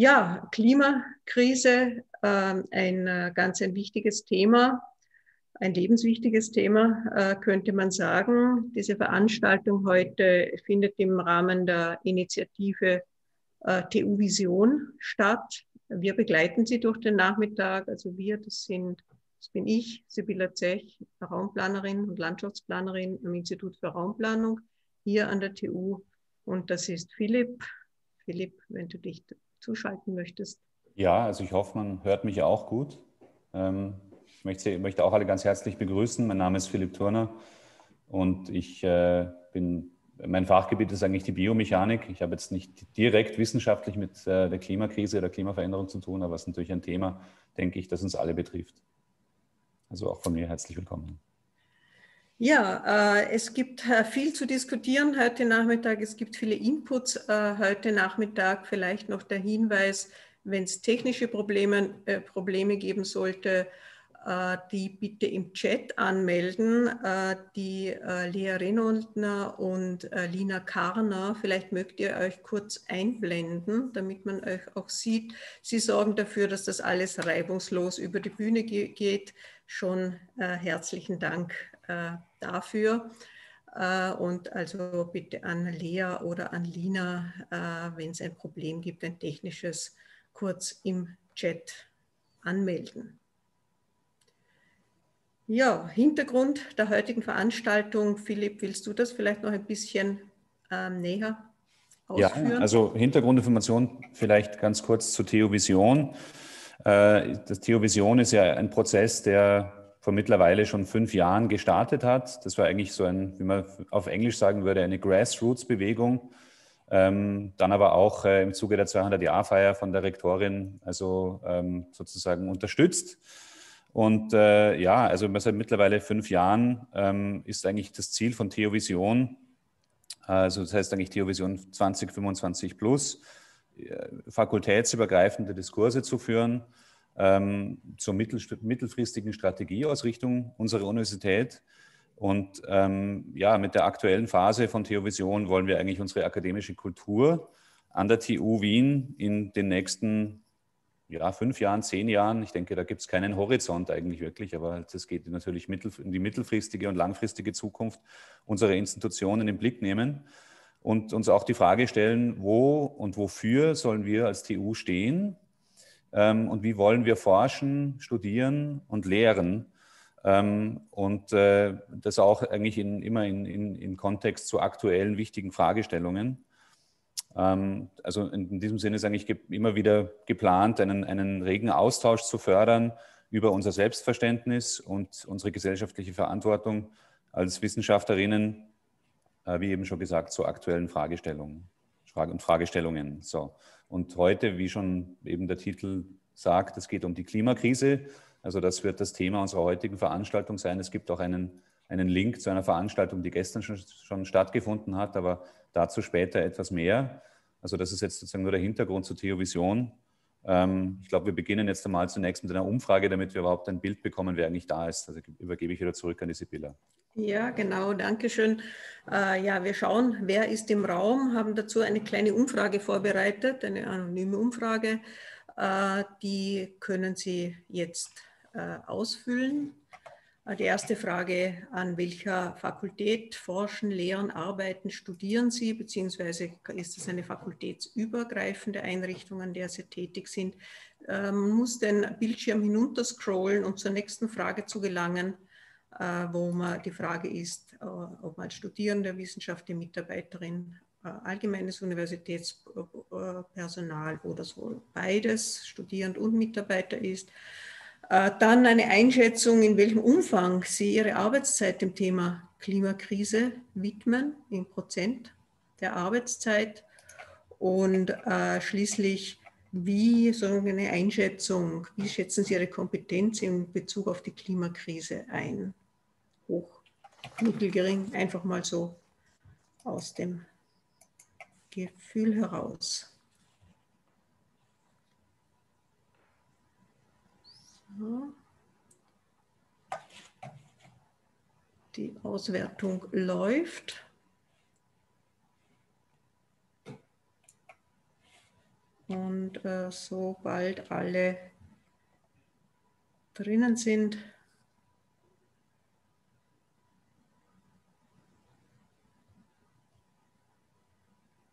Ja, Klimakrise, äh, ein äh, ganz ein wichtiges Thema, ein lebenswichtiges Thema, äh, könnte man sagen. Diese Veranstaltung heute findet im Rahmen der Initiative äh, TU Vision statt. Wir begleiten sie durch den Nachmittag. Also wir, das sind, das bin ich, Sibylla Zech, Raumplanerin und Landschaftsplanerin am Institut für Raumplanung hier an der TU. Und das ist Philipp. Philipp, wenn du dich zuschalten möchtest. Ja, also ich hoffe, man hört mich auch gut. Ähm, ich möchte, auch alle ganz herzlich begrüßen. Mein Name ist Philipp Turner und ich äh, bin, mein Fachgebiet ist eigentlich die Biomechanik. Ich habe jetzt nicht direkt wissenschaftlich mit äh, der Klimakrise oder Klimaveränderung zu tun, aber es ist natürlich ein Thema, denke ich, das uns alle betrifft. Also auch von mir herzlich willkommen. Ja, äh, es gibt äh, viel zu diskutieren heute Nachmittag. Es gibt viele Inputs äh, heute Nachmittag. Vielleicht noch der Hinweis, wenn es technische Probleme, Probleme geben sollte, die bitte im Chat anmelden. Die Lea Renoldner und Lina Karner, vielleicht mögt ihr euch kurz einblenden, damit man euch auch sieht. Sie sorgen dafür, dass das alles reibungslos über die Bühne geht. Schon herzlichen Dank äh, dafür. Äh, und also bitte an Lea oder an Lina, äh, wenn es ein Problem gibt, ein technisches, kurz im Chat anmelden. Ja, Hintergrund der heutigen Veranstaltung. Philipp, willst du das vielleicht noch ein bisschen ähm, näher ausführen? Ja, also Hintergrundinformation vielleicht ganz kurz zur Theovision. Äh, das Theovision ist ja ein Prozess, der vor mittlerweile schon fünf Jahren gestartet hat. Das war eigentlich so ein, wie man auf Englisch sagen würde, eine Grassroots-Bewegung. Ähm, dann aber auch äh, im Zuge der 200-Jahr-Feier von der Rektorin also ähm, sozusagen unterstützt. Und äh, ja, also seit mittlerweile fünf Jahren ähm, ist eigentlich das Ziel von Theovision, also das heißt eigentlich Theovision 2025 plus, äh, fakultätsübergreifende Diskurse zu führen, ähm, zur mittel, mittelfristigen Strategieausrichtung unserer Universität. Und ähm, ja, mit der aktuellen Phase von Theovision wollen wir eigentlich unsere akademische Kultur an der TU Wien in den nächsten ja, fünf Jahren, zehn Jahren, ich denke, da gibt es keinen Horizont eigentlich wirklich, aber das geht natürlich in die mittelfristige und langfristige Zukunft unserer Institutionen im Blick nehmen und uns auch die Frage stellen, wo und wofür sollen wir als TU stehen und wie wollen wir forschen, studieren und lehren. Ähm, und äh, das auch eigentlich in, immer in, in, in Kontext zu aktuellen wichtigen Fragestellungen. Ähm, also in diesem Sinne ist eigentlich immer wieder geplant, einen, einen regen Austausch zu fördern über unser Selbstverständnis und unsere gesellschaftliche Verantwortung als Wissenschaftlerinnen, äh, wie eben schon gesagt, zu aktuellen Fragestellungen und Fragestellungen. So. Und heute, wie schon eben der Titel sagt, es geht um die Klimakrise. Also das wird das Thema unserer heutigen Veranstaltung sein. Es gibt auch einen, einen Link zu einer Veranstaltung, die gestern schon, schon stattgefunden hat, aber dazu später etwas mehr. Also das ist jetzt sozusagen nur der Hintergrund zur Theovision. Ähm, ich glaube, wir beginnen jetzt einmal zunächst mit einer Umfrage, damit wir überhaupt ein Bild bekommen, wer eigentlich da ist. Also übergebe ich wieder zurück an die Sibylla. Ja, genau, danke schön. Äh, ja, wir schauen, wer ist im Raum, haben dazu eine kleine Umfrage vorbereitet, eine anonyme Umfrage. Äh, die können Sie jetzt äh, ausfüllen. Äh, die erste Frage, an welcher Fakultät forschen, lehren, arbeiten, studieren Sie, beziehungsweise ist es eine fakultätsübergreifende Einrichtung, an der Sie tätig sind? Man muss den Bildschirm hinunterscrollen, um zur nächsten Frage zu gelangen. Äh, wo man die Frage ist, äh, ob man als Studierende, wissenschaftliche Mitarbeiterin, äh, allgemeines Universitätspersonal oder so beides, Studierend und Mitarbeiter ist. Dann eine Einschätzung, in welchem Umfang Sie Ihre Arbeitszeit dem Thema Klimakrise widmen, in Prozent der Arbeitszeit. Und schließlich, wie so eine Einschätzung, wie schätzen Sie Ihre Kompetenz in Bezug auf die Klimakrise ein? hoch, mittelgering, einfach mal so aus dem Gefühl heraus. So. Die Auswertung läuft. Und äh, sobald alle drinnen sind,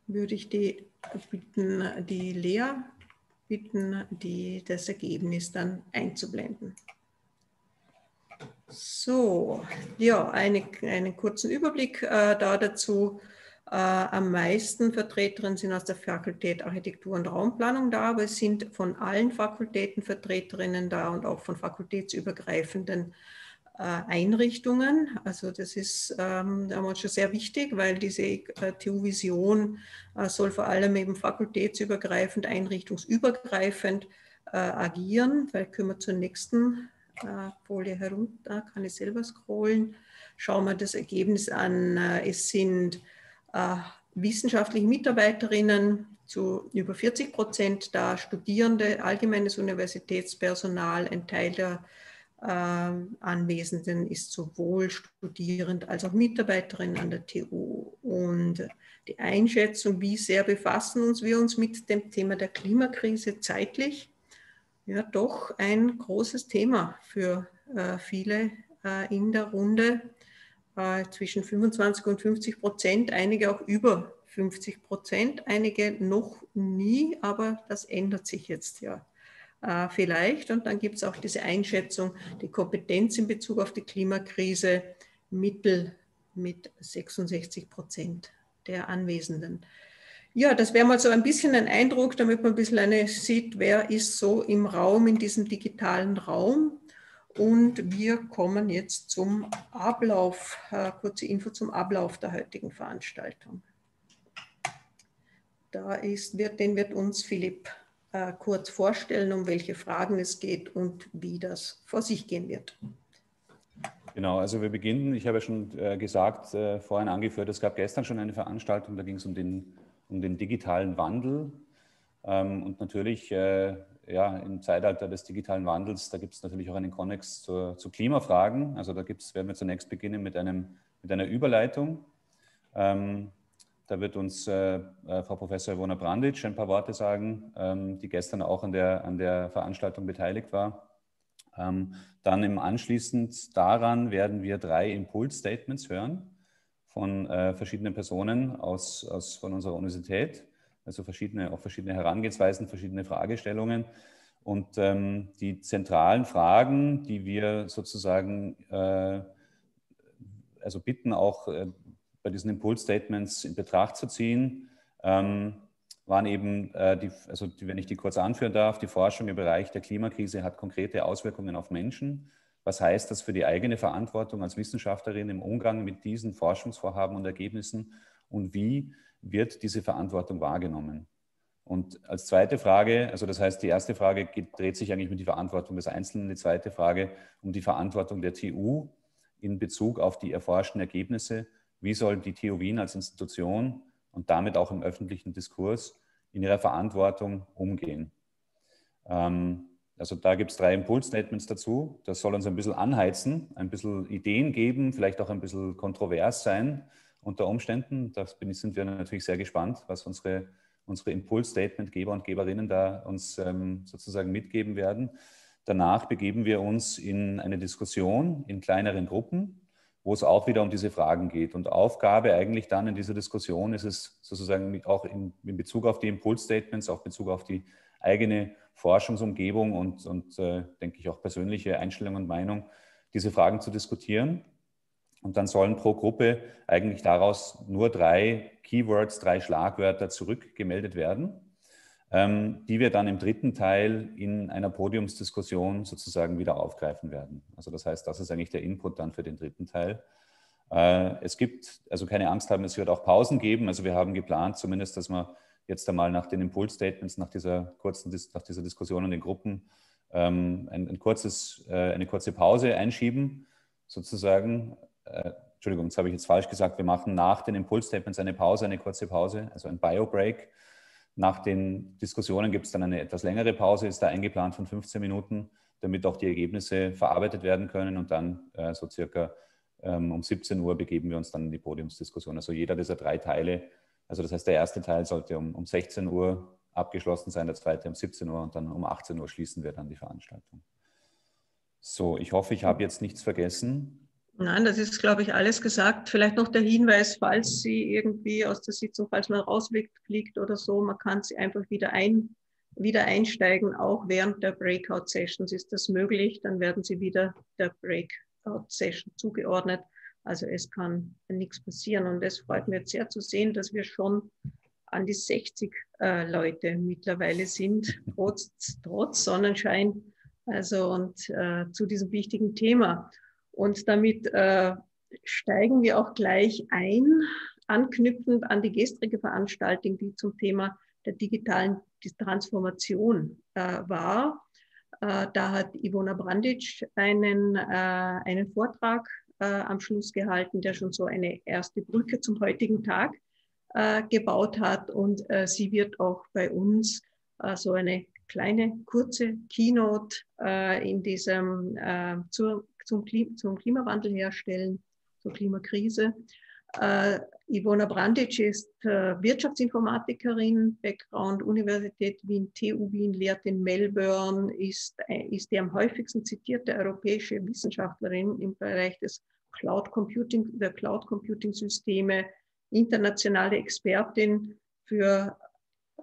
würde ich die bitten, die Lea bitten, die, das Ergebnis dann einzublenden. So, ja, eine, einen kurzen Überblick äh, da dazu. Äh, am meisten Vertreterinnen sind aus der Fakultät Architektur und Raumplanung da, aber es sind von allen Fakultäten Vertreterinnen da und auch von fakultätsübergreifenden äh, Einrichtungen. Also das ist ähm, schon sehr wichtig, weil diese äh, TU-Vision äh, soll vor allem eben fakultätsübergreifend, einrichtungsübergreifend äh, agieren. Vielleicht können wir zur nächsten äh, Folie herunter, kann ich selber scrollen. Schauen wir das Ergebnis an. Es sind wissenschaftliche Mitarbeiterinnen zu über 40 Prozent da, Studierende, allgemeines Universitätspersonal, ein Teil der ähm, Anwesenden ist sowohl Studierend als auch Mitarbeiterin an der TU. Und die Einschätzung, wie sehr befassen uns wir uns mit dem Thema der Klimakrise zeitlich, ja doch ein großes Thema für äh, viele äh, in der Runde. Äh, zwischen 25 und 50 Prozent, einige auch über 50 Prozent, einige noch nie, aber das ändert sich jetzt ja äh, vielleicht. Und dann gibt es auch diese Einschätzung, die Kompetenz in Bezug auf die Klimakrise, Mittel mit 66 Prozent der Anwesenden. Ja, das wäre mal so ein bisschen ein Eindruck, damit man ein bisschen eine sieht, wer ist so im Raum, in diesem digitalen Raum. Und wir kommen jetzt zum Ablauf, äh, kurze Info zum Ablauf der heutigen Veranstaltung. Da ist, wird, den wird uns Philipp äh, kurz vorstellen, um welche Fragen es geht und wie das vor sich gehen wird. Genau, also wir beginnen, ich habe schon äh, gesagt, vorhin angeführt, es gab gestern schon eine Veranstaltung, da ging es um den, um den digitalen Wandel. Ähm, und natürlich, ja, im Zeitalter des digitalen Wandels, da gibt es natürlich auch einen Konnex zur, zu Klimafragen. Also da gibt's, werden wir zunächst beginnen mit, einem, mit einer Überleitung. Ähm, da wird uns äh, äh, Frau Professor Ivona Brandic ein paar Worte sagen, ähm, die gestern auch an der, an der Veranstaltung beteiligt war. Ähm, dann im anschließend daran werden wir drei Impulsstatements hören von äh, verschiedenen Personen aus, aus, von unserer Universität, also verschiedene, auch verschiedene Herangehensweisen, verschiedene Fragestellungen. Und ähm, die zentralen Fragen, die wir sozusagen äh, also bitten auch äh, bei diesen Impulsstatements in Betracht zu ziehen, ähm, waren eben, äh, die, also die, wenn ich die kurz anführen darf, die Forschung im Bereich der Klimakrise hat konkrete Auswirkungen auf Menschen. Was heißt das für die eigene Verantwortung als Wissenschaftlerin im Umgang mit diesen Forschungsvorhaben und Ergebnissen und wie wird diese Verantwortung wahrgenommen? Und als zweite Frage, also das heißt, die erste Frage geht, dreht sich eigentlich um die Verantwortung des Einzelnen, die zweite Frage um die Verantwortung der TU in Bezug auf die erforschten Ergebnisse wie soll die TU Wien als Institution und damit auch im öffentlichen Diskurs in ihrer Verantwortung umgehen. Ähm, also da gibt es drei Impulsstatements dazu. Das soll uns ein bisschen anheizen, ein bisschen Ideen geben, vielleicht auch ein bisschen kontrovers sein unter Umständen. Da sind wir natürlich sehr gespannt, was unsere, unsere Impulsstatementgeber und Geberinnen da uns ähm, sozusagen mitgeben werden. Danach begeben wir uns in eine Diskussion in kleineren Gruppen wo es auch wieder um diese Fragen geht. Und Aufgabe eigentlich dann in dieser Diskussion ist es sozusagen auch in, in Bezug auf die Impulsstatements, auch in Bezug auf die eigene Forschungsumgebung und, und äh, denke ich auch persönliche Einstellung und Meinung, diese Fragen zu diskutieren. Und dann sollen pro Gruppe eigentlich daraus nur drei Keywords, drei Schlagwörter zurückgemeldet werden. Ähm, die wir dann im dritten Teil in einer Podiumsdiskussion sozusagen wieder aufgreifen werden. Also das heißt, das ist eigentlich der Input dann für den dritten Teil. Äh, es gibt, also keine Angst haben, es wird auch Pausen geben. Also wir haben geplant zumindest, dass wir jetzt einmal nach den Impulsstatements, nach dieser kurzen, nach dieser Diskussion in den Gruppen ähm, ein, ein kurzes, äh, eine kurze Pause einschieben, sozusagen. Äh, Entschuldigung, das habe ich jetzt falsch gesagt. Wir machen nach den Impulsstatements eine Pause, eine kurze Pause, also ein Bio-Break nach den Diskussionen gibt es dann eine etwas längere Pause, ist da eingeplant von 15 Minuten, damit auch die Ergebnisse verarbeitet werden können. Und dann äh, so circa ähm, um 17 Uhr begeben wir uns dann in die Podiumsdiskussion. Also jeder dieser drei Teile, also das heißt, der erste Teil sollte um, um 16 Uhr abgeschlossen sein, der zweite um 17 Uhr und dann um 18 Uhr schließen wir dann die Veranstaltung. So, ich hoffe, ich habe jetzt nichts vergessen. Nein, das ist, glaube ich, alles gesagt. Vielleicht noch der Hinweis, falls Sie irgendwie aus der Sitzung, falls man rausfliegt oder so, man kann sie einfach wieder, ein, wieder einsteigen. Auch während der Breakout-Sessions ist das möglich. Dann werden Sie wieder der Breakout-Session zugeordnet. Also es kann nichts passieren. Und es freut mich sehr zu sehen, dass wir schon an die 60 äh, Leute mittlerweile sind, trotz, trotz Sonnenschein. Also und äh, zu diesem wichtigen Thema. Und damit äh, steigen wir auch gleich ein, anknüpfend an die gestrige Veranstaltung, die zum Thema der digitalen Transformation äh, war. Äh, da hat Ivona Brandic einen, äh, einen Vortrag äh, am Schluss gehalten, der schon so eine erste Brücke zum heutigen Tag äh, gebaut hat. Und äh, sie wird auch bei uns so eine kleine, kurze Keynote in diesem zur zum, Klim zum Klimawandel herstellen, zur Klimakrise. Äh, Ivona Brandic ist äh, Wirtschaftsinformatikerin, Background Universität Wien, TU Wien, lehrt in Melbourne, ist, äh, ist die am häufigsten zitierte europäische Wissenschaftlerin im Bereich des Cloud Computing, der Cloud Computing Systeme, internationale Expertin für,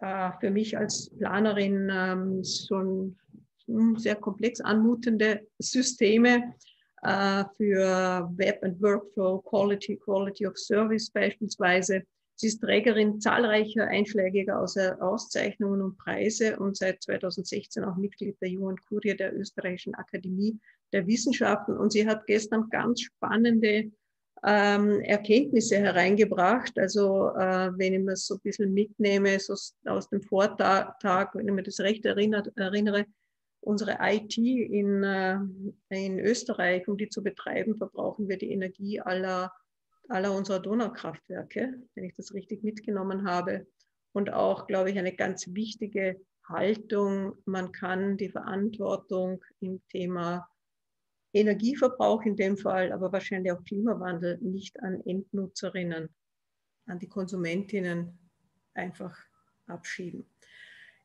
äh, für mich als Planerin ähm, ein, hm, sehr komplex anmutende Systeme äh, für Web and Workflow, Quality, Quality of Service beispielsweise. Sie ist Trägerin zahlreicher einschlägiger Auszeichnungen und Preise und seit 2016 auch Mitglied der Jungen Kurie der Österreichischen Akademie der Wissenschaften. Und sie hat gestern ganz spannende ähm, Erkenntnisse hereingebracht. Also äh, wenn ich mir so ein bisschen mitnehme, so aus dem Vortag, wenn ich mir das recht erinnert, erinnere, unsere IT in, äh, in Österreich, um die zu betreiben, verbrauchen wir die Energie aller, aller unserer Donaukraftwerke, wenn ich das richtig mitgenommen habe. Und auch, glaube ich, eine ganz wichtige Haltung. Man kann die Verantwortung im Thema Energieverbrauch in dem Fall, aber wahrscheinlich auch Klimawandel nicht an Endnutzerinnen, an die Konsumentinnen einfach abschieben.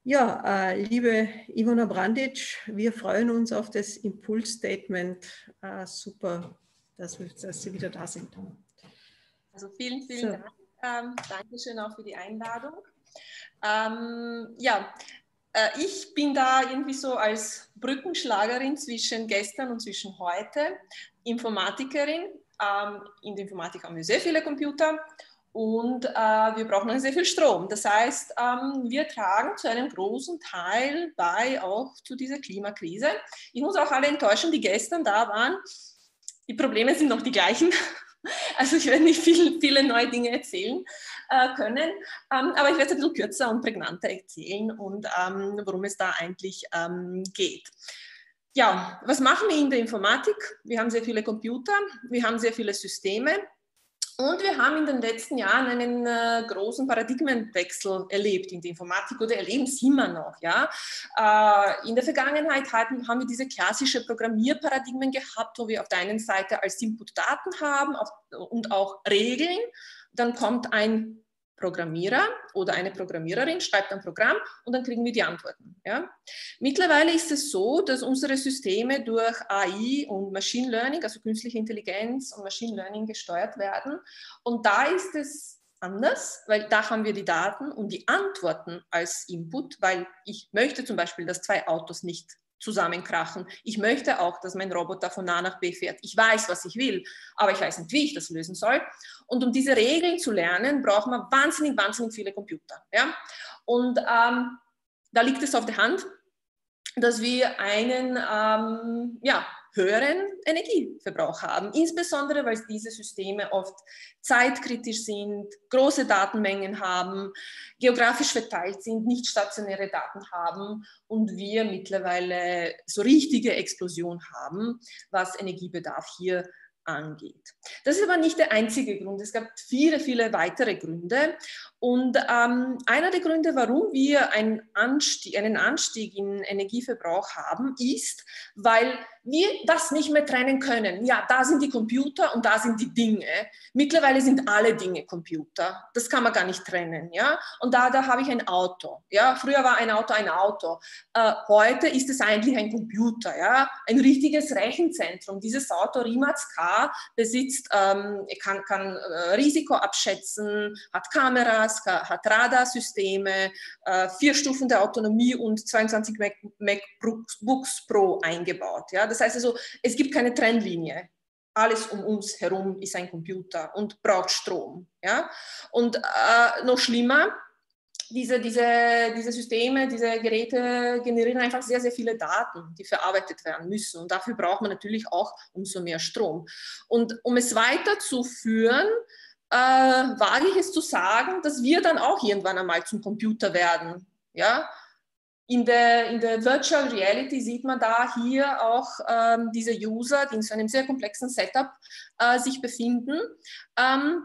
Ja, äh, liebe Ivona Brandic, wir freuen uns auf das Impulsstatement. Äh, super, dass, wir, dass, Sie wieder da sind. Also vielen, vielen so. Dank. Ähm, Dankeschön auch für die Einladung. Ähm, ja, äh, ich bin da irgendwie so als Brückenschlagerin zwischen gestern und zwischen heute, Informatikerin. Ähm, in der Informatik haben wir sehr viele Computer und äh, wir brauchen sehr viel Strom. Das heißt, ähm, wir tragen zu einem großen Teil bei auch zu dieser Klimakrise. Ich muss auch alle enttäuschen, die gestern da waren. Die Probleme sind noch die gleichen. Also ich werde nicht viel, viele neue Dinge erzählen äh, können, ähm, aber ich werde es ein bisschen kürzer und prägnanter erzählen und ähm, worum es da eigentlich ähm, geht. Ja, was machen wir in der Informatik? Wir haben sehr viele Computer, wir haben sehr viele Systeme und wir haben in den letzten Jahren einen äh, großen Paradigmenwechsel erlebt in der Informatik oder erleben es immer noch. Ja? Äh, in der Vergangenheit hatten, haben wir diese klassische Programmierparadigmen gehabt, wo wir auf der einen Seite als Input Daten haben auf, und auch Regeln. Dann kommt ein Programmierer oder eine Programmiererin schreibt ein Programm und dann kriegen wir die Antworten. Ja? Mittlerweile ist es so, dass unsere Systeme durch AI und Machine Learning, also künstliche Intelligenz und Machine Learning gesteuert werden. Und da ist es anders, weil da haben wir die Daten und die Antworten als Input, weil ich möchte zum Beispiel, dass zwei Autos nicht zusammenkrachen. Ich möchte auch, dass mein Roboter von A nach B fährt. Ich weiß, was ich will, aber ich weiß nicht, wie ich das lösen soll. Und um diese Regeln zu lernen, braucht man wahnsinnig, wahnsinnig viele Computer. Ja? Und ähm, da liegt es auf der Hand, dass wir einen ähm, ja, höheren Energieverbrauch haben, insbesondere weil diese Systeme oft zeitkritisch sind, große Datenmengen haben, geografisch verteilt sind, nicht stationäre Daten haben und wir mittlerweile so richtige Explosion haben, was Energiebedarf hier angeht. Das ist aber nicht der einzige Grund. Es gab viele, viele weitere Gründe. Und ähm, einer der Gründe, warum wir einen Anstieg, einen Anstieg in Energieverbrauch haben, ist, weil wir das nicht mehr trennen können. Ja, da sind die Computer und da sind die Dinge. Mittlerweile sind alle Dinge Computer. Das kann man gar nicht trennen. Ja? Und da, da habe ich ein Auto. Ja? Früher war ein Auto ein Auto. Äh, heute ist es eigentlich ein Computer. Ja? Ein richtiges Rechenzentrum. Dieses Auto Rimac K besitzt, ähm, kann, kann äh, Risiko abschätzen, hat Kameras, hat Radarsysteme, äh, vier Stufen der Autonomie und 22 MacBooks Pro eingebaut. Ja? Das das heißt also, es gibt keine Trennlinie. Alles um uns herum ist ein Computer und braucht Strom. Ja? Und äh, noch schlimmer, diese, diese, diese Systeme, diese Geräte generieren einfach sehr, sehr viele Daten, die verarbeitet werden müssen. Und dafür braucht man natürlich auch umso mehr Strom. Und um es weiterzuführen, äh, wage ich es zu sagen, dass wir dann auch irgendwann einmal zum Computer werden. Ja? In der, in der Virtual Reality sieht man da hier auch ähm, diese User, die in so einem sehr komplexen Setup äh, sich befinden. Ähm,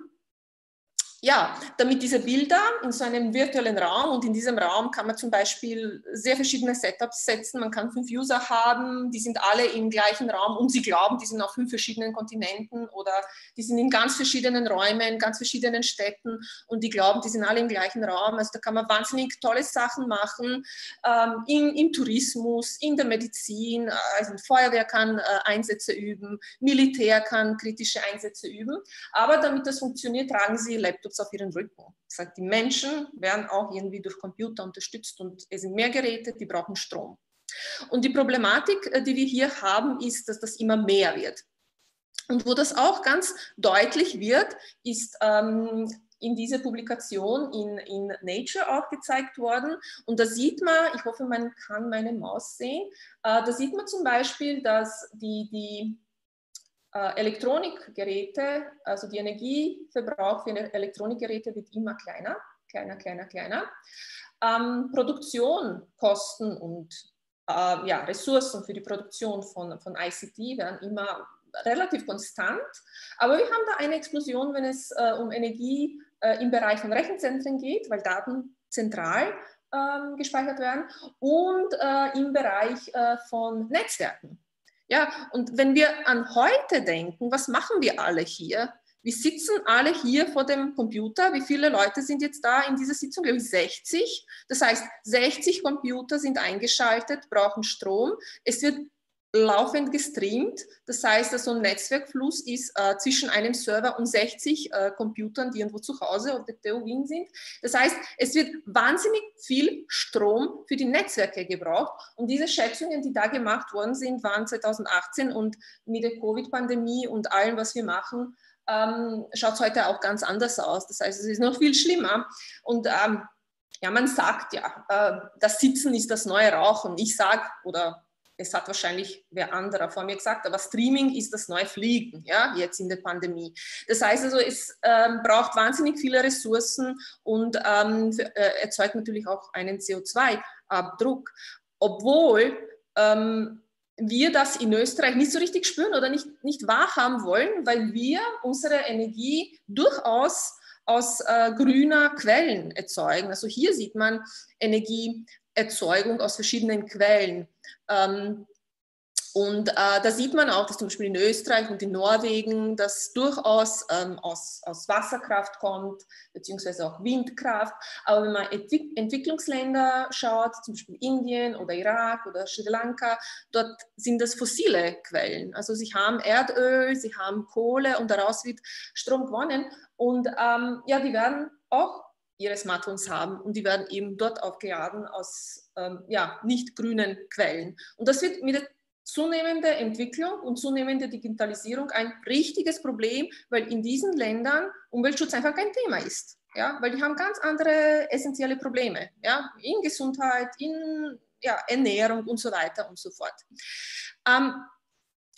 ja, damit diese Bilder in so einem virtuellen Raum und in diesem Raum kann man zum Beispiel sehr verschiedene Setups setzen. Man kann fünf User haben, die sind alle im gleichen Raum und sie glauben, die sind auf fünf verschiedenen Kontinenten oder die sind in ganz verschiedenen Räumen, ganz verschiedenen Städten und die glauben, die sind alle im gleichen Raum. Also da kann man wahnsinnig tolle Sachen machen ähm, in, im Tourismus, in der Medizin, also Feuerwehr kann äh, Einsätze üben, Militär kann kritische Einsätze üben. Aber damit das funktioniert, tragen sie Laptops Schutz auf ihren Rücken. Das heißt, die Menschen werden auch irgendwie durch Computer unterstützt und es sind mehr Geräte, die brauchen Strom. Und die Problematik, äh, die wir hier haben, ist, dass das immer mehr wird. Und wo das auch ganz deutlich wird, ist ähm, in dieser Publikation in, in Nature auch gezeigt worden. Und da sieht man, ich hoffe, man kann meine Maus sehen, äh, da sieht man zum Beispiel, dass die, die Elektronikgeräte, also die Energieverbrauch für Elektronikgeräte wird immer kleiner, kleiner, kleiner, kleiner. Ähm, Produktion, Kosten und äh, ja, Ressourcen für die Produktion von, von ICT werden immer relativ konstant. Aber wir haben da eine Explosion, wenn es äh, um Energie äh, im Bereich von Rechenzentren geht, weil Daten zentral ähm, gespeichert werden und äh, im Bereich äh, von Netzwerken. Ja, und wenn wir an heute denken, was machen wir alle hier? Wir sitzen alle hier vor dem Computer. Wie viele Leute sind jetzt da in dieser Sitzung? Glaube ich 60. Das heißt, 60 Computer sind eingeschaltet, brauchen Strom. Es wird laufend gestreamt. Das heißt, also ein Netzwerkfluss ist äh, zwischen einem Server und 60 äh, Computern, die irgendwo zu Hause oder der TU Wien sind. Das heißt, es wird wahnsinnig viel Strom für die Netzwerke gebraucht. Und diese Schätzungen, die da gemacht worden sind, waren 2018 und mit der Covid-Pandemie und allem, was wir machen, ähm, schaut es heute auch ganz anders aus. Das heißt, es ist noch viel schlimmer. Und ähm, ja, man sagt ja, äh, das Sitzen ist das neue Rauchen. Ich sage, oder es hat wahrscheinlich wer anderer vor mir gesagt, aber Streaming ist das neue Fliegen, ja, jetzt in der Pandemie. Das heißt also, es ähm, braucht wahnsinnig viele Ressourcen und ähm, für, äh, erzeugt natürlich auch einen CO2-Abdruck, obwohl ähm, wir das in Österreich nicht so richtig spüren oder nicht, nicht wahrhaben wollen, weil wir unsere Energie durchaus aus äh, grüner Quellen erzeugen. Also hier sieht man Energie Erzeugung aus verschiedenen Quellen. Ähm, und äh, da sieht man auch, dass zum Beispiel in Österreich und in Norwegen das durchaus ähm, aus, aus Wasserkraft kommt, beziehungsweise auch Windkraft. Aber wenn man Entwick Entwicklungsländer schaut, zum Beispiel Indien oder Irak oder Sri Lanka, dort sind das fossile Quellen. Also sie haben Erdöl, sie haben Kohle und daraus wird Strom gewonnen. Und ähm, ja, die werden auch ihre Smartphones haben und die werden eben dort aufgeladen aus ähm, ja, nicht grünen Quellen. Und das wird mit der zunehmenden Entwicklung und zunehmender Digitalisierung ein richtiges Problem, weil in diesen Ländern Umweltschutz einfach kein Thema ist. Ja, weil die haben ganz andere essentielle Probleme, ja, in Gesundheit, in ja, Ernährung und so weiter und so fort. Ähm,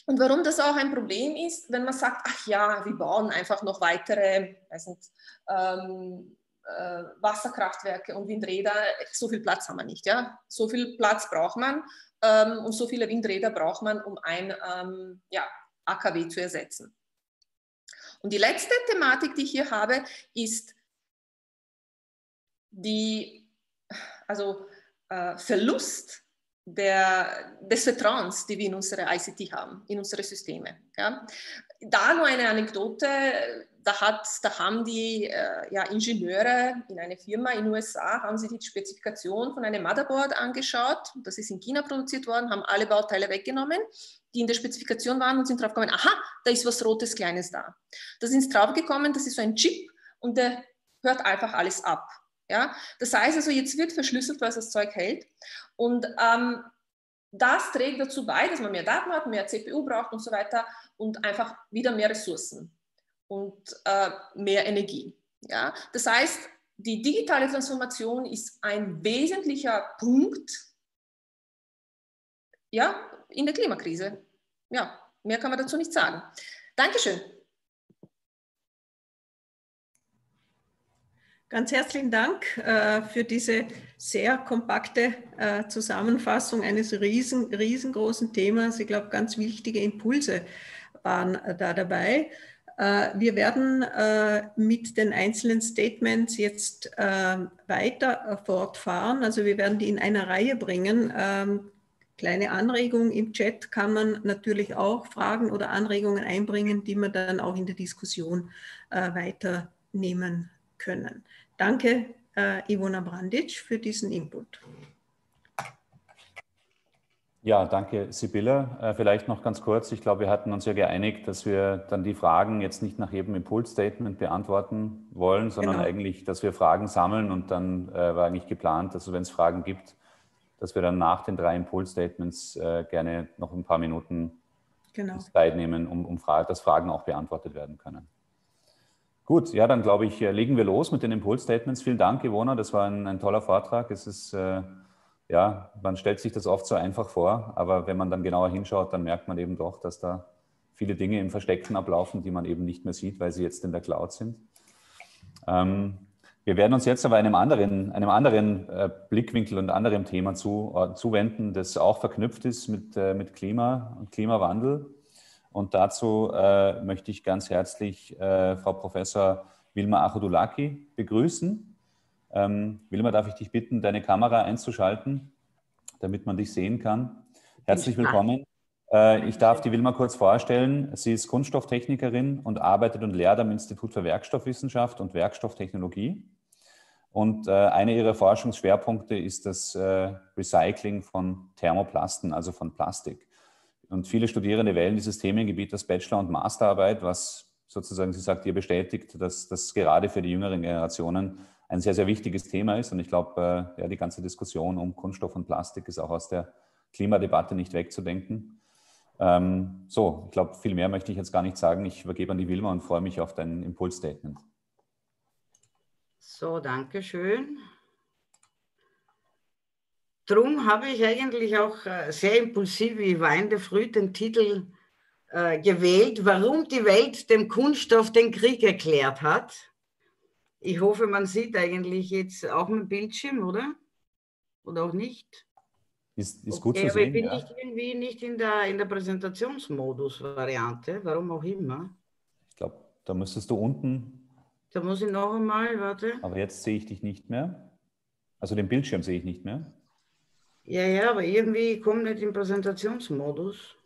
und warum das auch ein Problem ist, wenn man sagt, ach ja, wir bauen einfach noch weitere, weiß nicht, ähm, äh, Wasserkraftwerke und Windräder, so viel Platz haben wir nicht. Ja? So viel Platz braucht man ähm, und so viele Windräder braucht man, um ein ähm, ja, AKW zu ersetzen. Und die letzte Thematik, die ich hier habe, ist die, also äh, Verlust der, des Vertrauens, die wir in unsere ICT haben, in unsere Systeme. Ja. Da nur eine Anekdote, da, hat, da haben die äh, ja, Ingenieure in einer Firma in den USA, haben sie die Spezifikation von einem Motherboard angeschaut, das ist in China produziert worden, haben alle Bauteile weggenommen, die in der Spezifikation waren und sind drauf gekommen, aha, da ist was Rotes Kleines da. Da sind sie drauf gekommen, das ist so ein Chip und der hört einfach alles ab. Ja? Das heißt also, jetzt wird verschlüsselt, was das Zeug hält. Und ähm, das trägt dazu bei, dass man mehr Daten hat, mehr CPU braucht und so weiter und einfach wieder mehr Ressourcen und äh, mehr Energie. Ja? Das heißt, die digitale Transformation ist ein wesentlicher Punkt ja, in der Klimakrise. Ja, mehr kann man dazu nicht sagen. Dankeschön. Ganz herzlichen Dank äh, für diese sehr kompakte äh, Zusammenfassung eines riesen, riesengroßen Themas. Ich glaube, ganz wichtige Impulse waren äh, da dabei. Wir werden mit den einzelnen Statements jetzt weiter fortfahren. Also wir werden die in einer Reihe bringen. Ähm, kleine Anregung im Chat kann man natürlich auch Fragen oder Anregungen einbringen, die man dann auch in der Diskussion weiternehmen können. Danke, äh, Ivona Brandic, für diesen Input. Ja, danke, Sibylle. Äh, vielleicht noch ganz kurz. Ich glaube, wir hatten uns ja geeinigt, dass wir dann die Fragen jetzt nicht nach jedem Impulsstatement beantworten wollen, sondern genau. eigentlich, dass wir Fragen sammeln und dann äh, war eigentlich geplant, dass wenn es Fragen gibt, dass wir dann nach den drei Impulsstatements äh, gerne noch ein paar Minuten genau. Zeit nehmen, um, um Fra dass Fragen auch beantwortet werden können. Gut, ja, dann glaube ich, äh, legen wir los mit den Impulsstatements. Vielen Dank, Ivona, das war ein, ein toller Vortrag. Es ist, äh, ja, man stellt sich das oft so einfach vor, aber wenn man dann genauer hinschaut, dann merkt man eben doch, dass da viele Dinge im Versteckten ablaufen, die man eben nicht mehr sieht, weil sie jetzt in der Cloud sind. Ähm, wir werden uns jetzt aber einem anderen, einem anderen äh, Blickwinkel und anderem Thema zu, äh, zuwenden, das auch verknüpft ist mit, äh, mit Klima und Klimawandel. Und dazu äh, möchte ich ganz herzlich äh, Frau Professor Wilma Achodulaki begrüßen. Ähm, Wilma, darf ich dich bitten, deine Kamera einzuschalten, damit man dich sehen kann. Herzlich willkommen. Äh, ich darf die Wilma kurz vorstellen. Sie ist Kunststofftechnikerin und arbeitet und lehrt am Institut für Werkstoffwissenschaft und Werkstofftechnologie. Und äh, einer ihrer Forschungsschwerpunkte ist das äh, Recycling von Thermoplasten, also von Plastik. Und viele Studierende wählen dieses Themengebiet als Bachelor- und Masterarbeit, was sozusagen, sie sagt, ihr bestätigt, dass das gerade für die jüngeren Generationen ein sehr, sehr wichtiges Thema ist. Und ich glaube, äh, ja, die ganze Diskussion um Kunststoff und Plastik ist auch aus der Klimadebatte nicht wegzudenken. Ähm, so, ich glaube, viel mehr möchte ich jetzt gar nicht sagen. Ich übergebe an die Wilma und freue mich auf dein Impulsstatement. So, danke schön. Drum habe ich eigentlich auch äh, sehr impulsiv, wie Wein Früh, den Titel äh, gewählt, warum die Welt dem Kunststoff den Krieg erklärt hat. Ich hoffe, man sieht eigentlich jetzt auch mit Bildschirm, oder? Oder auch nicht? Ist, ist gut okay, zu sehen. Aber ich bin ja. nicht irgendwie nicht in der, in der Präsentationsmodus-Variante, warum auch immer. Ich glaube, da müsstest du unten. Da muss ich noch einmal, warte. Aber jetzt sehe ich dich nicht mehr. Also den Bildschirm sehe ich nicht mehr. Ja, ja, aber irgendwie kommt nicht im Präsentationsmodus.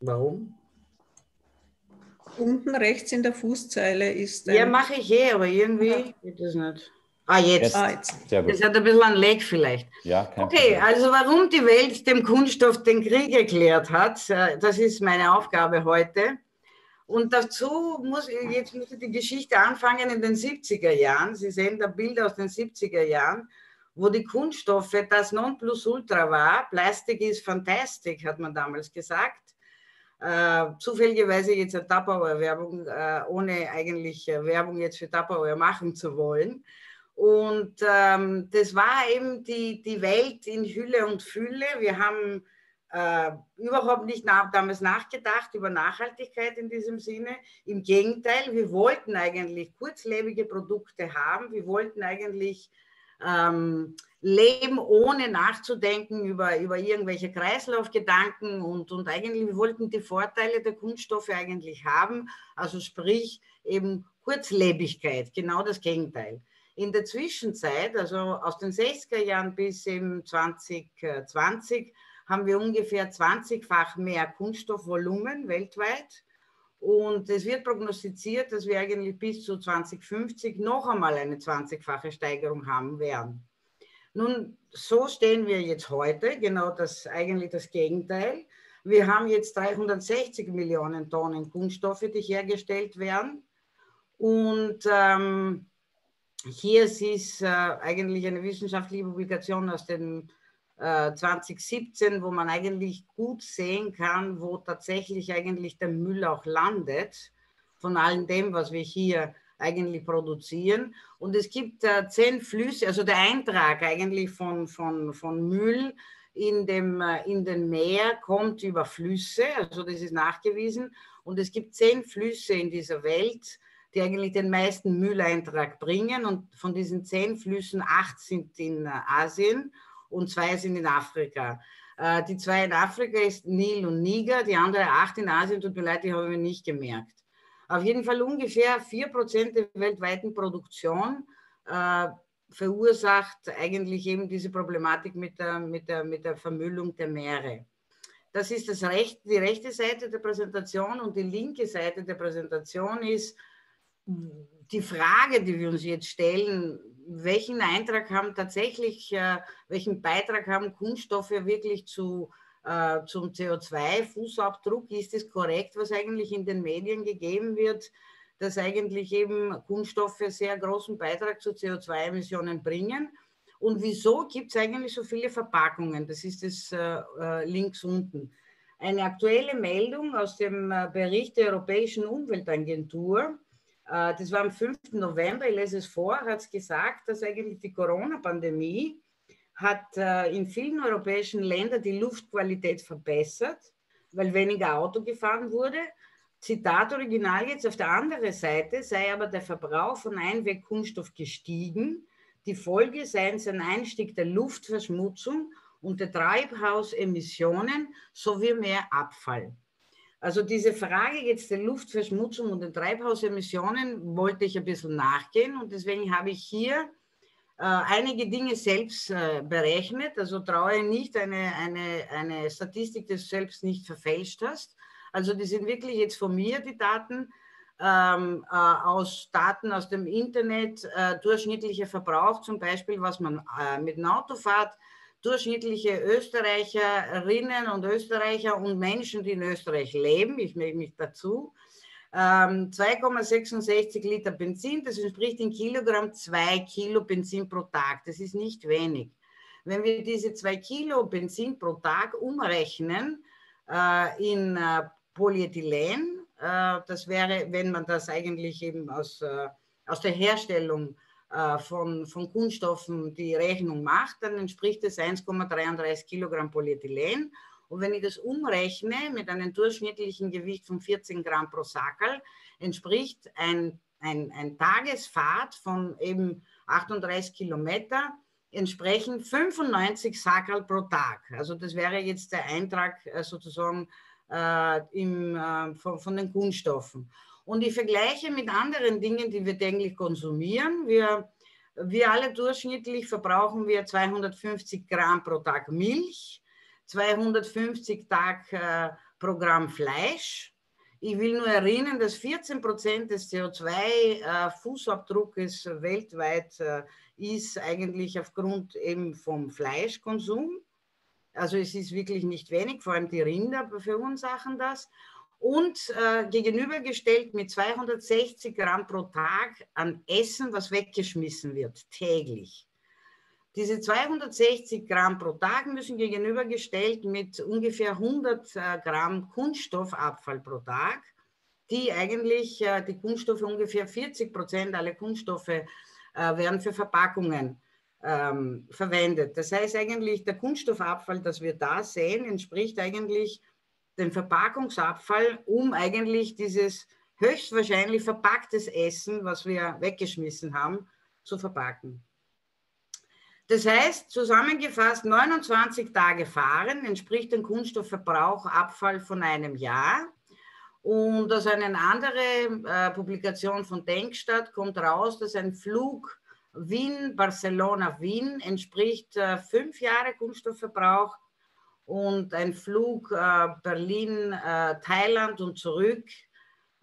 Warum? Unten rechts in der Fußzeile ist. Ja, mache ich eh, aber irgendwie ja. geht das nicht. Ah, jetzt. jetzt. Ah, jetzt. Sehr gut. Das hat ein bisschen ein Lag vielleicht. Ja, kein Okay, Problem. also warum die Welt dem Kunststoff den Krieg erklärt hat, äh, das ist meine Aufgabe heute. Und dazu muss ich, jetzt muss ich die Geschichte anfangen in den 70er Jahren. Sie sehen da Bilder aus den 70er Jahren wo die Kunststoffe das Nonplusultra war. Plastik ist fantastic, hat man damals gesagt. Äh, zufälligerweise jetzt eine Tupperware-Werbung, äh, ohne eigentlich äh, Werbung jetzt für Tupperware machen zu wollen. Und ähm, das war eben die, die Welt in Hülle und Fülle. Wir haben äh, überhaupt nicht nach, damals nachgedacht über Nachhaltigkeit in diesem Sinne. Im Gegenteil, wir wollten eigentlich kurzlebige Produkte haben. Wir wollten eigentlich ähm, leben, ohne nachzudenken über, über irgendwelche Kreislaufgedanken und, und eigentlich, wollten die Vorteile der Kunststoffe eigentlich haben, also sprich eben Kurzlebigkeit, genau das Gegenteil. In der Zwischenzeit, also aus den 60er Jahren bis im 2020, haben wir ungefähr 20-fach mehr Kunststoffvolumen weltweit. Und es wird prognostiziert, dass wir eigentlich bis zu 2050 noch einmal eine 20-fache Steigerung haben werden. Nun, so stehen wir jetzt heute, genau das eigentlich das Gegenteil. Wir haben jetzt 360 Millionen Tonnen Kunststoffe, die hergestellt werden. Und ähm, hier ist äh, eigentlich eine wissenschaftliche Publikation aus dem 2017, äh, wo man eigentlich gut sehen kann, wo tatsächlich eigentlich der Müll auch landet von all dem, was wir hier eigentlich produzieren. Und es gibt äh, zehn Flüsse, also der Eintrag eigentlich von, von, von Müll in, dem, äh, in den Meer kommt über Flüsse, also das ist nachgewiesen. Und es gibt zehn Flüsse in dieser Welt, die eigentlich den meisten Mülleintrag bringen. Und von diesen zehn Flüssen, acht sind in äh, Asien und zwei sind in Afrika. Äh, die zwei in Afrika ist Nil und Niger, die andere acht in Asien, tut mir leid, die habe ich nicht gemerkt. Auf jeden Fall ungefähr 4% der weltweiten Produktion äh, verursacht eigentlich eben diese Problematik mit der, mit, der, mit der Vermüllung der Meere. Das ist das Recht, die rechte Seite der Präsentation und die linke Seite der Präsentation ist die Frage, die wir uns jetzt stellen, welchen Eintrag haben tatsächlich, äh, welchen Beitrag haben Kunststoffe wirklich zu, äh, zum CO2-Fußabdruck? Ist es korrekt, was eigentlich in den Medien gegeben wird, dass eigentlich eben Kunststoffe sehr großen Beitrag zu CO2-Emissionen bringen? Und wieso gibt es eigentlich so viele Verpackungen? Das ist es äh, links unten. Eine aktuelle Meldung aus dem Bericht der Europäischen Umweltagentur das war am 5. November, ich lese es vor, hat es gesagt, dass eigentlich die Corona-Pandemie hat äh, in vielen europäischen Ländern die Luftqualität verbessert, weil weniger Auto gefahren wurde. Zitat Original jetzt auf der anderen Seite sei aber der Verbrauch von Einwegkunststoff gestiegen. Die Folge seien ein Einstieg der Luftverschmutzung und der Treibhausemissionen sowie mehr Abfall. Also diese Frage jetzt der Luftverschmutzung und den Treibhausemissionen wollte ich ein bisschen nachgehen und deswegen habe ich hier äh, einige Dinge selbst äh, berechnet. Also traue nicht eine, eine, eine Statistik, die du selbst nicht verfälscht hast. Also die sind wirklich jetzt von mir, die Daten, ähm, äh, aus Daten aus dem Internet, äh, durchschnittlicher Verbrauch zum Beispiel, was man äh, mit dem Auto fährt, durchschnittliche Österreicherinnen und Österreicher und Menschen, die in Österreich leben, ich melde mich dazu, 2,66 ähm, Liter Benzin, das entspricht in Kilogramm 2 Kilo Benzin pro Tag. Das ist nicht wenig. Wenn wir diese 2 Kilo Benzin pro Tag umrechnen äh, in äh, Polyethylen, äh, das wäre, wenn man das eigentlich eben aus, äh, aus der Herstellung von, von Kunststoffen die Rechnung macht, dann entspricht es 1,33 Kilogramm Polyethylen. Und wenn ich das umrechne mit einem durchschnittlichen Gewicht von 14 Gramm pro Sackerl, entspricht ein, ein, ein Tagesfahrt von eben 38 Kilometer entsprechend 95 Sackerl pro Tag. Also das wäre jetzt der Eintrag äh, sozusagen äh, im, äh, von, von den Kunststoffen. Und ich vergleiche mit anderen Dingen, die wir täglich konsumieren. Wir, wir alle durchschnittlich verbrauchen wir 250 Gramm pro Tag Milch, 250 Tag äh, pro Gramm Fleisch. Ich will nur erinnern, dass 14 Prozent des CO2-Fußabdruckes äh, weltweit äh, ist eigentlich aufgrund eben vom Fleischkonsum. Also es ist wirklich nicht wenig, vor allem die Rinder verursachen das und äh, gegenübergestellt mit 260 Gramm pro Tag an Essen, was weggeschmissen wird, täglich. Diese 260 Gramm pro Tag müssen gegenübergestellt mit ungefähr 100 äh, Gramm Kunststoffabfall pro Tag, die eigentlich, äh, die Kunststoffe, ungefähr 40 Prozent aller Kunststoffe äh, werden für Verpackungen ähm, verwendet. Das heißt eigentlich, der Kunststoffabfall, das wir da sehen, entspricht eigentlich den Verpackungsabfall, um eigentlich dieses höchstwahrscheinlich verpacktes Essen, was wir weggeschmissen haben, zu verpacken. Das heißt, zusammengefasst, 29 Tage fahren entspricht ein Kunststoffverbrauchabfall von einem Jahr. Und aus einer anderen äh, Publikation von Denkstadt kommt raus, dass ein Flug Wien, Barcelona, Wien entspricht äh, fünf Jahre Kunststoffverbrauch und ein Flug äh, Berlin, äh, Thailand und zurück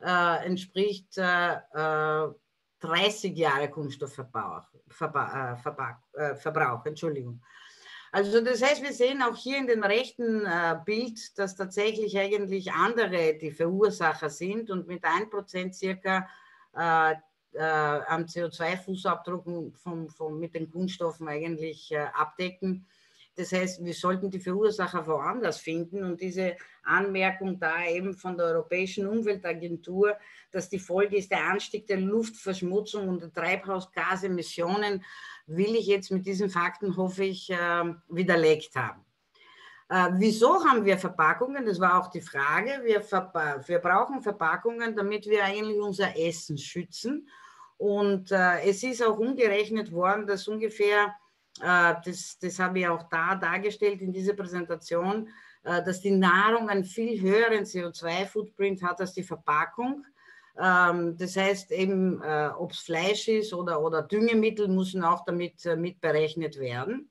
äh, entspricht 30 äh, Jahre Kunststoffverbrauch. Verba Verba Verbrauch, Entschuldigung. Also das heißt, wir sehen auch hier in dem rechten äh, Bild, dass tatsächlich eigentlich andere die Verursacher sind und mit 1% circa äh, äh, am CO2-Fußabdruck vom, vom, mit den Kunststoffen eigentlich äh, abdecken. Das heißt, wir sollten die Verursacher woanders finden und diese Anmerkung da eben von der Europäischen Umweltagentur, dass die Folge ist der Anstieg der Luftverschmutzung und der Treibhausgasemissionen, will ich jetzt mit diesen Fakten, hoffe ich, äh, widerlegt haben. Äh, wieso haben wir Verpackungen? Das war auch die Frage. Wir, wir brauchen Verpackungen, damit wir eigentlich unser Essen schützen. Und äh, es ist auch umgerechnet worden, dass ungefähr äh, das, das habe ich auch da dargestellt in dieser Präsentation, äh, dass die Nahrung einen viel höheren CO2-Footprint hat als die Verpackung. Ähm, das heißt eben, äh, ob es Fleisch ist oder, oder Düngemittel, müssen auch damit mit berechnet werden.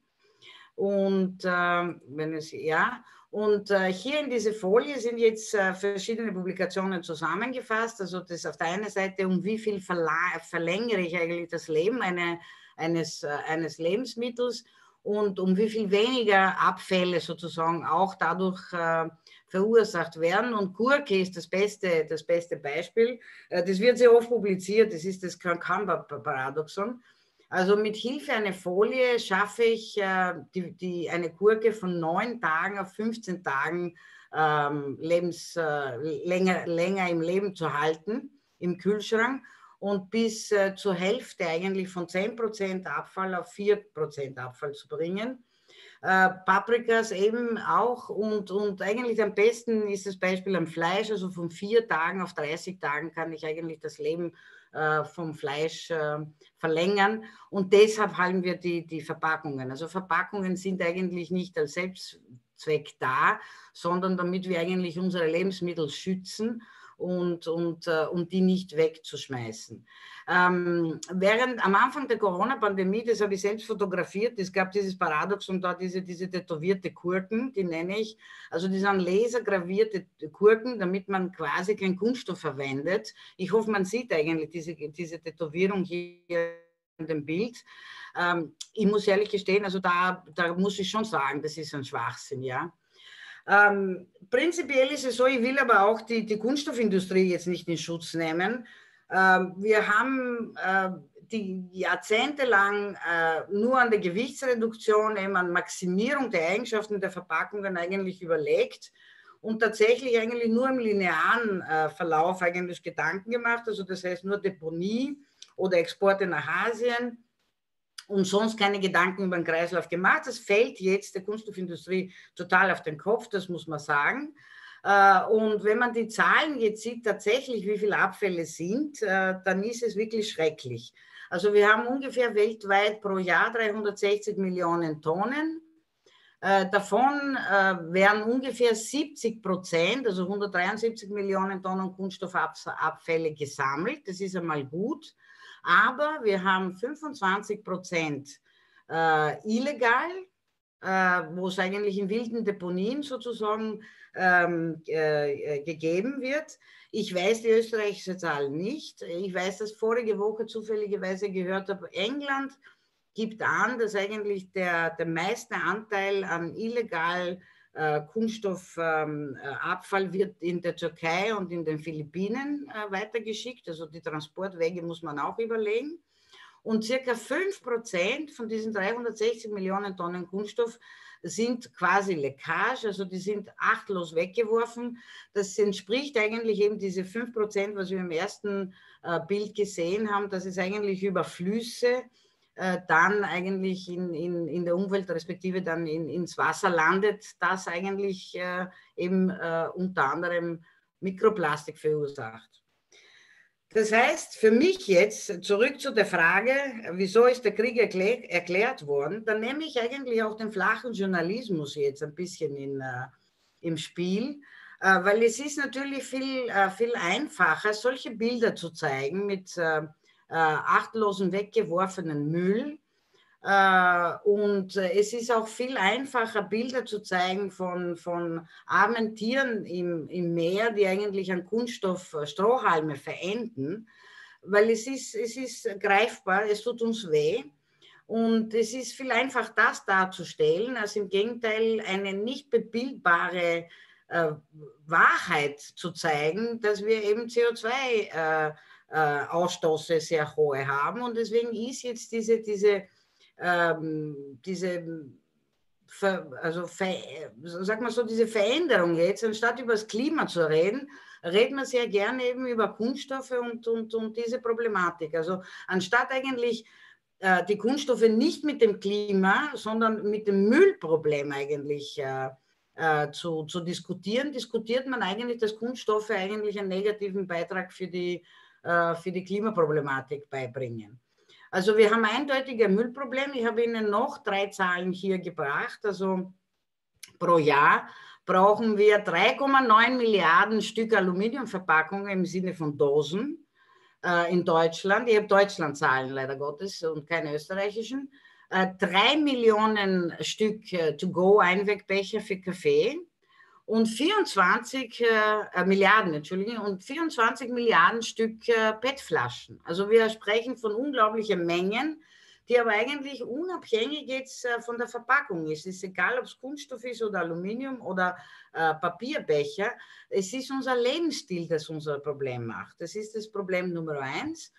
Und ähm, wenn es, ja, und äh, hier in diese Folie sind jetzt äh, verschiedene Publikationen zusammengefasst. Also das auf der einen Seite, um wie viel verlängere ich eigentlich das Leben eine, eines, äh, eines Lebensmittels und um wie viel weniger Abfälle sozusagen auch dadurch äh, verursacht werden. Und Gurke ist das beste, das beste Beispiel. Äh, das wird sehr oft publiziert, das ist das Kramkamper-Paradoxon. Also mit Hilfe einer Folie schaffe ich äh, die, die, eine Gurke von neun Tagen auf 15 Tagen ähm, Lebens, äh, länger, länger im Leben zu halten im Kühlschrank und bis äh, zur Hälfte eigentlich von 10% Abfall auf 4% Abfall zu bringen. Äh, Paprikas eben auch und, und eigentlich am besten ist das Beispiel am Fleisch, also von vier Tagen auf 30 Tagen kann ich eigentlich das Leben äh, vom Fleisch äh, verlängern und deshalb haben wir die, die Verpackungen. Also Verpackungen sind eigentlich nicht als Selbstzweck da, sondern damit wir eigentlich unsere Lebensmittel schützen und, und, äh, und die nicht wegzuschmeißen. Ähm, während am Anfang der Corona-Pandemie, das habe ich selbst fotografiert, es gab dieses Paradox und da diese, diese tätowierte Kurken, die nenne ich, also die sind lasergravierte Kurken, damit man quasi keinen Kunststoff verwendet. Ich hoffe, man sieht eigentlich diese, diese Tätowierung hier in dem Bild. Ähm, ich muss ehrlich gestehen, also da, da muss ich schon sagen, das ist ein Schwachsinn, ja. Ähm, prinzipiell ist es so, ich will aber auch die, die Kunststoffindustrie jetzt nicht in Schutz nehmen. Ähm, wir haben äh, die jahrzehntelang äh, nur an der Gewichtsreduktion, eben an Maximierung der Eigenschaften der Verpackungen eigentlich überlegt und tatsächlich eigentlich nur im linearen äh, Verlauf eigentlich Gedanken gemacht, also das heißt nur Deponie oder Exporte nach Asien und sonst keine Gedanken über den Kreislauf gemacht. Das fällt jetzt der Kunststoffindustrie total auf den Kopf, das muss man sagen. Äh, und wenn man die Zahlen jetzt sieht, tatsächlich, wie viele Abfälle sind, äh, dann ist es wirklich schrecklich. Also wir haben ungefähr weltweit pro Jahr 360 Millionen Tonnen. Äh, davon werden ungefähr 70 Prozent, also 173 Millionen Tonnen Kunststoffabfälle gesammelt. Das ist einmal gut. Aber wir haben 25 Prozent äh, illegal, äh, wo es eigentlich in wilden Deponien sozusagen ähm, äh, gegeben wird. Ich weiß die österreichische Zahl nicht. Ich weiß, dass vorige Woche zufälligerweise gehört habe, England gibt an, dass eigentlich der, der meiste Anteil an illegal äh, Kunststoffabfall ähm, wird in der Türkei und in den Philippinen äh, weitergeschickt. Also die Transportwege muss man auch überlegen. Und circa 5 Prozent von diesen 360 Millionen Tonnen Kunststoff sind quasi Leckage, also die sind achtlos weggeworfen. Das entspricht eigentlich eben diese 5 Prozent, was wir im ersten äh, Bild gesehen haben, dass es eigentlich über Flüsse äh, dann eigentlich in, in, in der Umwelt, respektive dann in, ins Wasser landet, das eigentlich äh, eben äh, unter anderem Mikroplastik verursacht. Das heißt, für mich jetzt, zurück zu der Frage, wieso ist der Krieg erklär, erklärt worden, dann nehme ich eigentlich auch den flachen Journalismus jetzt ein bisschen in, äh, im Spiel, äh, weil es ist natürlich viel, viel einfacher, solche Bilder zu zeigen mit achtlosen weggeworfenen Müll. Äh, und es ist auch viel einfacher, Bilder zu zeigen von, von armen Tieren im, im Meer, die eigentlich an Kunststoff Strohhalme verenden, weil es ist, es ist greifbar, es tut uns weh. Und es ist viel einfacher, das darzustellen, als im Gegenteil eine nicht bebildbare äh, Wahrheit zu zeigen, dass wir eben CO2-Ausstoße äh, äh, sehr hohe haben. Und deswegen ist jetzt diese, diese ähm, diese Ver, also ver, sag mal so, diese Veränderung jetzt, anstatt über das Klima zu reden, reden wir sehr gerne eben über Kunststoffe und, und, und diese Problematik. Also anstatt eigentlich äh, die Kunststoffe nicht mit dem Klima, sondern mit dem Müllproblem eigentlich äh, äh, zu, zu diskutieren, diskutiert man eigentlich, dass Kunststoffe eigentlich einen negativen Beitrag für die, für die Klimaproblematik beibringen. Also wir haben eindeutig ein Müllproblem. Ich habe Ihnen noch drei Zahlen hier gebracht. Also pro Jahr brauchen wir 3,9 Milliarden Stück Aluminiumverpackungen im Sinne von Dosen äh, in Deutschland. Ich habe Deutschland-Zahlen leider Gottes und keine österreichischen. Äh, drei Millionen Stück äh, To-Go-Einwegbecher für Kaffee und 24 äh, äh, Milliarden, Entschuldigung, und 24 Milliarden Stück äh, PET-Flaschen. Also wir sprechen von unglaublichen Mengen, die aber eigentlich unabhängig jetzt äh, von der Verpackung ist. Es ist egal, ob es Kunststoff ist oder Aluminium oder äh, Papierbecher. Es ist unser Lebensstil, das unser Problem macht. Das ist das Problem Nummer eins.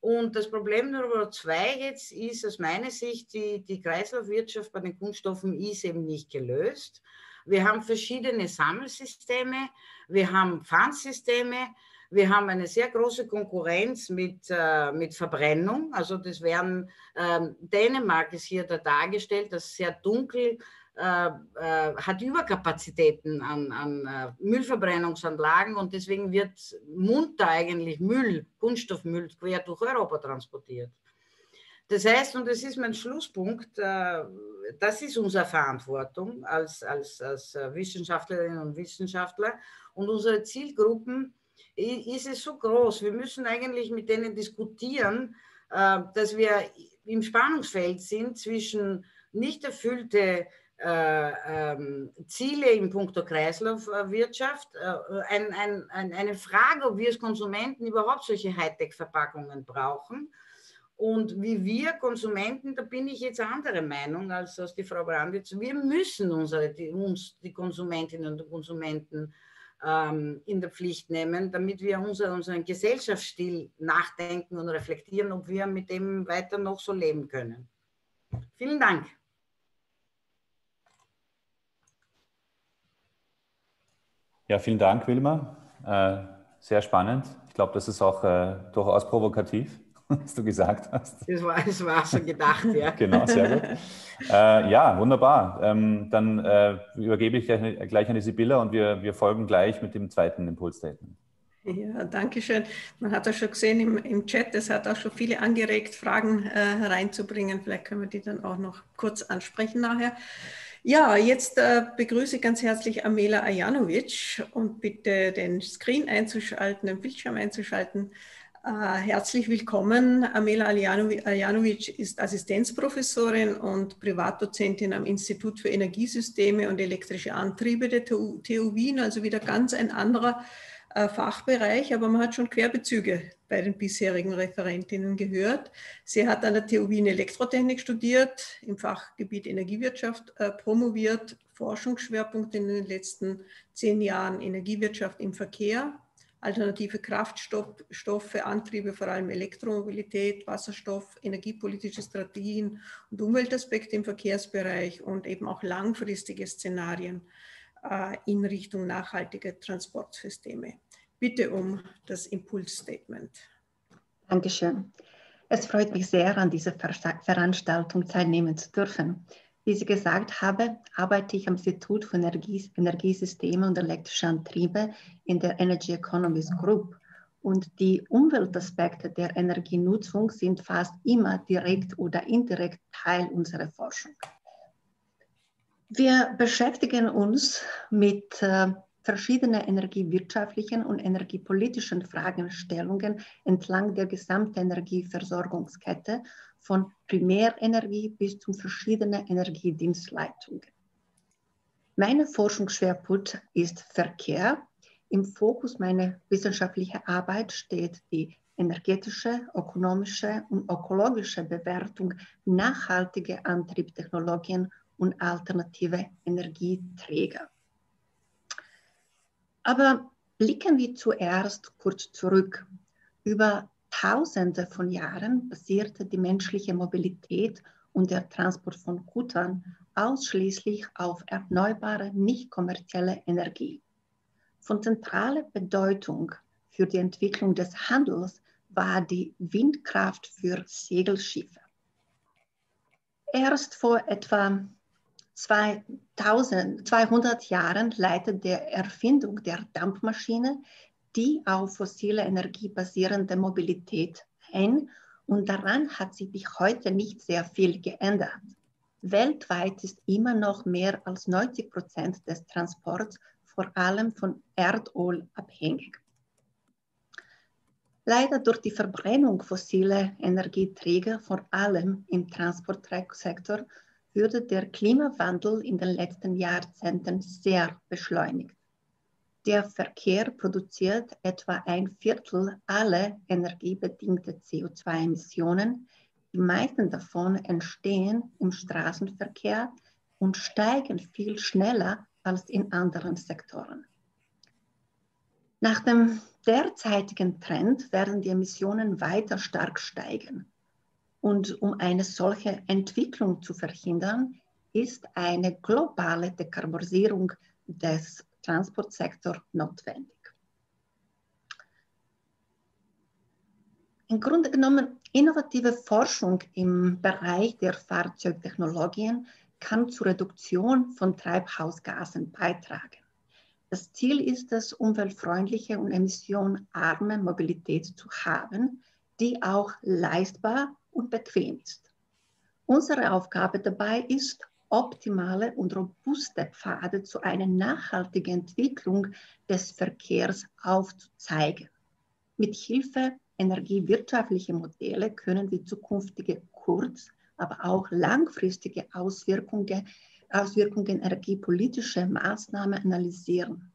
Und das Problem Nummer zwei jetzt ist aus meiner Sicht, die, die Kreislaufwirtschaft bei den Kunststoffen ist eben nicht gelöst. Wir haben verschiedene Sammelsysteme, wir haben Pfandsysteme, wir haben eine sehr große Konkurrenz mit, äh, mit Verbrennung. Also das werden, äh, Dänemark ist hier da dargestellt, das sehr dunkel äh, äh, hat Überkapazitäten an, an äh, Müllverbrennungsanlagen und deswegen wird munter eigentlich Müll, Kunststoffmüll quer durch Europa transportiert. Das heißt, und das ist mein Schlusspunkt, äh, das ist unsere Verantwortung als, als, als Wissenschaftlerinnen und Wissenschaftler. Und unsere Zielgruppen ist es so groß. Wir müssen eigentlich mit denen diskutieren, äh, dass wir im Spannungsfeld sind zwischen nicht erfüllte äh, ähm, Ziele in puncto Kreislaufwirtschaft, ein, ein, ein, eine Frage, ob wir als Konsumenten überhaupt solche Hightech-Verpackungen brauchen und wie wir Konsumenten, da bin ich jetzt andere Meinung als, als die Frau Brandwitz, wir müssen unsere, die, uns, die Konsumentinnen und Konsumenten, ähm, in der Pflicht nehmen, damit wir unser, unseren Gesellschaftsstil nachdenken und reflektieren, ob wir mit dem weiter noch so leben können. Vielen Dank. Ja, vielen Dank, Wilma. Äh, sehr spannend. Ich glaube, das ist auch äh, durchaus provokativ. was du gesagt hast. Das war, das war so gedacht, ja. genau, sehr gut. Äh, ja, wunderbar. Ähm, dann äh, übergebe ich gleich, gleich an die Sibylla und wir, wir folgen gleich mit dem zweiten Impulsstatement. Ja, danke schön. Man hat auch schon gesehen im, im Chat, es hat auch schon viele angeregt, Fragen äh, hereinzubringen. Vielleicht können wir die dann auch noch kurz ansprechen nachher. Ja, jetzt äh, begrüße ich ganz herzlich Amela Ajanovic und bitte den Screen einzuschalten, den Bildschirm einzuschalten. Äh, herzlich willkommen. Amela Aljanovic ist Assistenzprofessorin und Privatdozentin am Institut für Energiesysteme und elektrische Antriebe der TU, Wien, also wieder ganz ein anderer äh, Fachbereich, aber man hat schon Querbezüge bei den bisherigen Referentinnen gehört. Sie hat an der TU Wien Elektrotechnik studiert, im Fachgebiet Energiewirtschaft äh, promoviert, Forschungsschwerpunkt in den letzten zehn Jahren Energiewirtschaft im Verkehr alternative Kraftstoffe, Antriebe, vor allem Elektromobilität, Wasserstoff, energiepolitische Strategien und Umweltaspekte im Verkehrsbereich und eben auch langfristige Szenarien äh, in Richtung nachhaltiger Transportsysteme. Bitte um das Impulsstatement. Dankeschön. Es freut mich sehr, an dieser Veranstaltung teilnehmen zu dürfen. Wie Sie gesagt haben, arbeite ich am Institut für Energie, Energiesysteme und elektrische Antriebe in der Energy Economies Group. Und die Umweltaspekte der Energienutzung sind fast immer direkt oder indirekt Teil unserer Forschung. Wir beschäftigen uns mit äh, verschiedene energiewirtschaftlichen und energiepolitischen Fragestellungen entlang der gesamten Energieversorgungskette von Primärenergie bis zu verschiedenen Energiedienstleitungen. Mein Forschungsschwerpunkt ist Verkehr. Im Fokus meiner wissenschaftlichen Arbeit steht die energetische, ökonomische und ökologische Bewertung nachhaltiger Antriebstechnologien und alternative Energieträger. Aber blicken wir zuerst kurz zurück. Über Tausende von Jahren basierte die menschliche Mobilität und der Transport von Gütern ausschließlich auf erneuerbare, nicht kommerzielle Energie. Von zentraler Bedeutung für die Entwicklung des Handels war die Windkraft für Segelschiffe. Erst vor etwa 2000, 200 Jahren leitet der Erfindung der Dampfmaschine die auf fossile Energie basierende Mobilität ein und daran hat sich bis heute nicht sehr viel geändert. Weltweit ist immer noch mehr als 90 Prozent des Transports vor allem von Erdöl abhängig. Leider durch die Verbrennung fossiler Energieträger, vor allem im Transportsektor, würde der Klimawandel in den letzten Jahrzehnten sehr beschleunigt. Der Verkehr produziert etwa ein Viertel aller energiebedingten CO2-Emissionen. Die meisten davon entstehen im Straßenverkehr und steigen viel schneller als in anderen Sektoren. Nach dem derzeitigen Trend werden die Emissionen weiter stark steigen. Und um eine solche Entwicklung zu verhindern, ist eine globale Dekarbonisierung des Transportsektor notwendig. Im Grunde genommen, innovative Forschung im Bereich der Fahrzeugtechnologien kann zur Reduktion von Treibhausgasen beitragen. Das Ziel ist es, umweltfreundliche und emissionarme Mobilität zu haben, die auch leistbar und bequem ist. Unsere Aufgabe dabei ist, optimale und robuste Pfade zu einer nachhaltigen Entwicklung des Verkehrs aufzuzeigen. Mit Hilfe energiewirtschaftlicher Modelle können wir zukünftige kurz-, aber auch langfristige Auswirkungen, Auswirkungen energiepolitischer Maßnahmen analysieren.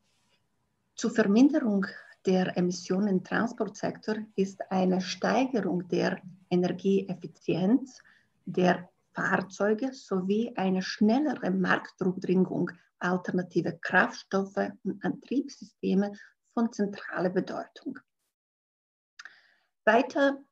Zur Verminderung der Emissionen im Transportsektor ist eine Steigerung der Energieeffizienz, der Fahrzeuge sowie eine schnellere Marktdurchdringung alternativer Kraftstoffe und Antriebssysteme von zentraler Bedeutung. Weiter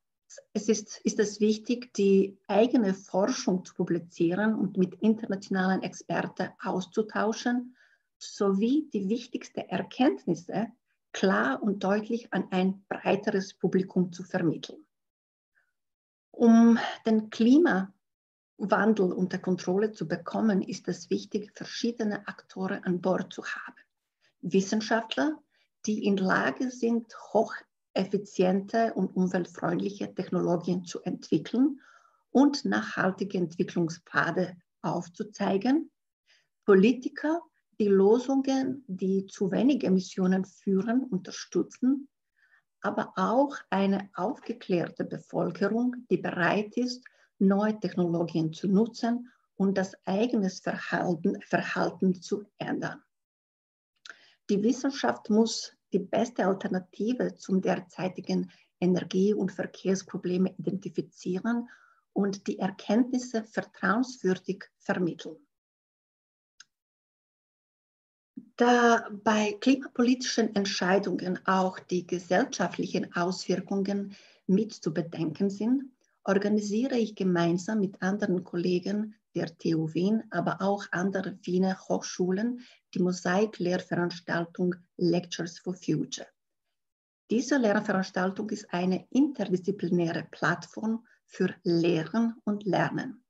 es ist, ist es wichtig, die eigene Forschung zu publizieren und mit internationalen Experten auszutauschen, sowie die wichtigsten Erkenntnisse klar und deutlich an ein breiteres Publikum zu vermitteln. Um den Klima Wandel unter Kontrolle zu bekommen, ist es wichtig, verschiedene Akteure an Bord zu haben. Wissenschaftler, die in Lage sind, hocheffiziente und umweltfreundliche Technologien zu entwickeln und nachhaltige Entwicklungspfade aufzuzeigen. Politiker, die Lösungen, die zu wenig Emissionen führen, unterstützen, aber auch eine aufgeklärte Bevölkerung, die bereit ist, neue Technologien zu nutzen und das eigene Verhalten, Verhalten zu ändern. Die Wissenschaft muss die beste Alternative zum derzeitigen Energie- und Verkehrsprobleme identifizieren und die Erkenntnisse vertrauenswürdig vermitteln. Da bei klimapolitischen Entscheidungen auch die gesellschaftlichen Auswirkungen mit zu bedenken sind, organisiere ich gemeinsam mit anderen Kollegen der TU Wien, aber auch anderen Wiener Hochschulen die Mosaik-Lehrveranstaltung Lectures for Future. Diese Lehrveranstaltung ist eine interdisziplinäre Plattform für Lehren und Lernen.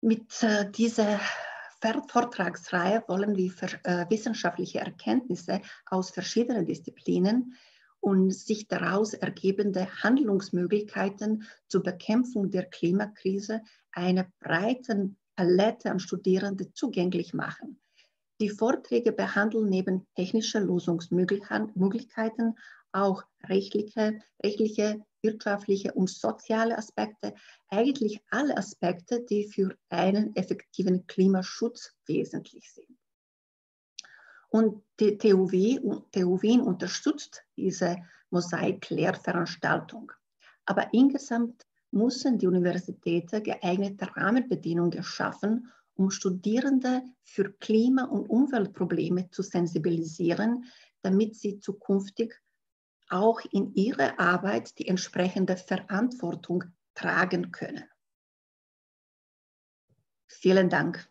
Mit äh, dieser Vortragsreihe wollen wir äh, wissenschaftliche Erkenntnisse aus verschiedenen Disziplinen und sich daraus ergebende Handlungsmöglichkeiten zur Bekämpfung der Klimakrise einer breiten Palette an Studierenden zugänglich machen. Die Vorträge behandeln neben technischer Lösungsmöglichkeiten auch rechtliche, rechtliche, wirtschaftliche und soziale Aspekte, eigentlich alle Aspekte, die für einen effektiven Klimaschutz wesentlich sind. Und die TU, TU Wien unterstützt diese Mosaik-Lehrveranstaltung. Aber insgesamt müssen die Universitäten geeignete Rahmenbedingungen schaffen, um Studierende für Klima- und Umweltprobleme zu sensibilisieren, damit sie zukünftig auch in ihrer Arbeit die entsprechende Verantwortung tragen können. Vielen Dank.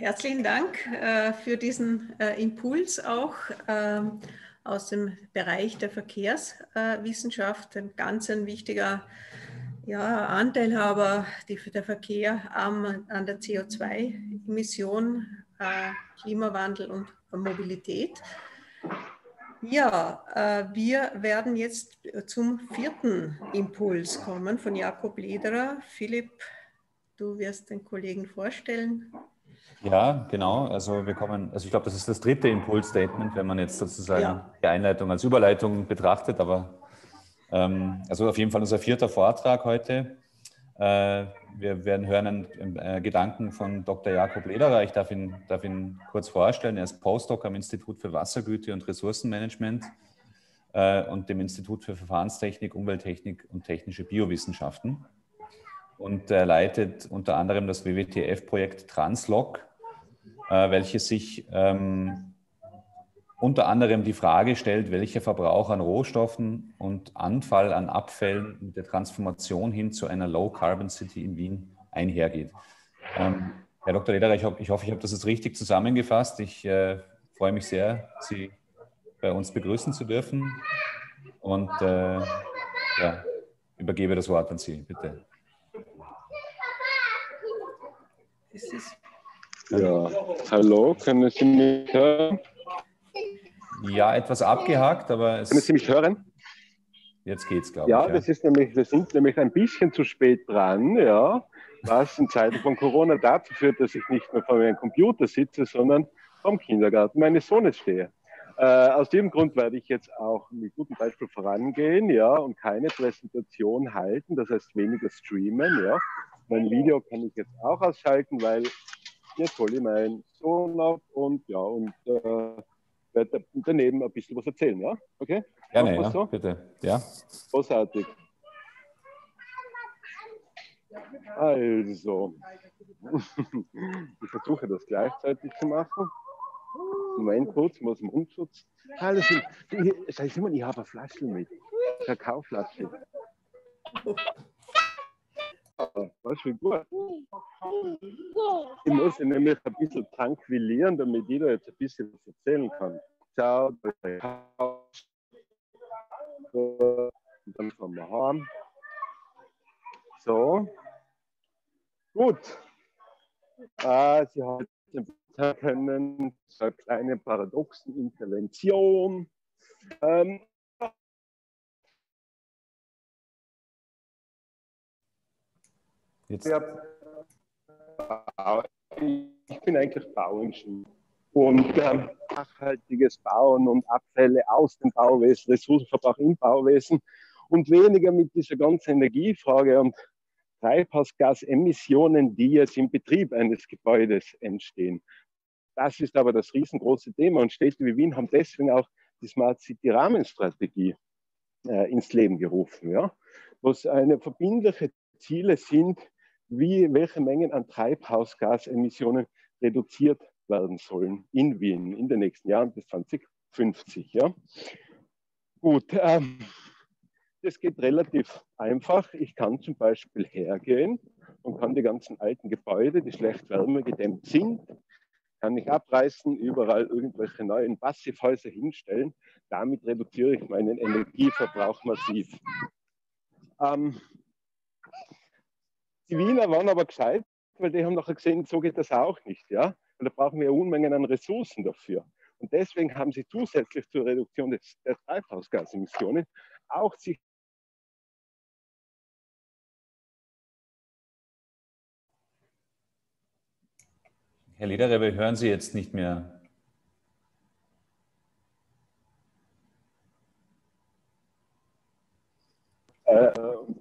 Herzlichen Dank äh, für diesen äh, Impuls auch äh, aus dem Bereich der Verkehrswissenschaft. Ein ganz ein wichtiger ja, Anteilhaber die, der Verkehr am, an der CO2-Emission, äh, Klimawandel und Mobilität. Ja, äh, wir werden jetzt zum vierten Impuls kommen von Jakob Lederer. Philipp, du wirst den Kollegen vorstellen. Ja, genau. Also wir kommen, also ich glaube, das ist das dritte Impulsstatement, wenn man jetzt sozusagen ja. die Einleitung als Überleitung betrachtet, aber ähm, also auf jeden Fall unser vierter Vortrag heute. Äh, wir werden hören einen äh, Gedanken von Dr. Jakob Lederer. Ich darf ihn, darf ihn kurz vorstellen. Er ist Postdoc am Institut für Wassergüte und Ressourcenmanagement äh, und dem Institut für Verfahrenstechnik, Umwelttechnik und technische Biowissenschaften. Und er leitet unter anderem das WWTF-Projekt Translog, äh, welches sich ähm, unter anderem die Frage stellt, welcher Verbrauch an Rohstoffen und Anfall an Abfällen mit der Transformation hin zu einer Low-Carbon-City in Wien einhergeht. Ähm, Herr Dr. Lederer, ich, ich, hoffe, ich habe das jetzt richtig zusammengefasst. Ich äh, freue mich sehr, Sie bei uns begrüßen zu dürfen und äh, ja, übergebe das Wort an Sie, bitte. Ja, hallo, können Sie mich hören? Ja, etwas abgehakt, aber es. Können Sie mich hören? Jetzt geht's, glaube ja, ich. Ja, das ist nämlich, wir sind nämlich ein bisschen zu spät dran, ja, was in Zeiten von Corona dazu führt, dass ich nicht mehr vor meinem Computer sitze, sondern vom Kindergarten meines Sohnes stehe. Äh, aus dem Grund werde ich jetzt auch mit gutem Beispiel vorangehen, ja, und keine Präsentation halten, das heißt weniger streamen, ja. Mein Video kann ich jetzt auch ausschalten, weil jetzt hole ich meinen Sohn ab und ja, und äh, werde daneben ein bisschen was erzählen, ja? Okay? Gerne, ja, so? bitte. Ja. Großartig. Also, ich versuche das gleichzeitig zu machen. Moment kurz, muss Mundschutz. Hallo, Simon, ich habe eine Flasche mit. Kakaoflasche. Was für gut. Ich muss ihn nämlich ein bisschen tranquillieren, damit jeder jetzt ein bisschen was erzählen kann. Ciao, und dann kommen wir heim. So. Gut. Äh, Sie haben können, so eine kleine paradoxen Intervention. Ähm, Jetzt. Ich bin eigentlich Bauingenieur und ähm, nachhaltiges Bauen und Abfälle aus dem Bauwesen, Ressourcenverbrauch im Bauwesen und weniger mit dieser ganzen Energiefrage und Treibhausgasemissionen, die jetzt im Betrieb eines Gebäudes entstehen. Das ist aber das riesengroße Thema und Städte wie Wien haben deswegen auch die Smart City Rahmenstrategie äh, ins Leben gerufen, ja? was eine verbindliche Ziele sind, wie, welche Mengen an Treibhausgasemissionen reduziert werden sollen in Wien in den nächsten Jahren bis 2050. Ja? Gut, ähm, das geht relativ einfach. Ich kann zum Beispiel hergehen und kann die ganzen alten Gebäude, die schlecht wärmegedämmt sind, kann ich abreißen, überall irgendwelche neuen Passivhäuser hinstellen. Damit reduziere ich meinen Energieverbrauch massiv. Ähm, die Wiener waren aber gescheit, weil die haben nachher gesehen, so geht das auch nicht. Ja? Und da brauchen wir Unmengen an Ressourcen dafür. Und deswegen haben sie zusätzlich zur Reduktion des, der Treibhausgasemissionen auch sich Herr Lederer, wir hören Sie jetzt nicht mehr. Äh,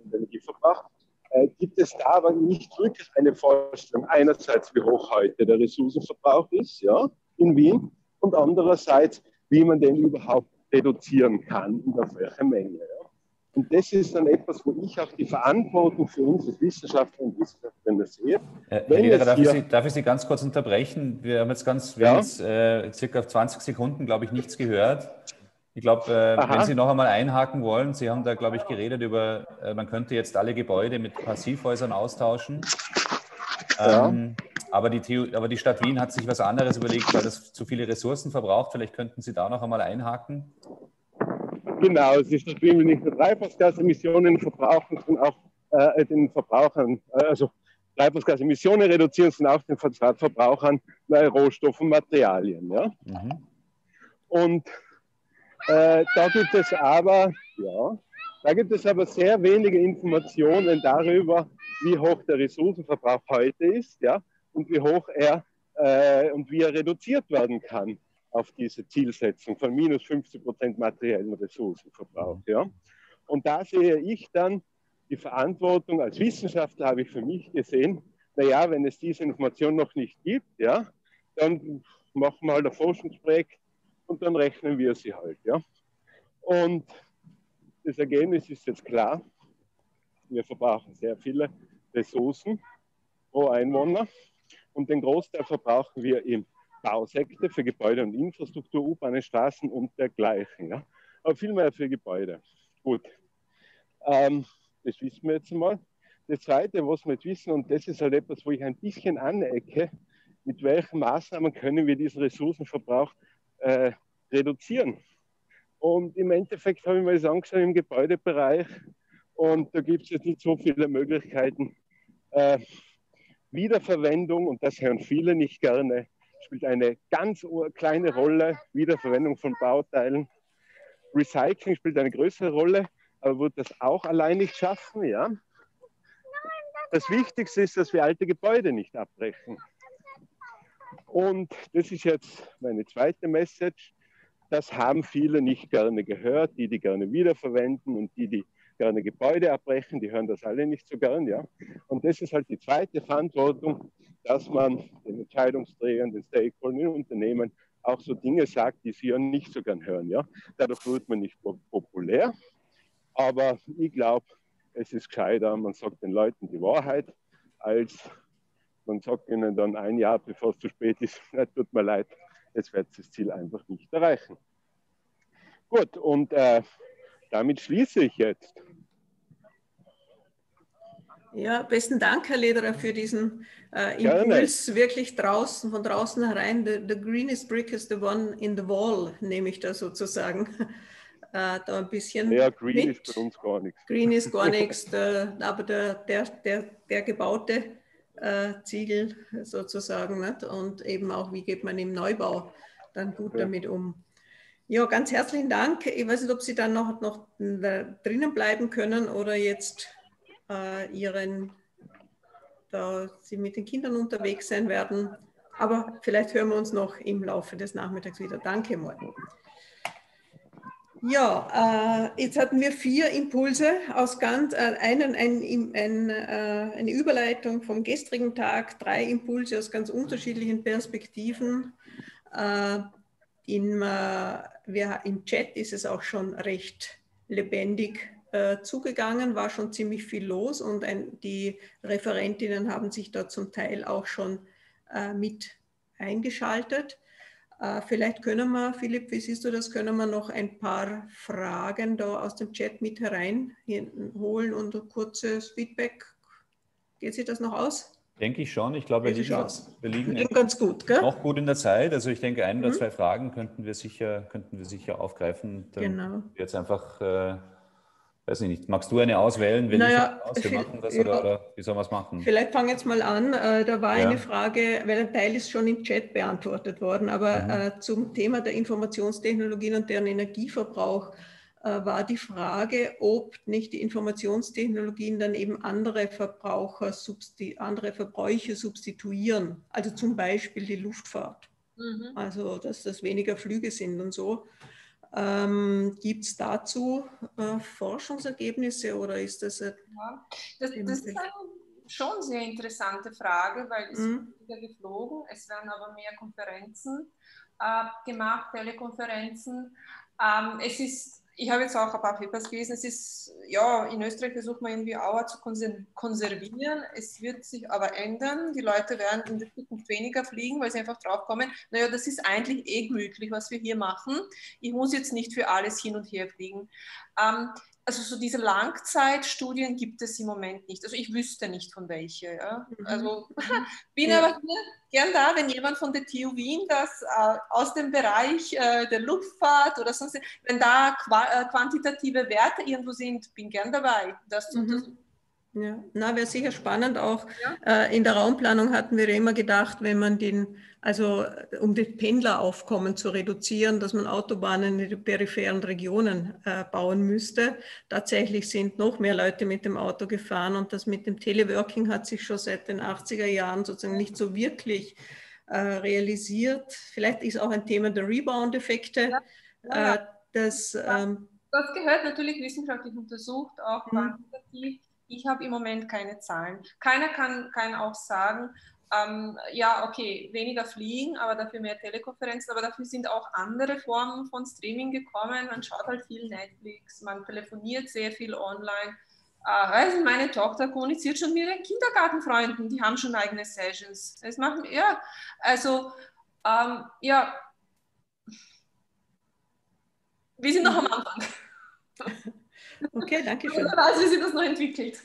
Energieverbrauch. Äh, gibt es da aber nicht wirklich eine Vorstellung, einerseits wie hoch heute der Ressourcenverbrauch ist, ja, in Wien, und andererseits, wie man den überhaupt reduzieren kann und auf welche Menge. Ja. Und das ist dann etwas, wo ich auch die Verantwortung für uns als Wissenschaftler und Wissenschaftlerinnen sehe. Herr Lederer, darf, ich Sie, darf ich Sie ganz kurz unterbrechen? Wir haben jetzt ganz, wir ja. haben jetzt, äh, circa 20 Sekunden, glaube ich, nichts gehört. Ich glaube, äh, wenn Sie noch einmal einhaken wollen, Sie haben da, glaube ich, geredet über, äh, man könnte jetzt alle Gebäude mit Passivhäusern austauschen. Ja. Ähm, aber, die aber die Stadt Wien hat sich was anderes überlegt, weil das zu viele Ressourcen verbraucht. Vielleicht könnten Sie da noch einmal einhaken. Genau, es ist das Wien nicht nur Treibhausgasemissionen verbrauchen, sondern auch äh, den Verbrauchern, äh, also Treibhausgasemissionen reduzieren, sondern auch den Verbrauchern neue Rohstoffe und Materialien. Ja? Mhm. Und äh, da gibt es aber, ja, da gibt es aber sehr wenige Informationen darüber, wie hoch der Ressourcenverbrauch heute ist, ja, und wie hoch er äh, und wie er reduziert werden kann auf diese Zielsetzung von minus 50 Prozent materiellen Ressourcenverbrauch. Ja. Und da sehe ich dann die Verantwortung als Wissenschaftler, habe ich für mich gesehen, naja, wenn es diese Information noch nicht gibt, ja, dann machen wir halt ein Forschungsprojekt und dann rechnen wir sie halt. Ja. Und das Ergebnis ist jetzt klar. Wir verbrauchen sehr viele Ressourcen pro Einwohner und den Großteil verbrauchen wir im Bausektor für Gebäude und Infrastruktur, U-Bahnen, Straßen und dergleichen. Ja. Aber viel mehr für Gebäude. Gut, ähm, das wissen wir jetzt mal. Das Zweite, was wir jetzt wissen, und das ist halt etwas, wo ich ein bisschen anecke, mit welchen Maßnahmen können wir diesen Ressourcenverbrauch äh, reduzieren? Und im Endeffekt habe ich mir das angeschaut im Gebäudebereich und da gibt es jetzt nicht so viele Möglichkeiten. Äh, Wiederverwendung, und das hören viele nicht gerne, spielt eine ganz kleine Rolle. Wiederverwendung von Bauteilen. Recycling spielt eine größere Rolle, aber wird das auch allein nicht schaffen, ja. Das Wichtigste ist, dass wir alte Gebäude nicht abbrechen. Und das ist jetzt meine zweite Message. Das haben viele nicht gerne gehört, die, die gerne wiederverwenden und die, die gerne Gebäude abbrechen, die hören das alle nicht so gern, ja. Und das ist halt die zweite Verantwortung, dass man den Entscheidungsträgern, den Stakeholdern in Unternehmen auch so Dinge sagt, die sie ja nicht so gern hören, ja. Dadurch wird man nicht populär, aber ich glaube, es ist gescheiter, man sagt den Leuten die Wahrheit, als man sagt ihnen dann ein Jahr, bevor es zu spät ist, tut mir leid, jetzt wird das Ziel einfach nicht erreichen. Gut, und äh, damit schließe ich jetzt. Ja, besten Dank, Herr Lederer, für diesen äh, Impuls Gerne. wirklich draußen, von draußen herein. The, the, greenest brick is the one in the wall, nehme ich da sozusagen. Äh, da ein bisschen. Ja, green mit. ist bei uns gar nichts. Green ist gar nichts, der, aber der, der, der, der gebaute Ziegel sozusagen. Nicht? Und eben auch, wie geht man im Neubau dann gut ja. damit um. Ja, ganz herzlichen Dank. Ich weiß nicht, ob Sie dann noch, noch drinnen bleiben können oder jetzt äh, ihren, da Sie mit den Kindern unterwegs sein werden. Aber vielleicht hören wir uns noch im Laufe des Nachmittags wieder. Danke mal. Ja, äh, jetzt hatten wir vier Impulse aus ganz, äh, einen, ein, ein, äh, eine Überleitung vom gestrigen Tag, drei Impulse aus ganz unterschiedlichen Perspektiven. Äh, im, äh, wir, Im Chat ist es auch schon recht lebendig äh, zugegangen, war schon ziemlich viel los und ein, die Referentinnen haben sich da zum Teil auch schon mit eingeschaltet. Äh, vielleicht können wir, Philipp, wie siehst du das, können wir noch ein paar Fragen da aus dem Chat mit hereinholen und ein kurzes Feedback. Geht sich das noch aus? Denke ich schon. Ich glaube, wir liegen, wir liegen ganz gut, gell? noch gut in der Zeit. Also ich denke, ein oder mhm. zwei Fragen könnten wir sicher, könnten wir sicher aufgreifen. Dann genau. Jetzt einfach äh, weiß ich nicht, magst du eine auswählen? Will naja, aus? Wir machen das ja, oder, oder, wie soll man es machen? Vielleicht fange jetzt mal an. Äh, da war ja. eine Frage, weil ein Teil ist schon im Chat beantwortet worden, aber mhm. äh, zum Thema der Informationstechnologien und deren Energieverbrauch äh, war die Frage, ob nicht die Informationstechnologien dann eben andere Verbraucher, andere Verbräuche substituieren, also zum Beispiel die Luftfahrt. Mhm. Also dass das weniger Flüge sind und so. Ähm, Gibt es dazu äh, Forschungsergebnisse oder ist das? ja, das, das ist eine schon sehr interessante Frage, weil es mhm. wieder geflogen, es werden aber mehr Konferenzen äh, gemacht, Telekonferenzen. Ähm, es ist ich habe jetzt auch ein paar Papers gelesen. Es ist, ja, in Österreich versucht man irgendwie Auer zu konservieren. Es wird sich aber ändern. Die Leute werden in der Zukunft weniger fliegen, weil sie einfach drauf kommen, naja, das ist eigentlich eh gemütlich, was wir hier machen. Ich muss jetzt nicht für alles hin und her fliegen. Ähm, also so diese Langzeitstudien gibt es im Moment nicht. Also ich wüsste nicht von welche. Ja? Mhm. Also bin ja. aber gern da, wenn jemand von der TU Wien das äh, aus dem Bereich äh, der Luftfahrt oder sonst, wenn da qua äh, quantitative Werte irgendwo sind, bin gern dabei, das zu mhm. untersuchen. Ja, na, wäre sicher spannend auch. Ja. Äh, in der Raumplanung hatten wir immer gedacht, wenn man den, also um das Pendleraufkommen zu reduzieren, dass man Autobahnen in den peripheren Regionen äh, bauen müsste. Tatsächlich sind noch mehr Leute mit dem Auto gefahren und das mit dem Teleworking hat sich schon seit den 80er Jahren sozusagen nicht so wirklich äh, realisiert. Vielleicht ist auch ein Thema der Rebound-Effekte. Ja. Äh, das, ähm, das gehört natürlich wissenschaftlich untersucht, auch hm. quantitativ ich habe im Moment keine Zahlen. Keiner kann, kann auch sagen, ähm, ja, okay, weniger fliegen, aber dafür mehr Telekonferenzen, aber dafür sind auch andere Formen von Streaming gekommen. Man schaut halt viel Netflix, man telefoniert sehr viel online. Äh, also meine Tochter kommuniziert schon mit ihren Kindergartenfreunden, die haben schon eigene Sessions. Das machen ja, also ähm, ja, wir sind noch am Anfang. Okay, danke schön. Wer weiß, wie sich das noch entwickelt.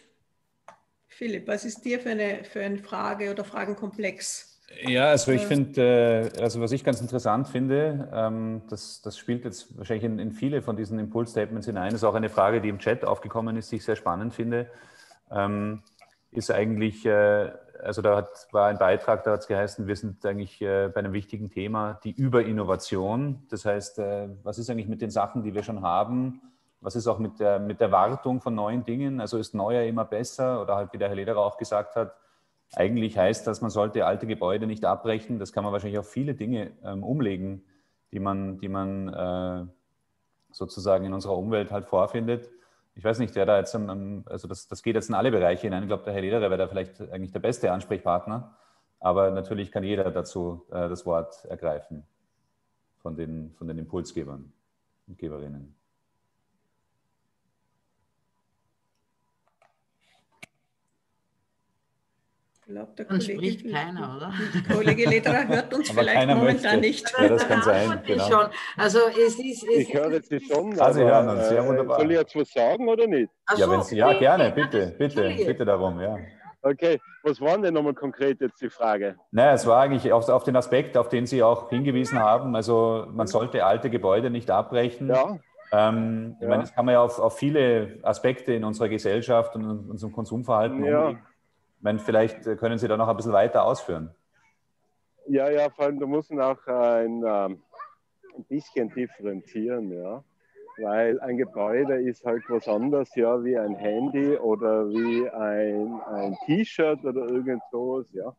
Philipp, was ist dir für eine, für eine Frage oder Fragenkomplex? Ja, also ich äh, finde, äh, also was ich ganz interessant finde, ähm, das, das spielt jetzt wahrscheinlich in, in viele von diesen Impulsstatements hinein, das ist auch eine Frage, die im Chat aufgekommen ist, die ich sehr spannend finde, ähm, ist eigentlich, äh, also da hat, war ein Beitrag, da hat es geheißen, wir sind eigentlich bei einem wichtigen Thema, die Überinnovation. Das heißt, was ist eigentlich mit den Sachen, die wir schon haben, was ist auch mit der, mit der Wartung von neuen Dingen? Also ist neuer immer besser? Oder halt, wie der Herr Lederer auch gesagt hat, eigentlich heißt das, man sollte alte Gebäude nicht abbrechen. Das kann man wahrscheinlich auf viele Dinge ähm, umlegen, die man, die man äh, sozusagen in unserer Umwelt halt vorfindet. Ich weiß nicht, wer da jetzt, also das, das geht jetzt in alle Bereiche hinein. Ich glaube, der Herr Lederer wäre da vielleicht eigentlich der beste Ansprechpartner. Aber natürlich kann jeder dazu äh, das Wort ergreifen von den, von den Impulsgebern und Geberinnen. Glaube, der Dann Kollege, spricht keiner, oder? Der Kollege Lederer hört uns vielleicht momentan möchte. nicht. Ja, das kann sein. Genau. Schon. Also es ist, es ich höre jetzt die schon. Also Sie hören uns, sehr wunderbar. Soll ich jetzt was sagen oder nicht? So, ja, Sie, ja, gerne, bitte, bitte, bitte darum, ja. Okay, was war denn nochmal konkret jetzt die Frage? Naja, es war eigentlich auf, auf, den Aspekt, auf den Sie auch hingewiesen haben. Also man sollte alte Gebäude nicht abbrechen. Ja. Ähm, ich ja. meine, das kann man ja auf, auf, viele Aspekte in unserer Gesellschaft und in unserem Konsumverhalten ja. umlegen meine, vielleicht äh, können Sie da noch ein bisschen weiter ausführen. Ja, ja, vor allem, da muss man auch ein, ähm, ein bisschen differenzieren, ja. Weil ein Gebäude ist halt was anderes, ja, wie ein Handy oder wie ein, ein T-Shirt oder irgend sowas, ja.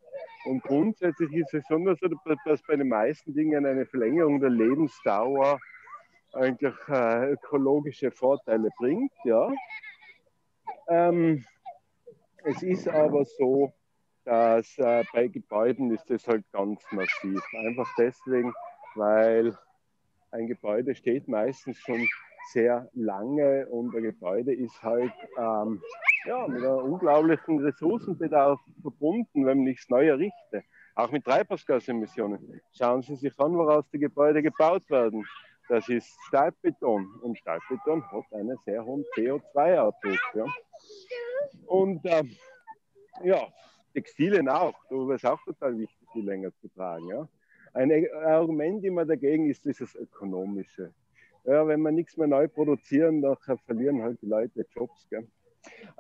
Und grundsätzlich ist es schon so, dass bei den meisten Dingen eine Verlängerung der Lebensdauer eigentlich äh, ökologische Vorteile bringt, ja. Ähm, es ist aber so, dass äh, bei Gebäuden ist das halt ganz massiv. Einfach deswegen, weil ein Gebäude steht meistens schon sehr lange und ein Gebäude ist halt ähm, ja, mit einem unglaublichen Ressourcenbedarf verbunden, wenn man nichts neu errichte. Auch mit Treibhausgasemissionen. Schauen Sie sich an, woraus die Gebäude gebaut werden. Das ist Stahlbeton und Stahlbeton hat einen sehr hohen CO2-Output. Ja. Und äh, ja, Textilien auch. Das ist auch total wichtig, die länger zu tragen. Ja. Ein Argument immer dagegen ist dieses Ökonomische. ja, wenn wir nichts mehr neu produzieren, dann verlieren halt die Leute Jobs.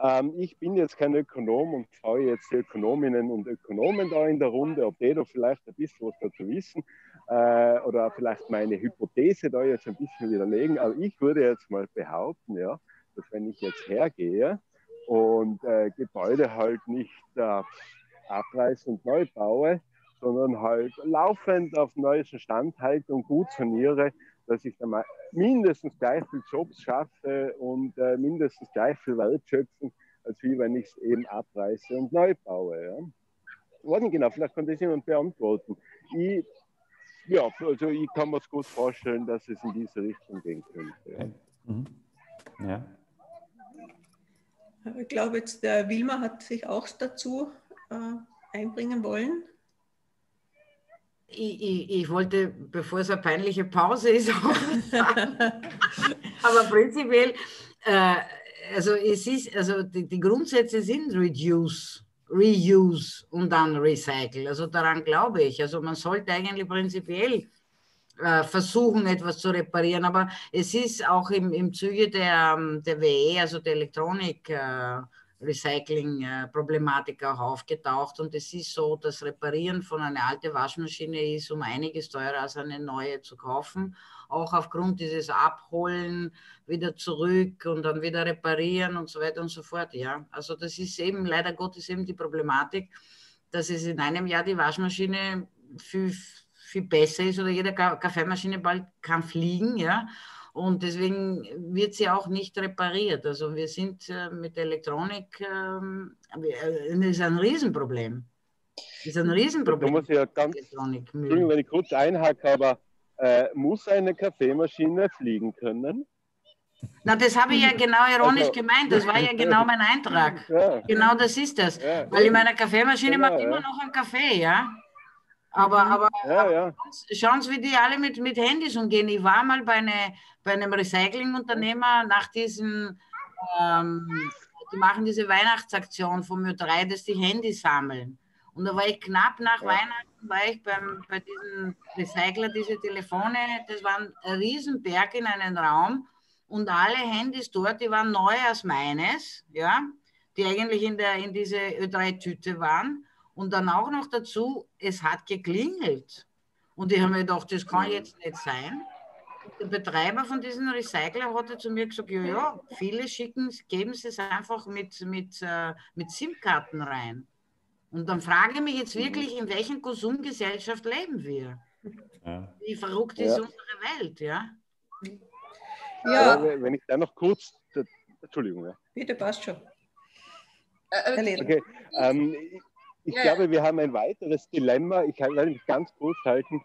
Ähm, ich bin jetzt kein Ökonom und schaue jetzt die Ökonominnen und Ökonomen da in der Runde, ob die da vielleicht ein bisschen was dazu wissen äh, oder vielleicht meine Hypothese da jetzt ein bisschen widerlegen. Aber ich würde jetzt mal behaupten, ja, dass wenn ich jetzt hergehe und äh, Gebäude halt nicht äh, abreiße und neu baue, sondern halt laufend auf neuesten Stand halte und gut saniere, dass ich dann mal mindestens gleich viele Jobs schaffe und äh, mindestens gleich viel Wertschöpfung, als wie wenn ich es eben abreiße und neu baue. Ja. Worden genau, vielleicht kann das jemand beantworten. Ich, ja, also ich kann mir es gut vorstellen, dass es in diese Richtung gehen könnte. Ja. Mhm. ja. Ich glaube, jetzt der Wilma hat sich auch dazu äh, einbringen wollen. Ich, ich, ich, wollte, bevor es eine peinliche Pause ist, auch sagen. aber prinzipiell, äh, also es ist, also die, die, Grundsätze sind Reduce, Reuse und dann Recycle. Also daran glaube ich. Also man sollte eigentlich prinzipiell äh, versuchen, etwas zu reparieren, aber es ist auch im, im Zuge der, der WE, also der Elektronik, äh, Recycling-Problematik auch aufgetaucht. Und es ist so, das Reparieren von einer alten Waschmaschine ist um einiges teurer als eine neue zu kaufen. Auch aufgrund dieses Abholen, wieder zurück und dann wieder reparieren und so weiter und so fort. Ja, also das ist eben leider Gottes eben die Problematik, dass es in einem Jahr die Waschmaschine viel, viel besser ist oder jede Kaffeemaschine bald kann fliegen. Ja, und deswegen wird sie auch nicht repariert. Also wir sind äh, mit Elektronik, ähm, äh, das ist ein Riesenproblem. Das ist ein Riesenproblem. Da muss ich ja ganz, Entschuldigung, wenn ich kurz einhake, aber äh, muss eine Kaffeemaschine fliegen können? Na, das habe ich ja genau ironisch also, gemeint. Das war ja genau mein Eintrag. Ja. Genau das ist das. Ja. Weil in meiner Kaffeemaschine genau, macht immer noch einen Kaffee, ja. Aber, aber, ja, ja. schauen Sie, wie die alle mit, mit Handys umgehen. Ich war mal bei, eine, bei einem Recyclingunternehmer nach diesen, ähm, die machen diese Weihnachtsaktion vom Ö3, dass die Handys sammeln. Und da war ich knapp nach ja. Weihnachten, war ich beim, bei diesem Recycler, diese Telefone, das war ein Riesenberg in einem Raum und alle Handys dort, die waren neu als meines, ja, die eigentlich in, der, in diese Ö3-Tüte waren. Und dann auch noch dazu, es hat geklingelt. Und ich habe mir gedacht, das kann jetzt nicht sein. Der Betreiber von diesem Recycler hat zu mir gesagt, ja, ja, viele schicken, geben sie es einfach mit, mit, äh, mit SIM-Karten rein. Und dann frage ich mich jetzt wirklich, in welchen Konsumgesellschaft leben wir? Ja. Wie verrückt ist unsere Welt, ja? Ja. Wenn ich da noch kurz, Entschuldigung. Ja. Bitte, passt schon. Äh, äh, okay, ähm, ich ja. glaube, wir haben ein weiteres Dilemma. Ich werde mich ganz kurz halten,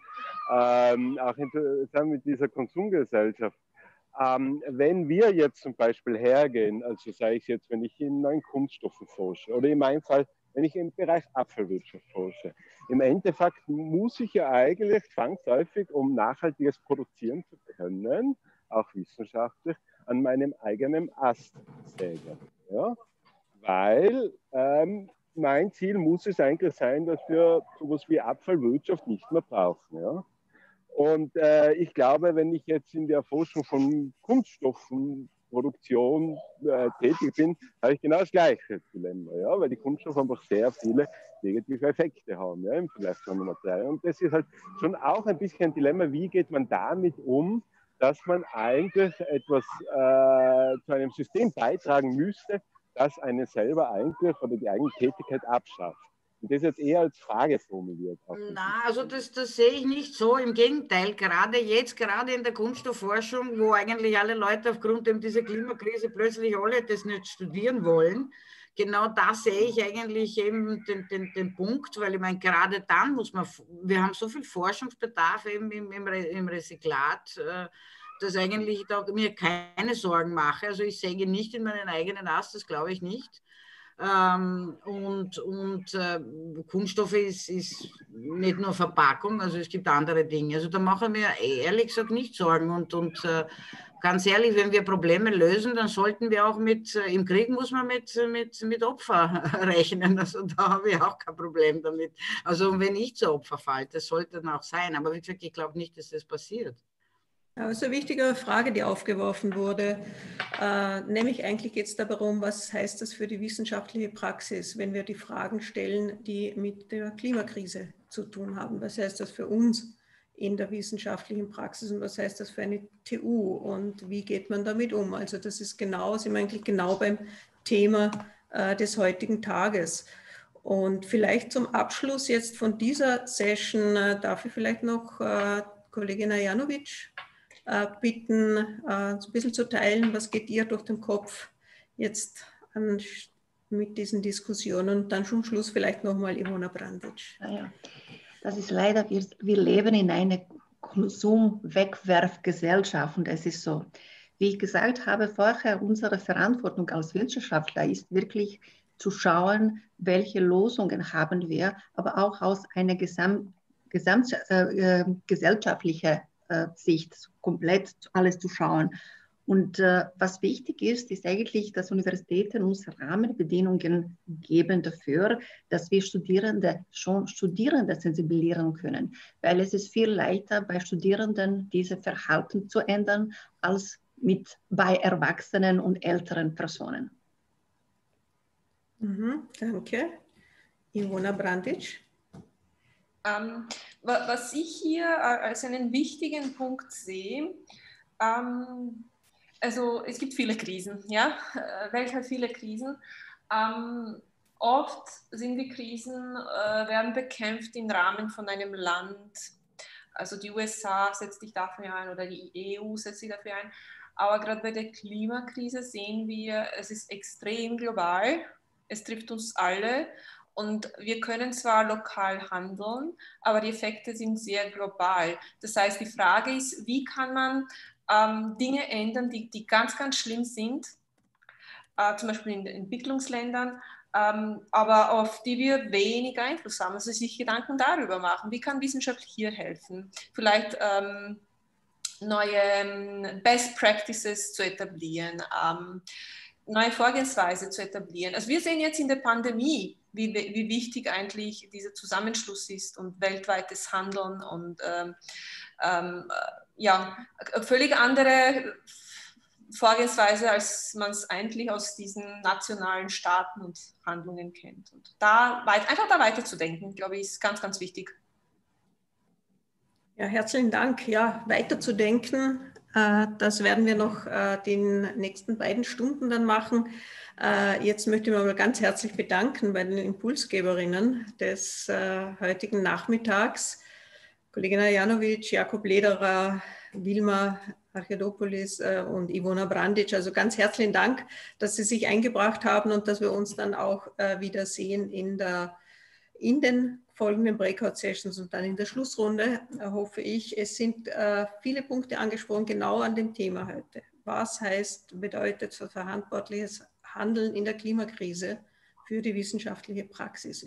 ähm, auch zusammen mit dieser Konsumgesellschaft. Ähm, wenn wir jetzt zum Beispiel hergehen, also sei es jetzt, wenn ich in neuen Kunststoffen forsche oder in meinem Fall, wenn ich im Bereich Abfallwirtschaft forsche, im Endeffekt muss ich ja eigentlich zwangsläufig, um nachhaltiges produzieren zu können, auch wissenschaftlich, an meinem eigenen Ast sägen. Ja? Weil ähm, mein Ziel muss es eigentlich sein, dass wir sowas wie Abfallwirtschaft nicht mehr brauchen. Ja? Und äh, ich glaube, wenn ich jetzt in der Forschung von Kunststoffenproduktion äh, tätig bin, habe ich genau das gleiche Dilemma, ja? weil die Kunststoffe einfach sehr viele negative Effekte haben ja, im Vergleich zu anderen Materialien. Und das ist halt schon auch ein bisschen ein Dilemma, wie geht man damit um, dass man eigentlich etwas äh, zu einem System beitragen müsste, das einen selber eigentlich oder die eigene Tätigkeit abschafft. Und das jetzt eher als Frage formuliert. Na, also das, das sehe ich nicht so. Im Gegenteil, gerade jetzt, gerade in der Kunststoffforschung, wo eigentlich alle Leute aufgrund dieser Klimakrise plötzlich alle das nicht studieren wollen, genau da sehe ich eigentlich eben den, den, den Punkt, weil ich meine, gerade dann muss man, wir haben so viel Forschungsbedarf eben im, im, im Rezyklat. Äh, dass eigentlich da mir keine Sorgen mache. Also ich säge nicht in meinen eigenen Ast, das glaube ich nicht. Ähm, und und äh, Kunststoffe ist, ist nicht nur Verpackung, also es gibt andere Dinge. Also da mache ich mir ehrlich gesagt nicht Sorgen. Und, und äh, ganz ehrlich, wenn wir Probleme lösen, dann sollten wir auch mit, äh, im Krieg muss man mit, mit, mit Opfer rechnen. Also da habe ich auch kein Problem damit. Also wenn ich zu Opfer falle, das sollte dann auch sein. Aber wie gesagt, ich glaube nicht, dass das passiert. Es ist eine wichtige Frage, die aufgeworfen wurde. Äh, nämlich eigentlich geht es darum, was heißt das für die wissenschaftliche Praxis, wenn wir die Fragen stellen, die mit der Klimakrise zu tun haben. Was heißt das für uns in der wissenschaftlichen Praxis und was heißt das für eine TU und wie geht man damit um? Also das ist genau, sind wir eigentlich genau beim Thema äh, des heutigen Tages. Und vielleicht zum Abschluss jetzt von dieser Session äh, darf ich vielleicht noch äh, Kollegin Ajanovic bitten, äh, ein bisschen zu teilen, was geht ihr durch den Kopf jetzt an, mit diesen Diskussionen und dann zum Schluss vielleicht nochmal Ivona Brandic. Ja. Das ist leider, wir, wir leben in einer Konsum-Wegwerfgesellschaft und es ist so. Wie ich gesagt habe vorher, unsere Verantwortung als Wissenschaftler ist wirklich zu schauen, welche Lösungen haben wir, aber auch aus einer Gesamt, Gesamt, äh, äh gesellschaftlichen äh, Sicht komplett alles zu schauen. Und äh, was wichtig ist, ist eigentlich, dass Universitäten uns Rahmenbedingungen geben dafür, dass wir Studierende schon Studierende sensibilisieren können. Weil es ist viel leichter bei Studierenden, diese Verhalten zu ändern, als mit, bei Erwachsenen und älteren Personen. Mhm, danke. Ivona Brandic. Ähm, was ich hier äh, als einen wichtigen Punkt sehe, ähm, also es gibt viele Krisen, ja, äh, Welt hat viele Krisen. Ähm, oft sind die Krisen, äh, werden bekämpft im Rahmen von einem Land. Also die USA setzt sich dafür ein oder die EU setzt sich dafür ein. Aber gerade bei der Klimakrise sehen wir, es ist extrem global. Es trifft uns alle und wir können zwar lokal handeln, aber die Effekte sind sehr global. Das heißt, die Frage ist, wie kann man ähm, Dinge ändern, die, die ganz, ganz schlimm sind, äh, zum Beispiel in Entwicklungsländern, ähm, aber auf die wir wenig Einfluss haben. Also sich Gedanken darüber machen, wie kann Wissenschaft hier helfen? Vielleicht ähm, neue ähm, Best Practices zu etablieren, ähm, neue Vorgehensweise zu etablieren. Also wir sehen jetzt in der Pandemie, wie, wie wichtig eigentlich dieser Zusammenschluss ist und weltweites Handeln und ähm, ähm, ja, völlig andere Vorgehensweise, als man es eigentlich aus diesen nationalen Staaten und Handlungen kennt. Und da weit, einfach da weiterzudenken, glaube ich, ist ganz, ganz wichtig. Ja, herzlichen Dank. Ja, weiterzudenken, äh, das werden wir noch äh, den nächsten beiden Stunden dann machen. Äh, jetzt möchte ich mich aber ganz herzlich bedanken bei den Impulsgeberinnen des heutigen Nachmittags. Kollegin Janovic, Jakob Lederer, Wilma Archidopoulos äh, und Ivona Brandic. Also ganz herzlichen Dank, dass Sie sich eingebracht haben und dass wir uns dann auch äh, wieder sehen in, der, in den folgenden Breakout-Sessions und dann in der Schlussrunde, äh, hoffe ich. Es sind viele Punkte angesprochen, genau an dem Thema heute. Was heißt, bedeutet verantwortliches Handeln in der Klimakrise für die wissenschaftliche Praxis?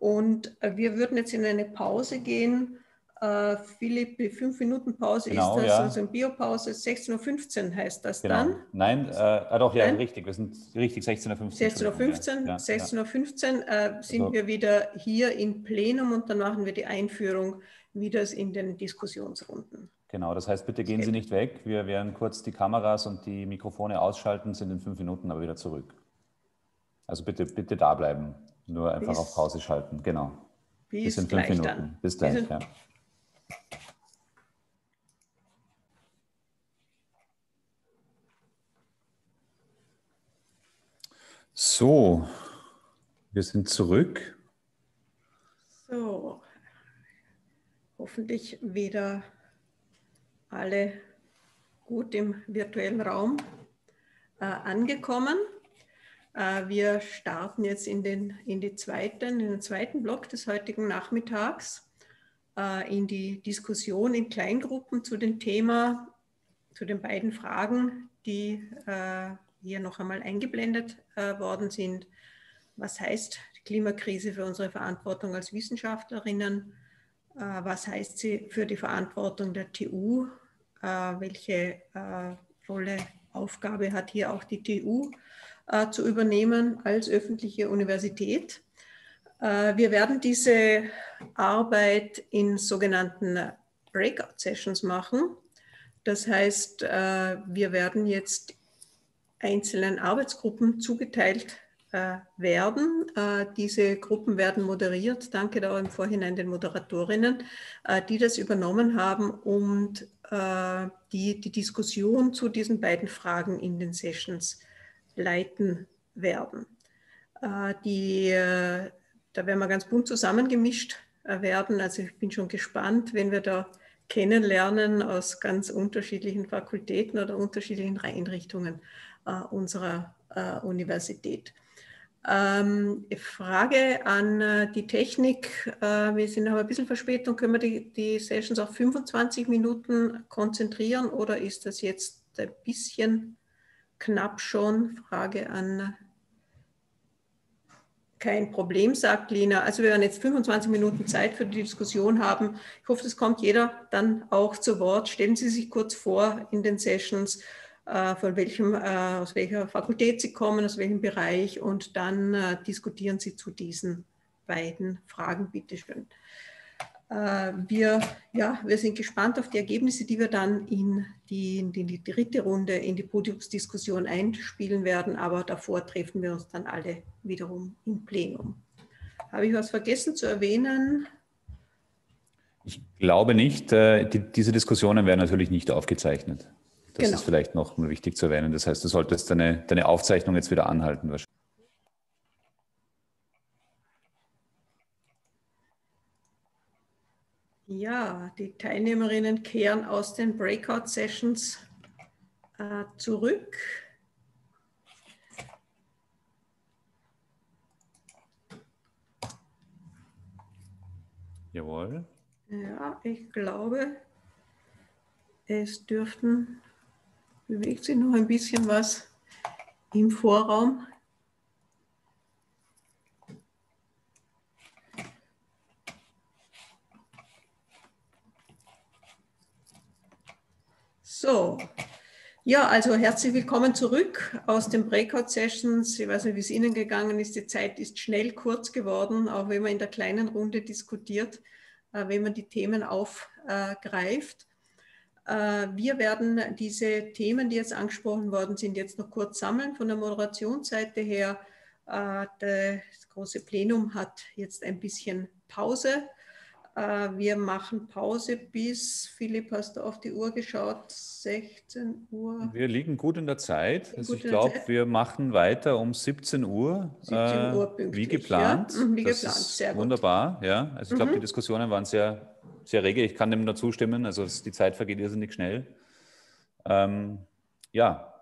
Und wir würden jetzt in eine Pause gehen äh, Philipp, die 5 Minuten Pause genau, ist das, ja. also eine Biopause, 16.15 Uhr heißt das genau. dann? Nein, äh, ah, doch, ja, Nein? richtig, wir sind richtig 16.15 Uhr. 16.15 Uhr, 16.15 Uhr äh, sind also. wir wieder hier im Plenum und dann machen wir die Einführung wieder in den Diskussionsrunden. Genau, das heißt, bitte gehen Sie nicht weg. Wir werden kurz die Kameras und die Mikrofone ausschalten, sind in fünf Minuten aber wieder zurück. Also bitte, bitte da bleiben. Nur einfach bis, auf Pause schalten. Genau. Bis, bis in fünf Minuten. Dann. Bis gleich, ja. So, wir sind zurück. So, hoffentlich wieder alle gut im virtuellen Raum äh, angekommen. Äh, wir starten jetzt in den, in, die zweiten, in den zweiten Block des heutigen Nachmittags in die Diskussion in Kleingruppen zu dem Thema, zu den beiden Fragen, die äh, hier noch einmal eingeblendet worden sind. Was heißt die Klimakrise für unsere Verantwortung als Wissenschaftlerinnen? Was heißt sie für die Verantwortung der TU? Welche Rolle, Aufgabe hat hier auch die TU zu übernehmen als öffentliche Universität? Äh, wir werden diese Arbeit in sogenannten Breakout-Sessions machen. Das heißt, wir werden jetzt einzelnen Arbeitsgruppen zugeteilt werden. Diese Gruppen werden moderiert. Danke da im Vorhinein den Moderatorinnen, die das übernommen haben und die die Diskussion zu diesen beiden Fragen in den Sessions leiten werden. Die, da werden wir ganz bunt zusammengemischt werden. Also ich bin schon gespannt, wenn wir da kennenlernen aus ganz unterschiedlichen Fakultäten oder unterschiedlichen Einrichtungen äh, unserer äh, Universität. Ähm, Frage an äh, die Technik. Äh, wir sind aber ein bisschen Verspätung. Können wir die, die Sessions auf 25 Minuten konzentrieren oder ist das jetzt ein bisschen knapp schon? Frage an kein Problem, sagt Lina. Also wir werden jetzt 25 Minuten Zeit für die Diskussion haben. Ich hoffe, es kommt jeder dann auch zu Wort. Stellen Sie sich kurz vor in den Sessions, äh, von welchem, äh, aus welcher Fakultät Sie kommen, aus welchem Bereich und dann äh, diskutieren Sie zu diesen beiden Fragen, bitteschön. Äh, wir, ja, wir sind gespannt auf die Ergebnisse, die wir dann in die, in die dritte Runde, in die Podiumsdiskussion einspielen werden. Aber davor treffen wir uns dann alle wiederum im Plenum. Habe ich was vergessen zu erwähnen? Ich glaube nicht. Äh, die, diese Diskussionen werden natürlich nicht aufgezeichnet. Das genau. ist vielleicht noch wichtig zu erwähnen. Das heißt, du solltest deine, deine Aufzeichnung jetzt wieder anhalten. Wahrscheinlich. Ja, die Teilnehmerinnen kehren aus den Breakout-Sessions äh, zurück. Jawohl. Ja, ich glaube, es dürften, bewegt sich noch ein bisschen was im Vorraum. So, ja, also herzlich willkommen zurück aus den Breakout-Sessions. Ich weiß nicht, wie es Ihnen gegangen ist. Die Zeit ist schnell kurz geworden, auch wenn man in der kleinen Runde diskutiert, äh, wenn man die Themen aufgreift. Äh, wir werden diese Themen, die jetzt angesprochen worden sind, jetzt noch kurz sammeln von der Moderationsseite her. Äh, das große Plenum hat jetzt ein bisschen Pause wir machen Pause bis, Philipp, hast du auf die Uhr geschaut, 16 Uhr? Wir liegen gut in der Zeit. Also ich glaube, wir machen weiter um 17 Uhr. 17 äh, Uhr pünktlich, wie geplant. Ja? Mhm, wie das geplant, sehr gut. Wunderbar, ja. Also ich glaube, mhm. die Diskussionen waren sehr, sehr rege. Ich kann dem nur zustimmen. Also die Zeit vergeht irrsinnig schnell. Ähm, ja,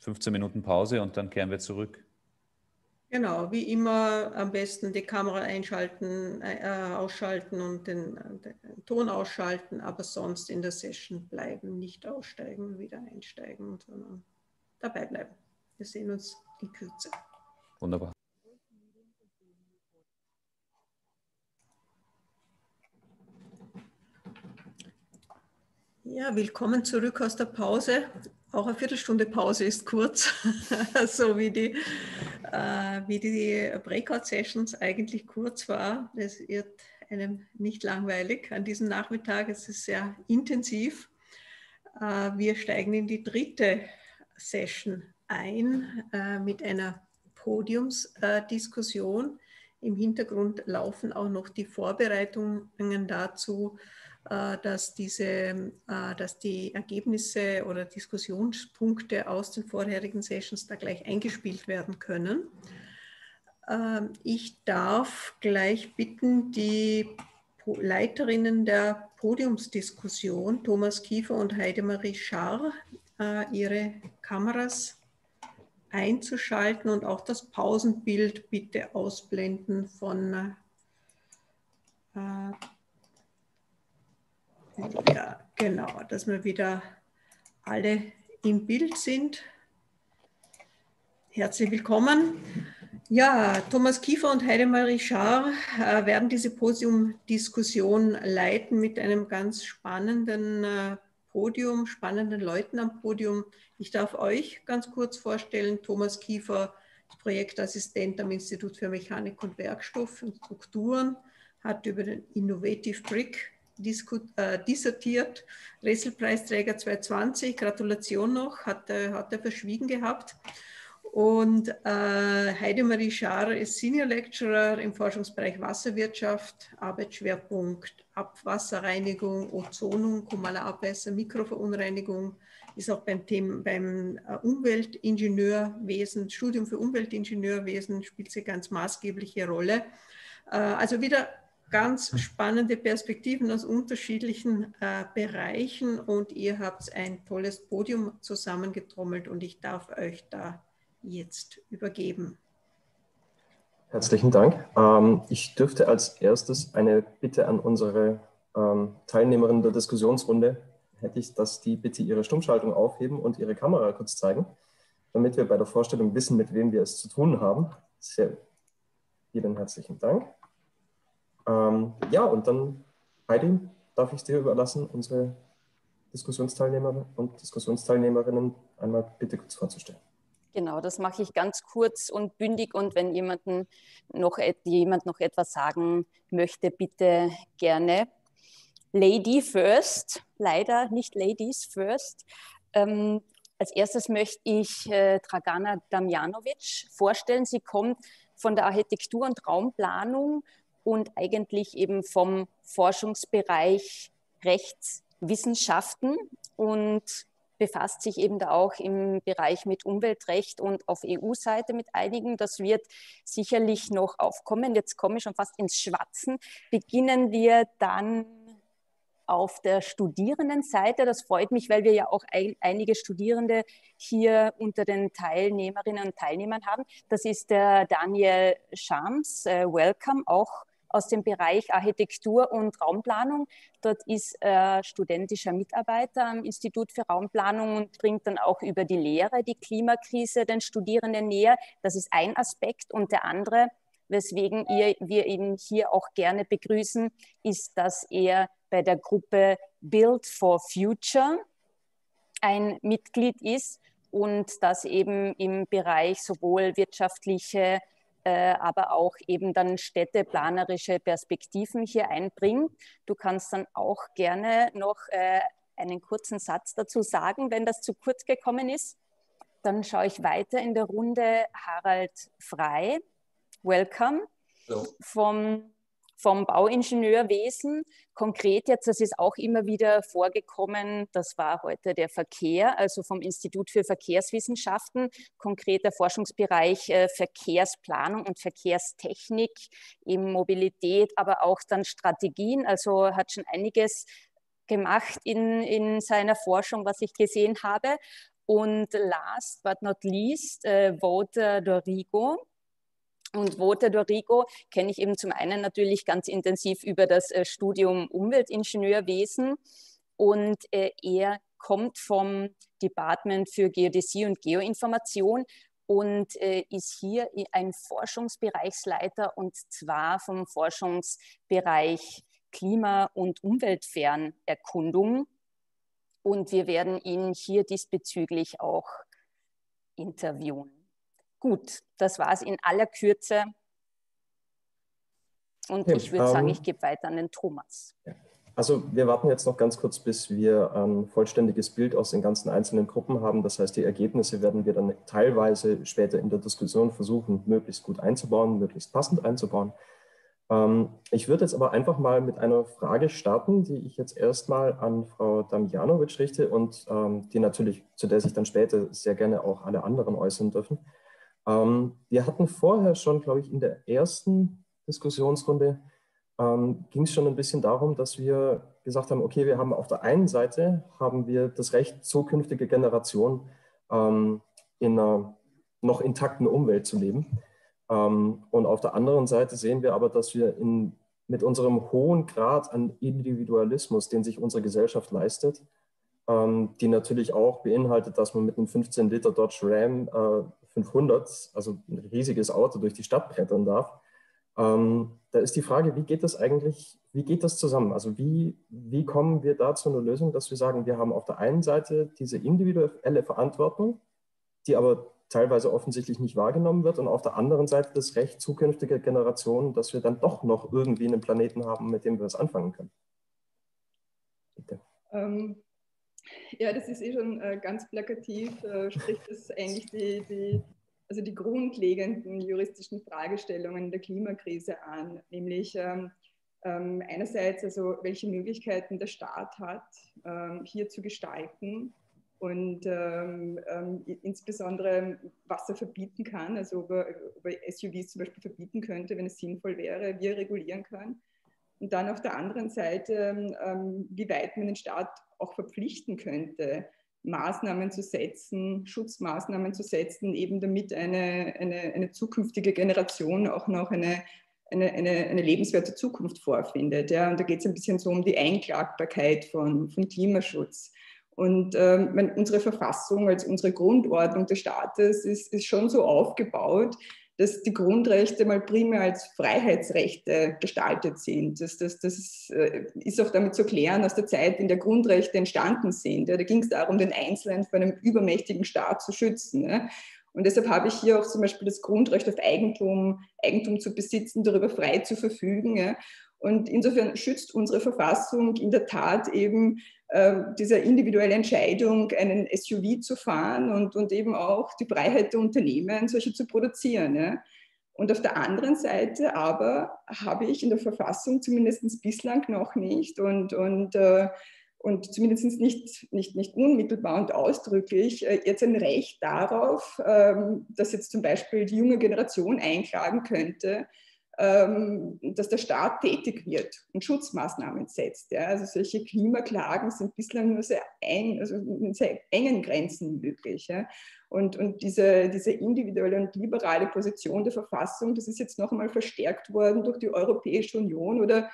15 Minuten Pause und dann kehren wir zurück. Genau, wie immer am besten die Kamera einschalten, äh, ausschalten und den, den, Ton ausschalten, aber sonst in der Session bleiben, nicht aussteigen, wieder einsteigen, sondern dabei bleiben. Wir sehen uns in Kürze. Wunderbar. Ja, willkommen zurück aus der Pause. Auch eine Viertelstunde Pause ist kurz, so wie die, äh, wie die Breakout-Sessions eigentlich kurz war. Es wird einem nicht langweilig an diesem Nachmittag. Es ist sehr intensiv. Äh, wir steigen in die dritte Session ein äh, mit einer Podiumsdiskussion. Im Hintergrund laufen auch noch die Vorbereitungen dazu, dass, diese, äh, dass die Ergebnisse oder Diskussionspunkte aus den vorherigen Sessions da gleich eingespielt werden können. Ähm, ich darf gleich bitten, die Leiterinnen der Podiumsdiskussion, Thomas Kiefer und Heidemarie Scharr, äh, ihre Kameras einzuschalten und auch das Pausenbild bitte ausblenden von ja, genau, dass wir wieder alle im Bild sind. Herzlich willkommen. Ja, Thomas Kiefer und Heidemarie Schaar äh, werden diese Podiumdiskussion leiten mit einem ganz spannenden äh, Podium, spannenden Leuten am Podium. Ich darf euch ganz kurz vorstellen, Thomas Kiefer ist Projektassistent am Institut für Mechanik und Werkstoff und Strukturen, hat über den Innovative Brick äh, dissertiert, Resselpreisträger 2020, Gratulation noch, hat, hat er verschwiegen gehabt. Und äh, Heidemarie Scharer ist Senior Lecturer im Forschungsbereich Wasserwirtschaft, Arbeitsschwerpunkt Abwasserreinigung, Ozonung, kommunaler Abwässer, Mikroverunreinigung, ist auch beim Thema beim äh, Umweltingenieurwesen, Studium für Umweltingenieurwesen spielt sie ganz maßgebliche Rolle. Äh, also wieder ganz hm. spannende Perspektiven aus unterschiedlichen äh, Bereichen und ihr habt ein tolles Podium zusammengetrommelt und ich darf euch da jetzt übergeben. Herzlichen Dank. Ähm, ich dürfte als erstes eine Bitte an unsere ähm, Teilnehmerinnen der Diskussionsrunde hätte ich, dass die bitte ihre Stummschaltung aufheben und ihre Kamera kurz zeigen, damit wir bei der Vorstellung wissen, mit wem wir es zu tun haben. Sehr vielen herzlichen Dank. Ähm, ja, und dann, Heidi, darf ich dir überlassen, unsere Diskussionsteilnehmer und Diskussionsteilnehmerinnen einmal bitte kurz vorzustellen. Genau, das mache ich ganz kurz und bündig. Und wenn jemanden noch, jemand noch etwas sagen möchte, bitte gerne. Lady first, leider nicht Ladies first. Ähm, als erstes möchte ich äh, Dragana Damjanovic vorstellen. Sie kommt von der Architektur- und Raumplanung und eigentlich eben vom Forschungsbereich Rechtswissenschaften und befasst sich eben da auch im Bereich mit Umweltrecht und auf EU-Seite mit einigen. Das wird sicherlich noch aufkommen. Jetzt komme ich schon fast ins Schwatzen. Beginnen wir dann auf der Studierendenseite. Das freut mich, weil wir ja auch ein, einige Studierende hier unter den Teilnehmerinnen und Teilnehmern haben. Das ist der Daniel Schams, äh, Welcome, auch aus dem Bereich Architektur und Raumplanung. Dort ist er studentischer Mitarbeiter am Institut für Raumplanung und bringt dann auch über die Lehre die Klimakrise den Studierenden näher. Das ist ein Aspekt. Und der andere, weswegen ihr, wir ihn hier auch gerne begrüßen, ist, dass er bei der Gruppe Build for Future ein Mitglied ist und das eben im Bereich sowohl wirtschaftliche, äh, aber auch eben dann städteplanerische Perspektiven hier einbringt. Du kannst dann auch gerne noch äh, einen kurzen Satz dazu sagen, wenn das zu kurz gekommen ist. Dann schaue ich weiter in der Runde Harald Frei. Welcome. Hello. Vom vom Bauingenieurwesen. Konkret jetzt, das ist auch immer wieder vorgekommen, das war heute der Verkehr, also vom Institut für Verkehrswissenschaften, konkret der Forschungsbereich äh, Verkehrsplanung und Verkehrstechnik, eben Mobilität, aber auch dann Strategien, also hat schon einiges gemacht in, in seiner Forschung, was ich gesehen habe. Und last but not least, äh, Walter Dorigo, und Voter Dorigo kenne ich eben zum einen natürlich ganz intensiv über das äh, Studium Umweltingenieurwesen und äh, er kommt vom Department für Geodäsie und Geoinformation und äh, ist hier ein Forschungsbereichsleiter und zwar vom Forschungsbereich Klima- und Umweltfernerkundung. Und wir werden ihn hier diesbezüglich auch interviewen. Gut, das war es in aller Kürze. Und okay, ich würde um, sagen, ähm, ich gebe weiter an den Thomas. Also wir warten jetzt noch ganz kurz, bis wir ein vollständiges Bild aus den ganzen einzelnen Gruppen haben. Das heißt, die Ergebnisse werden wir dann teilweise später in der Diskussion versuchen, möglichst gut einzubauen, möglichst passend einzubauen. Ähm, ich würde jetzt aber einfach mal mit einer Frage starten, die ich jetzt erstmal an Frau Damjanovic richte und ähm, die natürlich, zu der sich dann später sehr gerne auch alle anderen äußern dürfen. Ähm, wir hatten vorher schon, glaube ich, in der ersten Diskussionsrunde ähm, ging es schon ein bisschen darum, dass wir gesagt haben, okay, wir haben auf der einen Seite haben wir das Recht, zukünftige Generationen ähm, in einer noch intakten Umwelt zu leben. Ähm, und auf der anderen Seite sehen wir aber, dass wir in, mit unserem hohen Grad an Individualismus, den sich unsere Gesellschaft leistet, ähm, die natürlich auch beinhaltet, dass man mit einem 15 Liter Dodge Ram äh, 500, also ein riesiges Auto durch die Stadt brettern darf. Ähm, da ist die Frage, wie geht das eigentlich, wie geht das zusammen? Also wie, wie kommen wir da zu einer Lösung, dass wir sagen, wir haben auf der einen Seite diese individuelle Verantwortung, die aber teilweise offensichtlich nicht wahrgenommen wird und auf der anderen Seite das Recht zukünftiger Generationen, dass wir dann doch noch irgendwie einen Planeten haben, mit dem wir was anfangen können. Ähm, ja, das ist eh schon äh, ganz plakativ, äh, spricht das eigentlich die, die, also die grundlegenden juristischen Fragestellungen der Klimakrise an, nämlich ähm, ähm, einerseits also welche Möglichkeiten der Staat hat, ähm, hier zu gestalten und ähm, ähm, insbesondere was er verbieten kann, also ob er, ob er SUVs zum Beispiel verbieten könnte, wenn es sinnvoll wäre, wie er regulieren kann. Und dann auf der anderen Seite, ähm, wie weit man den Staat auch verpflichten könnte, Maßnahmen zu setzen, Schutzmaßnahmen zu setzen, eben damit eine, eine, eine zukünftige Generation auch noch eine, eine, eine, eine lebenswerte Zukunft vorfindet. Ja. Und da geht es ein bisschen so um die Einklagbarkeit von, von Klimaschutz. Und ähm, unsere Verfassung als unsere Grundordnung des Staates ist, ist schon so aufgebaut, dass die Grundrechte mal primär als Freiheitsrechte gestaltet sind. Das, das, das äh, ist auch damit zu klären aus der Zeit, in der Grundrechte entstanden sind. Da ging es darum, den Einzelnen vor einem übermächtigen Staat zu schützen. Und deshalb habe ich hier auch zum Beispiel das Grundrecht auf Eigentum, Eigentum zu besitzen, darüber frei zu verfügen. Und insofern schützt unsere Verfassung in der Tat eben äh, diese individuelle Entscheidung, einen SUV zu fahren und, und eben auch die Freiheit der Unternehmen, solche zu produzieren. Ja. Und auf der anderen Seite aber habe ich in der Verfassung zumindest bislang noch nicht und, und, äh, und zumindest nicht, nicht, nicht unmittelbar und ausdrücklich äh, jetzt ein Recht darauf, ähm, dass jetzt zum Beispiel die junge Generation einklagen könnte, ähm, dass der Staat tätig wird und Schutzmaßnahmen setzt. Ja. Also solche Klimaklagen sind bislang nur sehr, ein, also in sehr engen Grenzen möglich. Ja. Und, und diese, diese individuelle und liberale Position der Verfassung, das ist jetzt noch einmal verstärkt worden durch die Europäische Union oder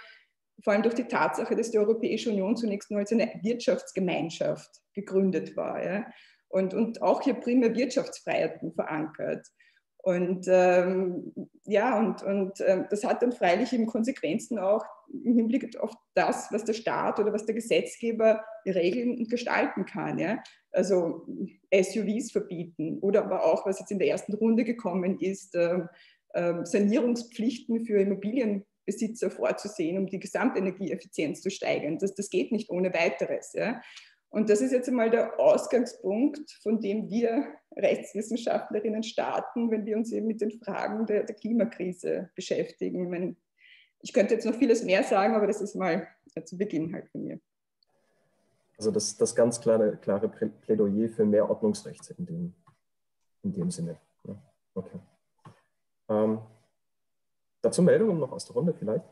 vor allem durch die Tatsache, dass die Europäische Union zunächst nur als eine Wirtschaftsgemeinschaft gegründet war. Ja. Und, und auch hier primär Wirtschaftsfreiheiten verankert. Und ähm, ja, und, und äh, das hat dann freilich eben Konsequenzen auch im Hinblick auf das, was der Staat oder was der Gesetzgeber regeln und gestalten kann. Ja? Also SUVs verbieten oder aber auch, was jetzt in der ersten Runde gekommen ist, äh, äh, Sanierungspflichten für Immobilienbesitzer vorzusehen, um die Gesamtenergieeffizienz zu steigern. Das, das geht nicht ohne weiteres. Ja? Und das ist jetzt einmal der Ausgangspunkt, von dem wir Rechtswissenschaftlerinnen starten, wenn wir uns eben mit den Fragen der, der Klimakrise beschäftigen. Ich, meine, ich könnte jetzt noch vieles mehr sagen, aber das ist mal zu Beginn halt von mir. Also das, das ganz klare, klare Plädoyer für mehr Ordnungsrechte in dem, in dem Sinne. Ja, okay. Ähm, dazu Meldungen noch aus der Runde vielleicht?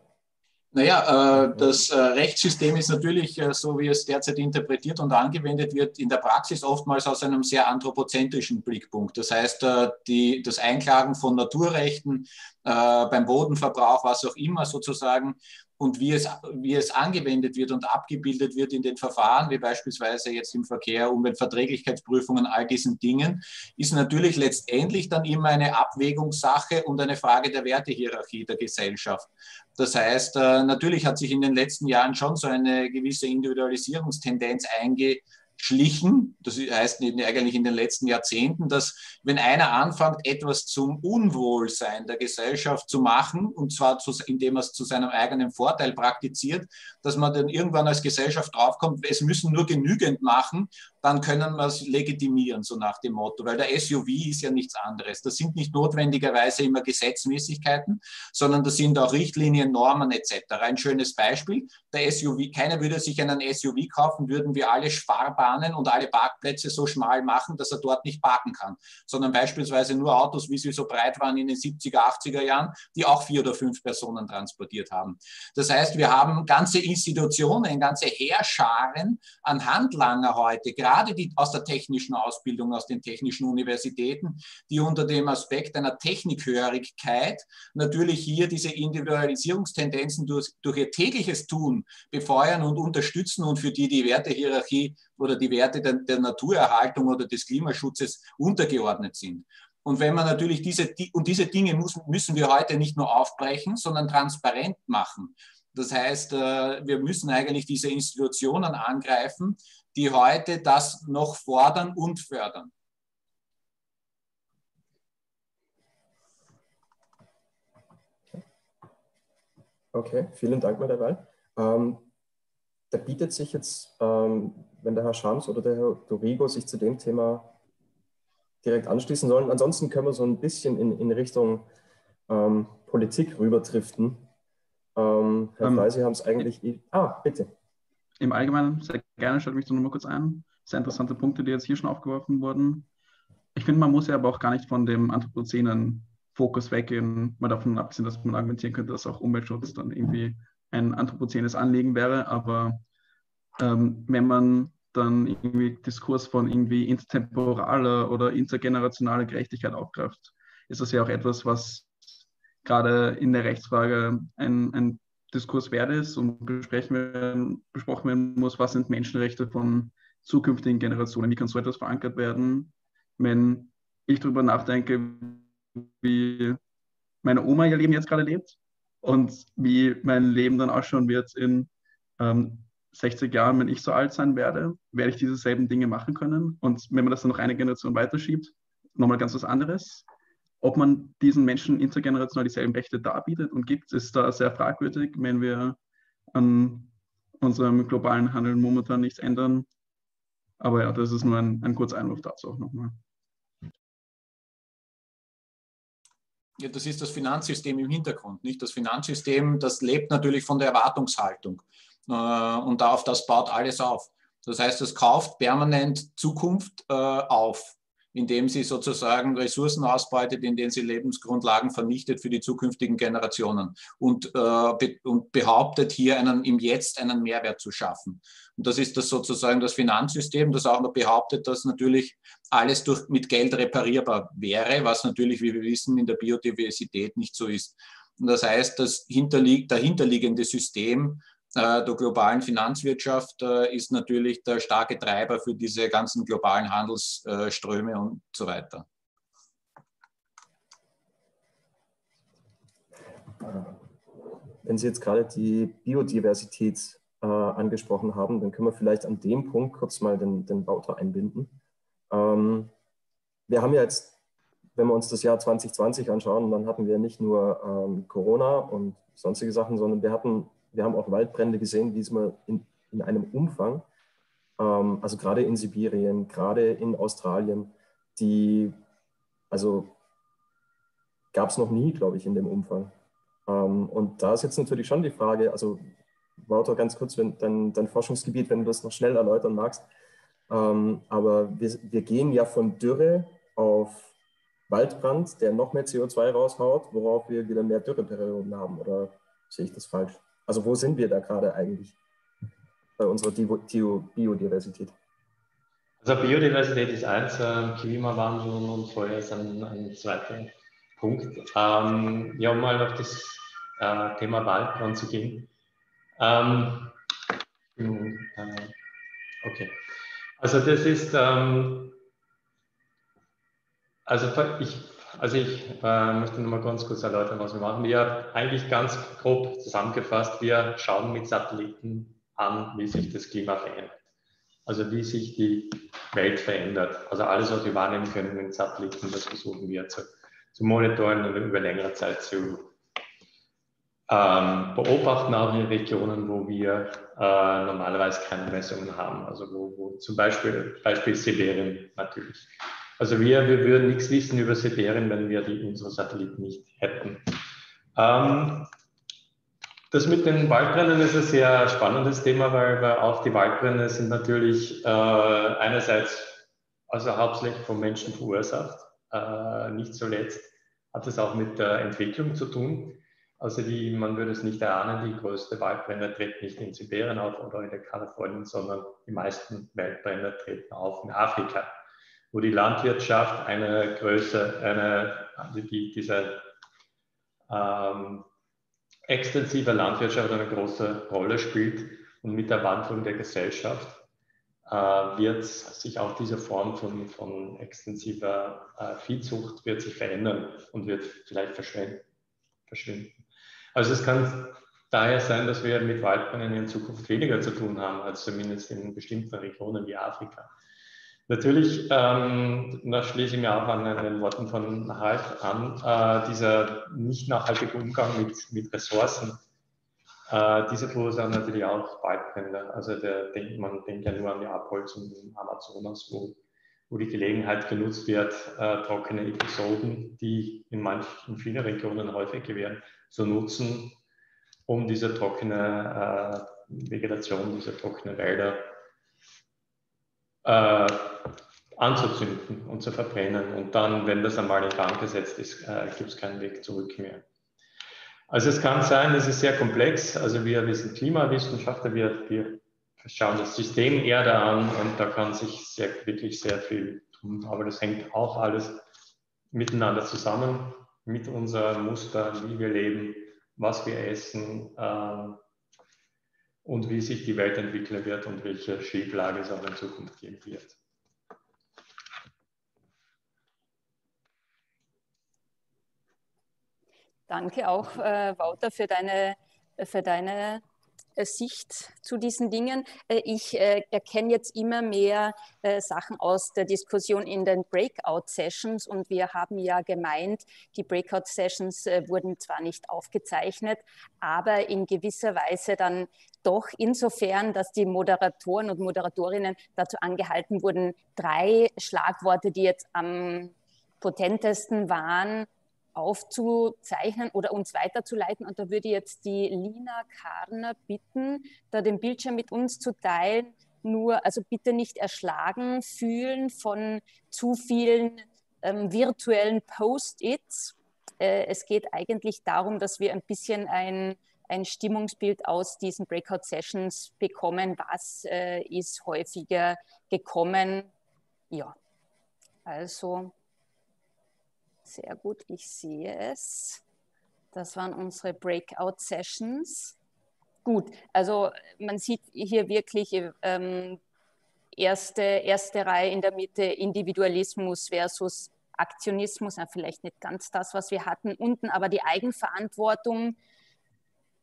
Naja, äh, das äh, Rechtssystem ist natürlich, äh, so wie es derzeit interpretiert und angewendet wird, in der Praxis oftmals aus einem sehr anthropozentrischen Blickpunkt. Das heißt, die, das Einklagen von Naturrechten beim Bodenverbrauch, was auch immer sozusagen, und wie es, wie es angewendet wird und abgebildet wird in den Verfahren, wie beispielsweise jetzt im Verkehr, Umweltverträglichkeitsprüfungen, all diesen Dingen, ist natürlich letztendlich dann immer eine Abwägungssache und eine Frage der Wertehierarchie der Gesellschaft. Das heißt, äh, natürlich hat sich in den letzten Jahren schon so eine gewisse Individualisierungstendenz einge schlichen. Das heißt eigentlich in den letzten Jahrzehnten, dass wenn einer anfängt, etwas zum Unwohlsein der Gesellschaft zu machen, und zwar zu, indem er es zu seinem eigenen Vorteil praktiziert, dass man dann irgendwann als Gesellschaft draufkommt, es müssen nur genügend machen, dann können wir es legitimieren, so nach dem Motto. Weil der SUV ist ja nichts anderes. Das sind nicht notwendigerweise immer Gesetzmäßigkeiten, sondern das sind auch Richtlinien, Normen etc. Ein schönes Beispiel. Der SUV, keiner würde sich einen SUV kaufen, würden wir alle Sparbahnen und alle Parkplätze so schmal machen, dass er dort nicht parken kann, sondern beispielsweise nur Autos, wie sie so breit waren in den 70er, 80er Jahren, die auch vier oder fünf Personen transportiert haben. Das heißt, wir haben ganze Institutionen, ganze Heerscharen an Handlanger heute, gerade die aus der technischen Ausbildung, aus den technischen Universitäten, die unter dem Aspekt einer Technikhörigkeit natürlich hier diese Individualisierungstendenzen durch, durch ihr tägliches Tun befeuern und unterstützen und für die die Wertehierarchie oder die Werte der, der Naturerhaltung oder des Klimaschutzes untergeordnet sind. Und wenn man natürlich diese, und diese Dinge müssen wir heute nicht nur aufbrechen, sondern transparent machen. Das heißt, äh, wir müssen eigentlich diese Institutionen angreifen, die heute das noch fordern und fördern. Okay, vielen Dank, Madame. Ähm, da bietet sich jetzt, ähm, wenn der Herr Schams oder der Herr Dorigo sich zu dem Thema direkt anschließen sollen. Ansonsten können wir so ein bisschen in, in Richtung ähm, Politik rüberdriften. Ähm, Herr ähm, Sie haben es eigentlich. Ah, bitte. Im Allgemeinen sehr gerne, schalte mich da nochmal kurz ein. Sehr interessante Punkte, die jetzt hier schon aufgeworfen wurden. Ich finde, man muss ja aber auch gar nicht von dem anthropozänen Fokus weggehen, mal davon abgesehen, dass man argumentieren könnte, dass auch Umweltschutz dann irgendwie ein anthropozänes Anliegen wäre. Aber ähm, wenn man dann irgendwie Diskurs von irgendwie intertemporaler oder intergenerationaler Gerechtigkeit aufgreift, ist das ja auch etwas, was gerade in der Rechtsfrage ein, ein Diskurs wert ist und besprechen werden, besprochen werden muss, was sind Menschenrechte von zukünftigen Generationen, wie kann so etwas verankert werden. Wenn ich darüber nachdenke, wie meine Oma ihr Leben jetzt gerade lebt und wie mein Leben dann ausschauen wird in ähm, 60 Jahren, wenn ich so alt sein werde, werde ich diese selben Dinge machen können. Und wenn man das dann noch eine Generation weiterschiebt, nochmal ganz was anderes. Ob man diesen Menschen intergenerational dieselben Rechte darbietet und gibt, ist da sehr fragwürdig, wenn wir an unserem globalen Handeln momentan nichts ändern. Aber ja, das ist nur ein, ein kurzer Einwurf dazu auch nochmal. Ja, das ist das Finanzsystem im Hintergrund, nicht? Das Finanzsystem, das lebt natürlich von der Erwartungshaltung. Äh, und auf das baut alles auf. Das heißt, es kauft permanent Zukunft äh, auf, indem sie sozusagen Ressourcen ausbeutet, indem sie Lebensgrundlagen vernichtet für die zukünftigen Generationen und, äh, und behauptet, hier einen, im Jetzt einen Mehrwert zu schaffen. Und das ist das sozusagen das Finanzsystem, das auch noch behauptet, dass natürlich alles durch, mit Geld reparierbar wäre, was natürlich, wie wir wissen, in der Biodiversität nicht so ist. Und das heißt, das dahinterliegende System der globalen Finanzwirtschaft äh, ist natürlich der starke Treiber für diese ganzen globalen Handelsströme und so weiter. Wenn Sie jetzt gerade die Biodiversität äh, angesprochen haben, dann können wir vielleicht an dem Punkt kurz mal den, den Bauter einbinden. Ähm, wir haben ja jetzt, wenn wir uns das Jahr 2020 anschauen, dann hatten wir nicht nur ähm, Corona und sonstige Sachen, sondern wir hatten wir haben auch Waldbrände gesehen, diesmal in, in einem Umfang, ähm, also gerade in Sibirien, gerade in Australien, die, also gab es noch nie, glaube ich, in dem Umfang. Ähm, und da ist jetzt natürlich schon die Frage, also Wouter, ganz kurz, wenn, dein, dein Forschungsgebiet, wenn du das noch schnell erläutern magst. Ähm, aber wir, wir gehen ja von Dürre auf Waldbrand, der noch mehr CO2 raushaut, worauf wir wieder mehr Dürreperioden haben. Oder sehe ich das falsch? Also wo sind wir da gerade eigentlich bei unserer Biodiversität? Also Biodiversität ist eins, äh, Klimawandel und Feuer ist ein, ein zweiter Punkt. Ähm, ja, um mal auf das äh, Thema Wald zu gehen. Ähm, äh, okay. Also das ist, ähm, also ich also ich äh, möchte noch mal ganz kurz erläutern, was wir machen. Wir eigentlich ganz grob zusammengefasst, wir schauen mit Satelliten an, wie sich das Klima verändert. Also wie sich die Welt verändert. Also alles, was wir wahrnehmen können mit Satelliten, das versuchen wir zu, zu monitoren und über längere Zeit zu ähm, beobachten, auch in Regionen, wo wir äh, normalerweise keine Messungen haben. Also wo, wo zum Beispiel, Beispiel Sibirien natürlich. Also wir, wir würden nichts wissen über Sibirien, wenn wir die, unsere Satelliten nicht hätten. Ähm, das mit den Waldbränden ist ein sehr spannendes Thema, weil, weil auch die Waldbrände sind natürlich äh, einerseits also hauptsächlich vom Menschen verursacht. Äh, nicht zuletzt hat es auch mit der Entwicklung zu tun. Also die, man würde es nicht erahnen, die größte Waldbrände treten nicht in Sibirien auf oder in der Kalifornien, sondern die meisten Waldbrände treten auf in Afrika wo die Landwirtschaft eine Größe, eine, die, diese ähm, extensive Landwirtschaft eine große Rolle spielt. Und mit der Wandlung der Gesellschaft äh, wird sich auch diese Form von, von extensiver äh, Viehzucht wird sich verändern und wird vielleicht verschwinden. Also es kann daher sein, dass wir mit Waldbränden in Zukunft weniger zu tun haben, als zumindest in bestimmten Regionen wie Afrika. Natürlich, ähm, da schließe ich mir auch an den Worten von Harald an, äh, dieser nicht nachhaltige Umgang mit, mit Ressourcen Äh, diese verursachen natürlich auch Waldbrände. Also der, denkt, man denkt ja nur an die Abholzung im Amazonas, wo, wo die Gelegenheit genutzt wird, äh, trockene Episoden, die in manchen, in vielen Regionen häufig werden, zu nutzen, um diese trockene äh, Vegetation, diese trockenen Wälder äh, anzuzünden und zu verbrennen. Und dann, wenn das einmal in Gang gesetzt ist, äh, gibt es keinen Weg zurück mehr. Also es kann sein, es ist sehr komplex. Also wir, wir sind Klimawissenschaftler, wir, wir schauen das System Erde an und da kann sich sehr, wirklich sehr viel tun. Aber das hängt auch alles miteinander zusammen, mit unserem Muster, wie wir leben, was wir essen äh, und wie sich die Welt entwickeln wird und welche Schieflage es auch in Zukunft geben wird. Danke auch, äh, Wouter, für deine, für deine Sicht zu diesen Dingen. Äh, ich äh, erkenne jetzt immer mehr Sachen aus der Diskussion in den Breakout-Sessions und wir haben ja gemeint, die Breakout-Sessions wurden zwar nicht aufgezeichnet, aber in gewisser Weise dann doch insofern, dass die Moderatoren und Moderatorinnen dazu angehalten wurden, drei Schlagworte, die jetzt am potentesten waren, aufzuzeichnen oder uns weiterzuleiten. Und da würde ich jetzt die Lina Karner bitten, da den Bildschirm mit uns zu teilen. Nur, also bitte nicht erschlagen fühlen von zu vielen ähm, virtuellen Post-its. Äh, es geht eigentlich darum, dass wir ein bisschen ein, ein Stimmungsbild aus diesen Breakout-Sessions bekommen. Was äh, ist häufiger gekommen? Ja, also sehr gut, ich sehe es. Das waren unsere Breakout-Sessions. Gut, also man sieht hier wirklich ähm, erste, erste Reihe in der Mitte Individualismus versus Aktionismus, ja, vielleicht nicht ganz das, was wir hatten. Unten aber die Eigenverantwortung,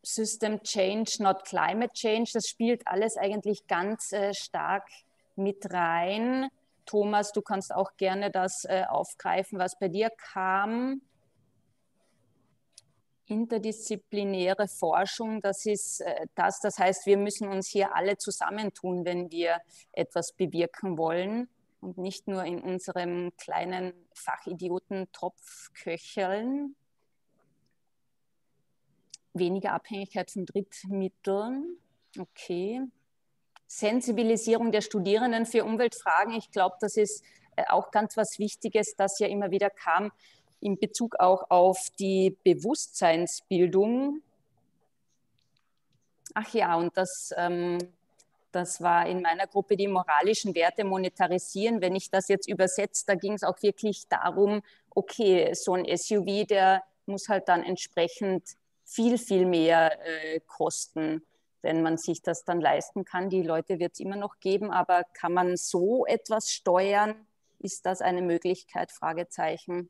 System Change, not Climate Change, das spielt alles eigentlich ganz äh, stark mit rein. Thomas, du kannst auch gerne das äh, aufgreifen, was bei dir kam. Interdisziplinäre Forschung, das ist äh, das. Das heißt, wir müssen uns hier alle zusammentun, wenn wir etwas bewirken wollen und nicht nur in unserem kleinen Fachidioten-Topf köcheln. Weniger Abhängigkeit von Drittmitteln. Okay. Sensibilisierung der Studierenden für Umweltfragen. Ich glaube, das ist äh, auch ganz was Wichtiges, das ja immer wieder kam in Bezug auch auf die Bewusstseinsbildung. Ach ja, und das, ähm, das war in meiner Gruppe die moralischen Werte monetarisieren. Wenn ich das jetzt übersetze, da ging es auch wirklich darum, okay, so ein SUV, der muss halt dann entsprechend viel, viel mehr äh, kosten wenn man sich das dann leisten kann. Die Leute wird es immer noch geben, aber kann man so etwas steuern? Ist das eine Möglichkeit? Fragezeichen.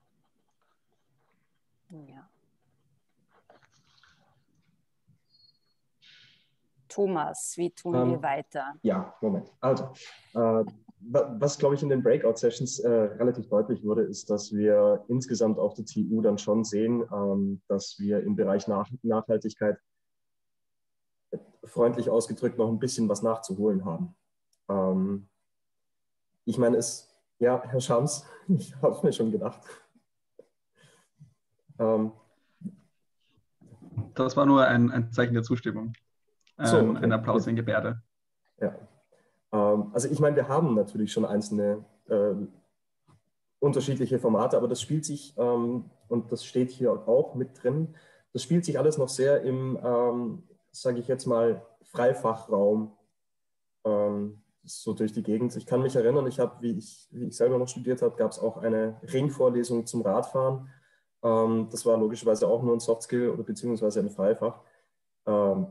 Ja. Thomas, wie tun ähm, wir weiter? Ja, Moment. Also, äh, was, glaube ich, in den Breakout-Sessions äh, relativ deutlich wurde, ist, dass wir insgesamt auf der TU dann schon sehen, ähm, dass wir im Bereich Nach Nachhaltigkeit freundlich ausgedrückt noch ein bisschen was nachzuholen haben. Ähm, ich meine, es, ja, Herr Schams, ich habe es mir schon gedacht. Ähm, das war nur ein, ein Zeichen der Zustimmung. Ähm, so, okay. Ein Applaus in Gebärde. Ja. Ähm, also ich meine, wir haben natürlich schon einzelne äh, unterschiedliche Formate, aber das spielt sich, ähm, und das steht hier auch mit drin, das spielt sich alles noch sehr im, ähm, sage ich jetzt mal, Freifachraum ähm, so durch die Gegend. Ich kann mich erinnern, ich habe, wie ich, wie ich selber noch studiert habe, gab es auch eine Ringvorlesung zum Radfahren. Ähm, das war logischerweise auch nur ein Softskill oder beziehungsweise ein Freifach. Ähm,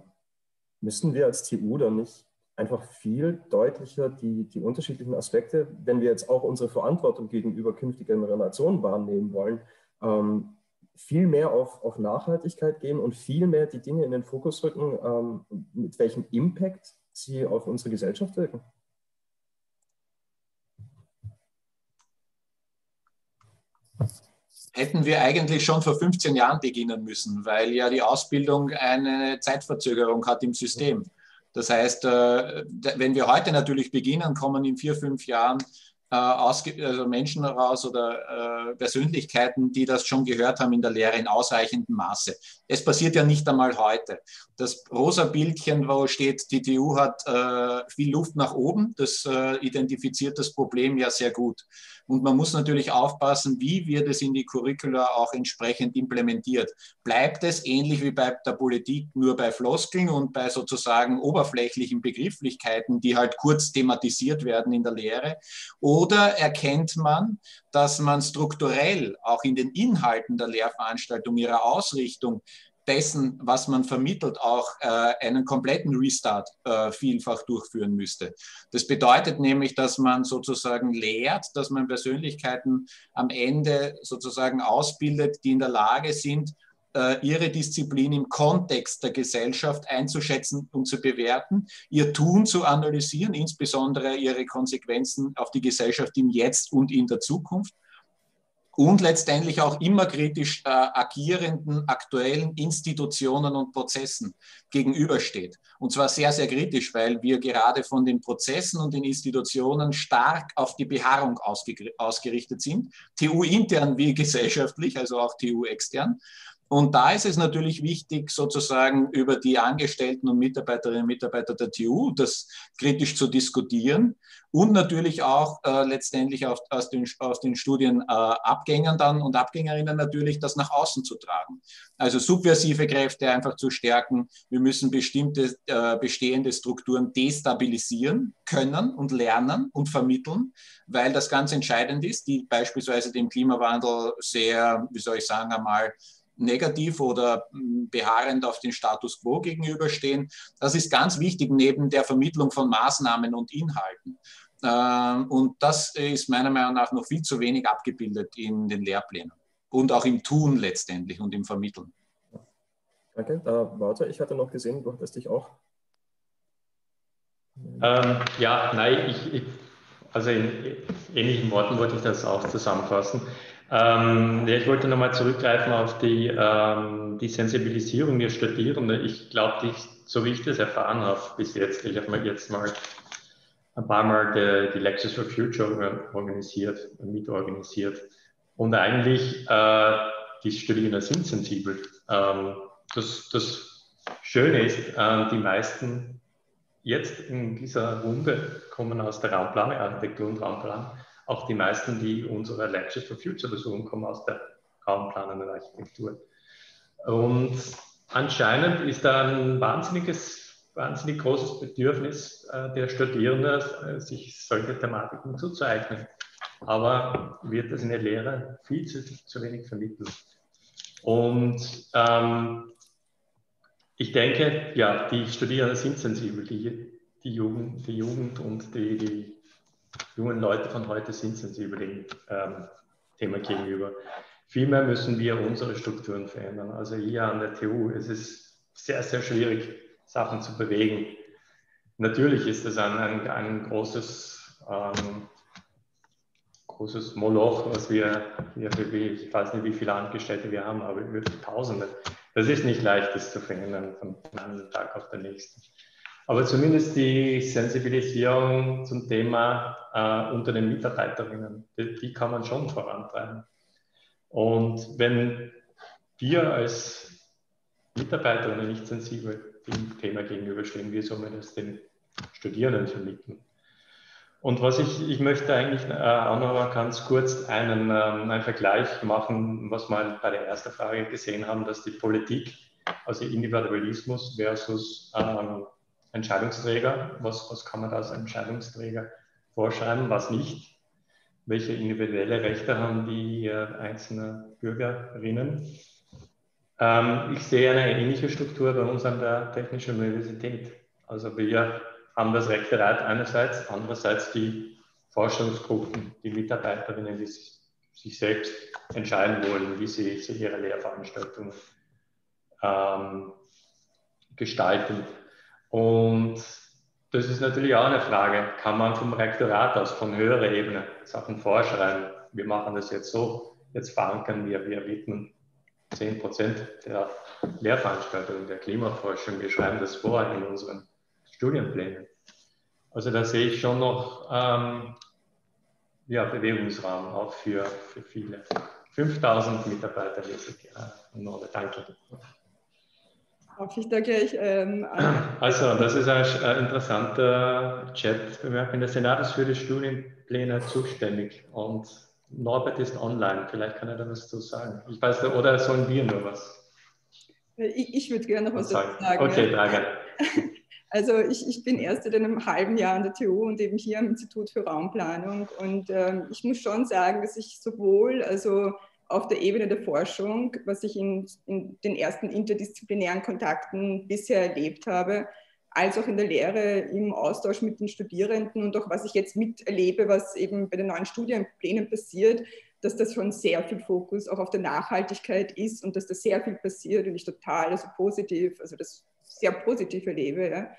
müssten wir als TU dann nicht einfach viel deutlicher die, die unterschiedlichen Aspekte, wenn wir jetzt auch unsere Verantwortung gegenüber künftigen Generationen wahrnehmen wollen, ähm, viel mehr auf, auf Nachhaltigkeit gehen und viel mehr die Dinge in den Fokus rücken, ähm, mit welchem Impact sie auf unsere Gesellschaft wirken. hätten wir eigentlich schon vor 15 Jahren beginnen müssen, weil ja die Ausbildung eine Zeitverzögerung hat im System. Das heißt, äh, wenn wir heute natürlich beginnen, kommen in vier, fünf Jahren also Menschen raus oder äh, Persönlichkeiten, die das schon gehört haben in der Lehre in ausreichendem Maße. Es passiert ja nicht einmal heute. Das rosa Bildchen, wo steht, die TU hat viel Luft nach oben, das identifiziert das Problem ja sehr gut. Und man muss natürlich aufpassen, wie wird es in die Curricula auch entsprechend implementiert. Bleibt es ähnlich wie bei der Politik nur bei Floskeln und bei sozusagen oberflächlichen Begrifflichkeiten, die halt kurz thematisiert werden in der Lehre? Oder erkennt man, dass man strukturell auch in den Inhalten der Lehrveranstaltung, ihrer Ausrichtung dessen, was man vermittelt, auch äh, einen kompletten Restart äh, vielfach durchführen müsste. Das bedeutet nämlich, dass man sozusagen lehrt, dass man Persönlichkeiten am Ende sozusagen ausbildet, die in der Lage sind, äh, ihre Disziplin im Kontext der Gesellschaft einzuschätzen und zu bewerten, ihr Tun zu analysieren, insbesondere ihre Konsequenzen auf die Gesellschaft im Jetzt und in der Zukunft und letztendlich auch immer kritisch äh, agierenden aktuellen Institutionen und Prozessen gegenübersteht. Und zwar sehr, sehr kritisch, weil wir gerade von den Prozessen und den Institutionen stark auf die Beharrung ausgerichtet sind, TU intern wie gesellschaftlich, also auch TU extern. Und da ist es natürlich wichtig, sozusagen über die Angestellten und Mitarbeiterinnen und Mitarbeiter der TU das kritisch zu diskutieren und natürlich auch äh, letztendlich auf, aus, den, aus den Studienabgängern äh, dann und Abgängerinnen natürlich das nach außen zu tragen. Also subversive Kräfte einfach zu stärken. Wir müssen bestimmte äh, bestehende Strukturen destabilisieren können und lernen und vermitteln, weil das ganz entscheidend ist, die beispielsweise dem Klimawandel sehr, wie soll ich sagen, einmal negativ oder hm, beharrend auf den Status quo gegenüberstehen. Das ist ganz wichtig neben der Vermittlung von Maßnahmen und Inhalten. Ähm, und das ist meiner Meinung nach noch viel zu wenig abgebildet in den Lehrplänen und auch im Tun letztendlich und im Vermitteln. Danke. Äh, Warte, ich hatte noch gesehen, du hattest dich auch. Ähm, ja, nein, ich, ich, also in ähnlichen Worten wollte ich das auch zusammenfassen. Ähm, ja, ich wollte nochmal zurückgreifen auf die, ähm, die Sensibilisierung der Studierenden. Ich glaube, so wie ich das erfahren habe bis jetzt, ich habe mir jetzt mal ein paar Mal die, die Lexus for Future organisiert, mitorganisiert. Und eigentlich, äh, die Studierenden sind sensibel. Ähm, das, das Schöne ist, äh, die meisten jetzt in dieser Runde kommen aus der Raumplanung, Architektur und Raumplanung auch die meisten, die unsere Lectures for Future besuchen, kommen aus der raumplanenden Architektur. Und anscheinend ist da ein wahnsinniges, wahnsinnig großes Bedürfnis äh, der Studierenden, äh, sich solche Thematiken zuzueignen. Aber wird das in der Lehre viel zu, zu wenig vermittelt. Und ähm, ich denke, ja, die Studierenden sind sensibel, die, die, Jugend, die Jugend und die, die jungen Leute von heute sind sensibel dem ähm, Thema gegenüber. Vielmehr müssen wir unsere Strukturen verändern. Also hier an der TU es ist sehr, sehr schwierig, Sachen zu bewegen. Natürlich ist es ein, ein, ein großes, ähm, großes Moloch, was wir, wir, ich weiß nicht, wie viele Angestellte wir haben, aber über Tausende. Das ist nicht leicht, das zu verändern von einem Tag auf den nächsten aber zumindest die Sensibilisierung zum Thema äh, unter den Mitarbeiterinnen, die, die, kann man schon vorantreiben. Und wenn wir als Mitarbeiterinnen nicht sensibel dem Thema gegenüberstehen, wie soll man das den Studierenden vermitteln? Und was ich, ich möchte eigentlich äh, auch noch mal ganz kurz einen, ähm, einen Vergleich machen, was wir bei der ersten Frage gesehen haben, dass die Politik, also Individualismus versus ähm, Entscheidungsträger. Was, was kann man da als Entscheidungsträger vorschreiben, was nicht? Welche individuelle Rechte haben die äh, einzelnen Bürgerinnen? Ähm, ich sehe eine ähnliche Struktur bei uns an der Technischen Universität. Also wir haben das Rektorat einerseits, andererseits die Forschungsgruppen, die Mitarbeiterinnen, die sich selbst entscheiden wollen, wie sie, sie ihre Lehrveranstaltungen ähm, gestalten. Und das ist natürlich auch eine Frage. Kann man vom Rektorat aus, von höherer Ebene, Sachen vorschreiben? Wir machen das jetzt so. jetzt verankern. Wir, wir widmen 10 Prozent der Lehrveranstaltungen der Klimaforschung. Wir schreiben das vor in unseren Studienplänen. Also da sehe ich schon noch ähm, ja, Bewegungsraum auch für, für viele. 5000 Mitarbeiter Norden. Danke. Darf ich da gleich ähm, Also, das ist ein interessanter Chat-Bemerkung. Der Senat ist für die Studienpläne zuständig und Norbert ist online. Vielleicht kann er da was zu sagen. Ich weiß nicht, oder sollen wir nur was? Ich, ich würde gerne noch was dazu sagen. Okay, danke. Also ich, ich bin erst seit einem halben Jahr an der TU und eben hier am Institut für Raumplanung. Und ähm, ich muss schon sagen, dass ich sowohl also auf der Ebene der Forschung, was ich in, in den ersten interdisziplinären Kontakten bisher erlebt habe, als auch in der Lehre im Austausch mit den Studierenden und auch was ich jetzt miterlebe, was eben bei den neuen Studienplänen passiert, dass das schon sehr viel Fokus auch auf der Nachhaltigkeit ist und dass da sehr viel passiert und ich total also positiv, also das sehr positiv erlebe. Ja.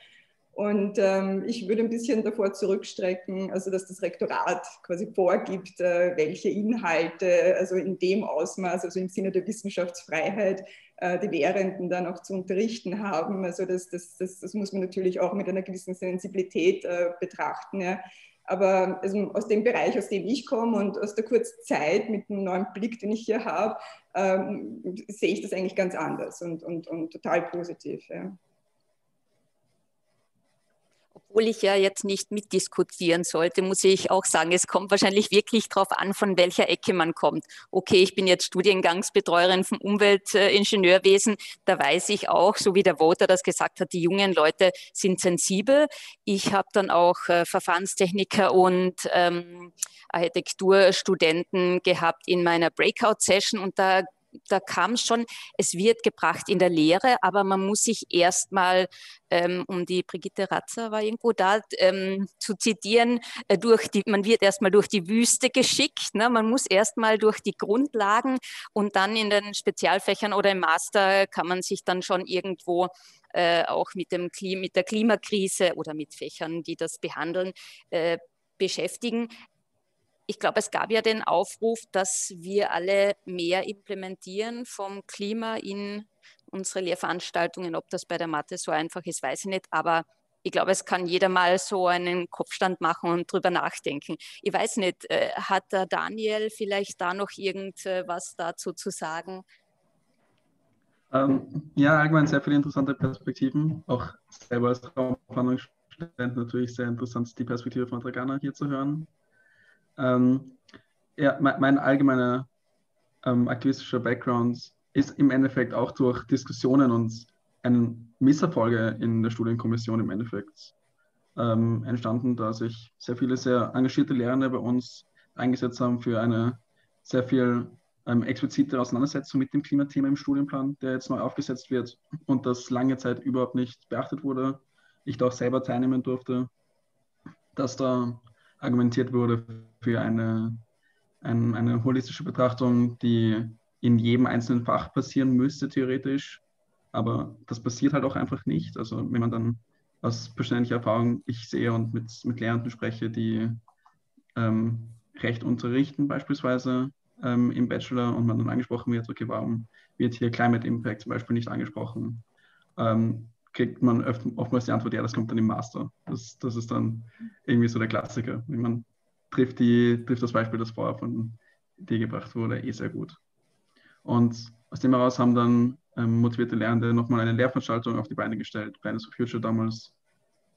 Und ähm, ich würde ein bisschen davor zurückstrecken, also dass das Rektorat quasi vorgibt, äh, welche Inhalte, also in dem Ausmaß, also im Sinne der Wissenschaftsfreiheit, äh, die Lehrenden dann auch zu unterrichten haben. Also das, das, das, das muss man natürlich auch mit einer gewissen Sensibilität äh, betrachten. Ja. Aber also aus dem Bereich, aus dem ich komme und aus der kurzen Zeit mit dem neuen Blick, den ich hier habe, ähm, sehe ich das eigentlich ganz anders und, und, und total positiv. Ja obwohl ich ja jetzt nicht mitdiskutieren sollte, muss ich auch sagen, es kommt wahrscheinlich wirklich darauf an, von welcher Ecke man kommt. Okay, ich bin jetzt Studiengangsbetreuerin vom Umweltingenieurwesen. Da weiß ich auch, so wie der Voter das gesagt hat, die jungen Leute sind sensibel. Ich habe dann auch äh, Verfahrenstechniker und ähm, Architekturstudenten gehabt in meiner Breakout-Session und da da kam schon, es wird gebracht in der Lehre, aber man muss sich erstmal, ähm, um die Brigitte Ratzer war irgendwo da ähm, zu zitieren, äh, durch die, man wird erstmal durch die Wüste geschickt, ne? man muss erstmal durch die Grundlagen und dann in den Spezialfächern oder im Master kann man sich dann schon irgendwo äh, auch mit, dem Klima, mit der Klimakrise oder mit Fächern, die das behandeln, äh, beschäftigen ich glaube, es gab ja den Aufruf, dass wir alle mehr implementieren vom Klima in unsere Lehrveranstaltungen. Ob das bei der Mathe so einfach ist, weiß ich nicht. Aber ich glaube, es kann jeder mal so einen Kopfstand machen und drüber nachdenken. Ich weiß nicht, äh, hat der Daniel vielleicht da noch irgendwas dazu zu sagen? Ähm, ja, allgemein sehr viele interessante Perspektiven. Auch selber als Raumplanungsstudent natürlich sehr interessant, die Perspektive von Dragana hier zu hören. Ähm, ja, mein, mein allgemeiner ähm, aktivistischer Background ist im Endeffekt auch durch Diskussionen und einen Misserfolge in der Studienkommission im Endeffekt ähm, entstanden, da sich sehr viele sehr engagierte Lehrende bei uns eingesetzt haben für eine sehr viel ähm, explizite Auseinandersetzung mit dem Klimathema im Studienplan, der jetzt neu aufgesetzt wird und das lange Zeit überhaupt nicht beachtet wurde. Ich da auch selber teilnehmen durfte, dass da argumentiert wurde für eine, ein, eine holistische Betrachtung, die in jedem einzelnen Fach passieren müsste, theoretisch. Aber das passiert halt auch einfach nicht. Also wenn man dann aus persönlicher Erfahrung ich sehe und mit, mit Lehrenden spreche, die ähm, Recht unterrichten beispielsweise ähm, im Bachelor und man dann angesprochen wird, okay, warum wird hier Climate Impact zum Beispiel nicht angesprochen? Ähm, kriegt man oftmals die Antwort, ja, das kommt dann im Master. Das, das ist dann irgendwie so der Klassiker. Man trifft, die, trifft das Beispiel, das vorher von dir gebracht wurde, eh sehr gut. Und aus dem heraus haben dann ähm, motivierte Lernende nochmal eine Lehrveranstaltung auf die Beine gestellt, Plans for Future damals,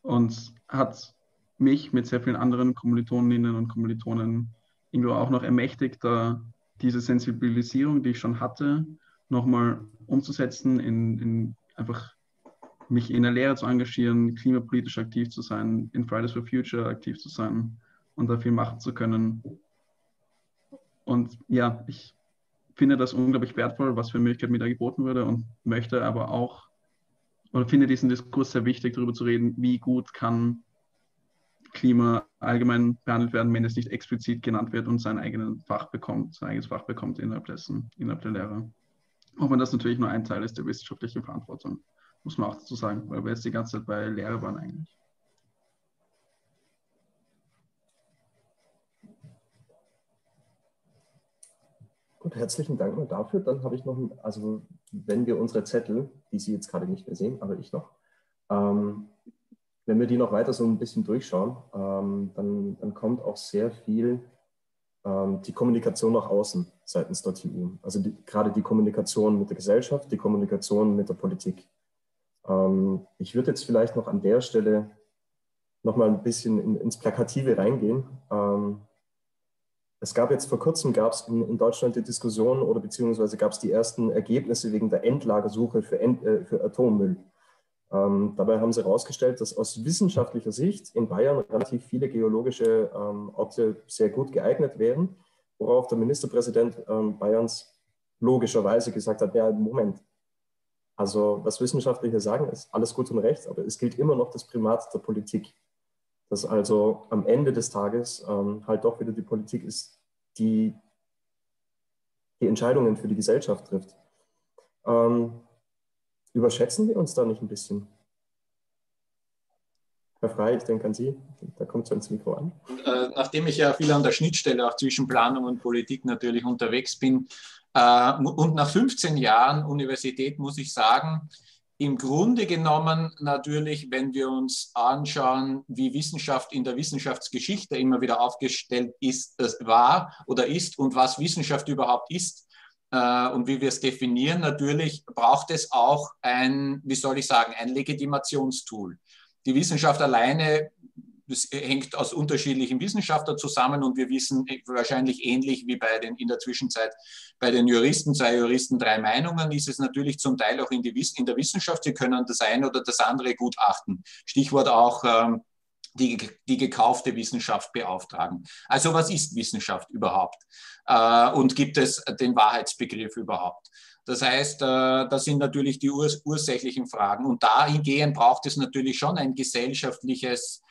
und hat mich mit sehr vielen anderen Kommilitoninnen und Kommilitonen irgendwo auch noch ermächtigt, da diese Sensibilisierung, die ich schon hatte, nochmal umzusetzen in, in einfach mich in der Lehre zu engagieren, klimapolitisch aktiv zu sein, in Fridays for Future aktiv zu sein und da viel machen zu können. Und ja, ich finde das unglaublich wertvoll, was für Möglichkeiten mir da geboten wurde und möchte aber auch, oder finde diesen Diskurs sehr wichtig, darüber zu reden, wie gut kann Klima allgemein behandelt werden, wenn es nicht explizit genannt wird und sein eigenes Fach bekommt, sein eigenes Fach bekommt innerhalb dessen, innerhalb der Lehre. Auch wenn das natürlich nur ein Teil ist der wissenschaftlichen Verantwortung muss man auch dazu sagen, weil wir jetzt die ganze Zeit bei Lehre waren eigentlich. Gut, herzlichen Dank mal dafür. Dann habe ich noch, also wenn wir unsere Zettel, die Sie jetzt gerade nicht mehr sehen, aber ich noch, ähm, wenn wir die noch weiter so ein bisschen durchschauen, ähm, dann, dann, kommt auch sehr viel ähm, die Kommunikation nach außen seitens der TU. Also die, gerade die Kommunikation mit der Gesellschaft, die Kommunikation mit der Politik. Ähm, ich würde jetzt vielleicht noch an der Stelle noch mal ein bisschen in, ins Plakative reingehen. Ähm, es gab jetzt vor kurzem gab es in, in, Deutschland die Diskussion oder beziehungsweise gab es die ersten Ergebnisse wegen der Endlagersuche für, End, äh, für Atommüll. Ähm, dabei haben sie herausgestellt, dass aus wissenschaftlicher Sicht in Bayern relativ viele geologische ähm, Orte sehr gut geeignet wären, worauf der Ministerpräsident ähm, Bayerns logischerweise gesagt hat, ja, Moment, also was Wissenschaftler sagen, ist alles gut und recht, aber es gilt immer noch das Primat der Politik dass also am Ende des Tages ähm, halt doch wieder die Politik ist, die die Entscheidungen für die Gesellschaft trifft. Ähm, überschätzen wir uns da nicht ein bisschen? Herr Frey, ich denke an Sie, da kommt so ins Mikro an. Äh, nachdem ich ja viel an der Schnittstelle auch zwischen Planung und Politik natürlich unterwegs bin und nach 15 Jahren Universität muss ich sagen, im Grunde genommen natürlich, wenn wir uns anschauen, wie Wissenschaft in der Wissenschaftsgeschichte immer wieder aufgestellt ist, äh, war oder ist und was Wissenschaft überhaupt ist äh, und wie wir es definieren, natürlich braucht es auch ein, wie soll ich sagen, ein Legitimationstool. Die Wissenschaft alleine das hängt aus unterschiedlichen Wissenschaftlern zusammen und wir wissen wahrscheinlich ähnlich wie bei den, in der Zwischenzeit bei den Juristen, zwei Juristen, drei Meinungen, ist es natürlich zum Teil auch in, die, in der Wissenschaft. Sie können das eine oder das andere gutachten. Stichwort auch ähm, die, die gekaufte Wissenschaft beauftragen. Also was ist Wissenschaft überhaupt? Äh, und gibt es den Wahrheitsbegriff überhaupt? Das heißt, äh, das sind natürlich die urs ursächlichen Fragen. Und dahingehend braucht es natürlich schon ein gesellschaftliches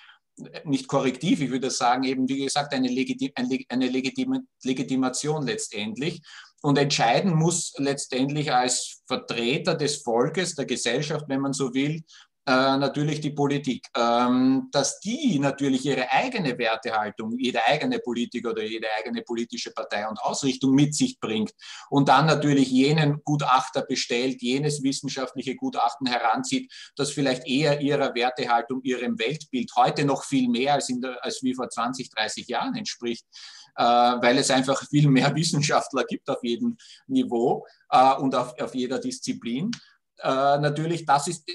nicht korrektiv, ich würde sagen, eben wie gesagt, eine, Legitim eine Legitim Legitimation letztendlich. Und entscheiden muss letztendlich als Vertreter des Volkes, der Gesellschaft, wenn man so will, äh, natürlich die Politik. Ähm, dass die natürlich ihre eigene Wertehaltung, jede eigene Politiker oder jede eigene politische Partei und Ausrichtung mit sich bringt und dann natürlich jenen Gutachter bestellt, jenes wissenschaftliche Gutachten heranzieht, das vielleicht eher ihrer Wertehaltung, ihrem Weltbild heute noch viel mehr als, in der, als wie vor 20, 30 Jahren entspricht. Äh, weil es einfach viel mehr Wissenschaftler gibt auf jedem Niveau äh, und auf, auf jeder Disziplin. Natürlich, das ist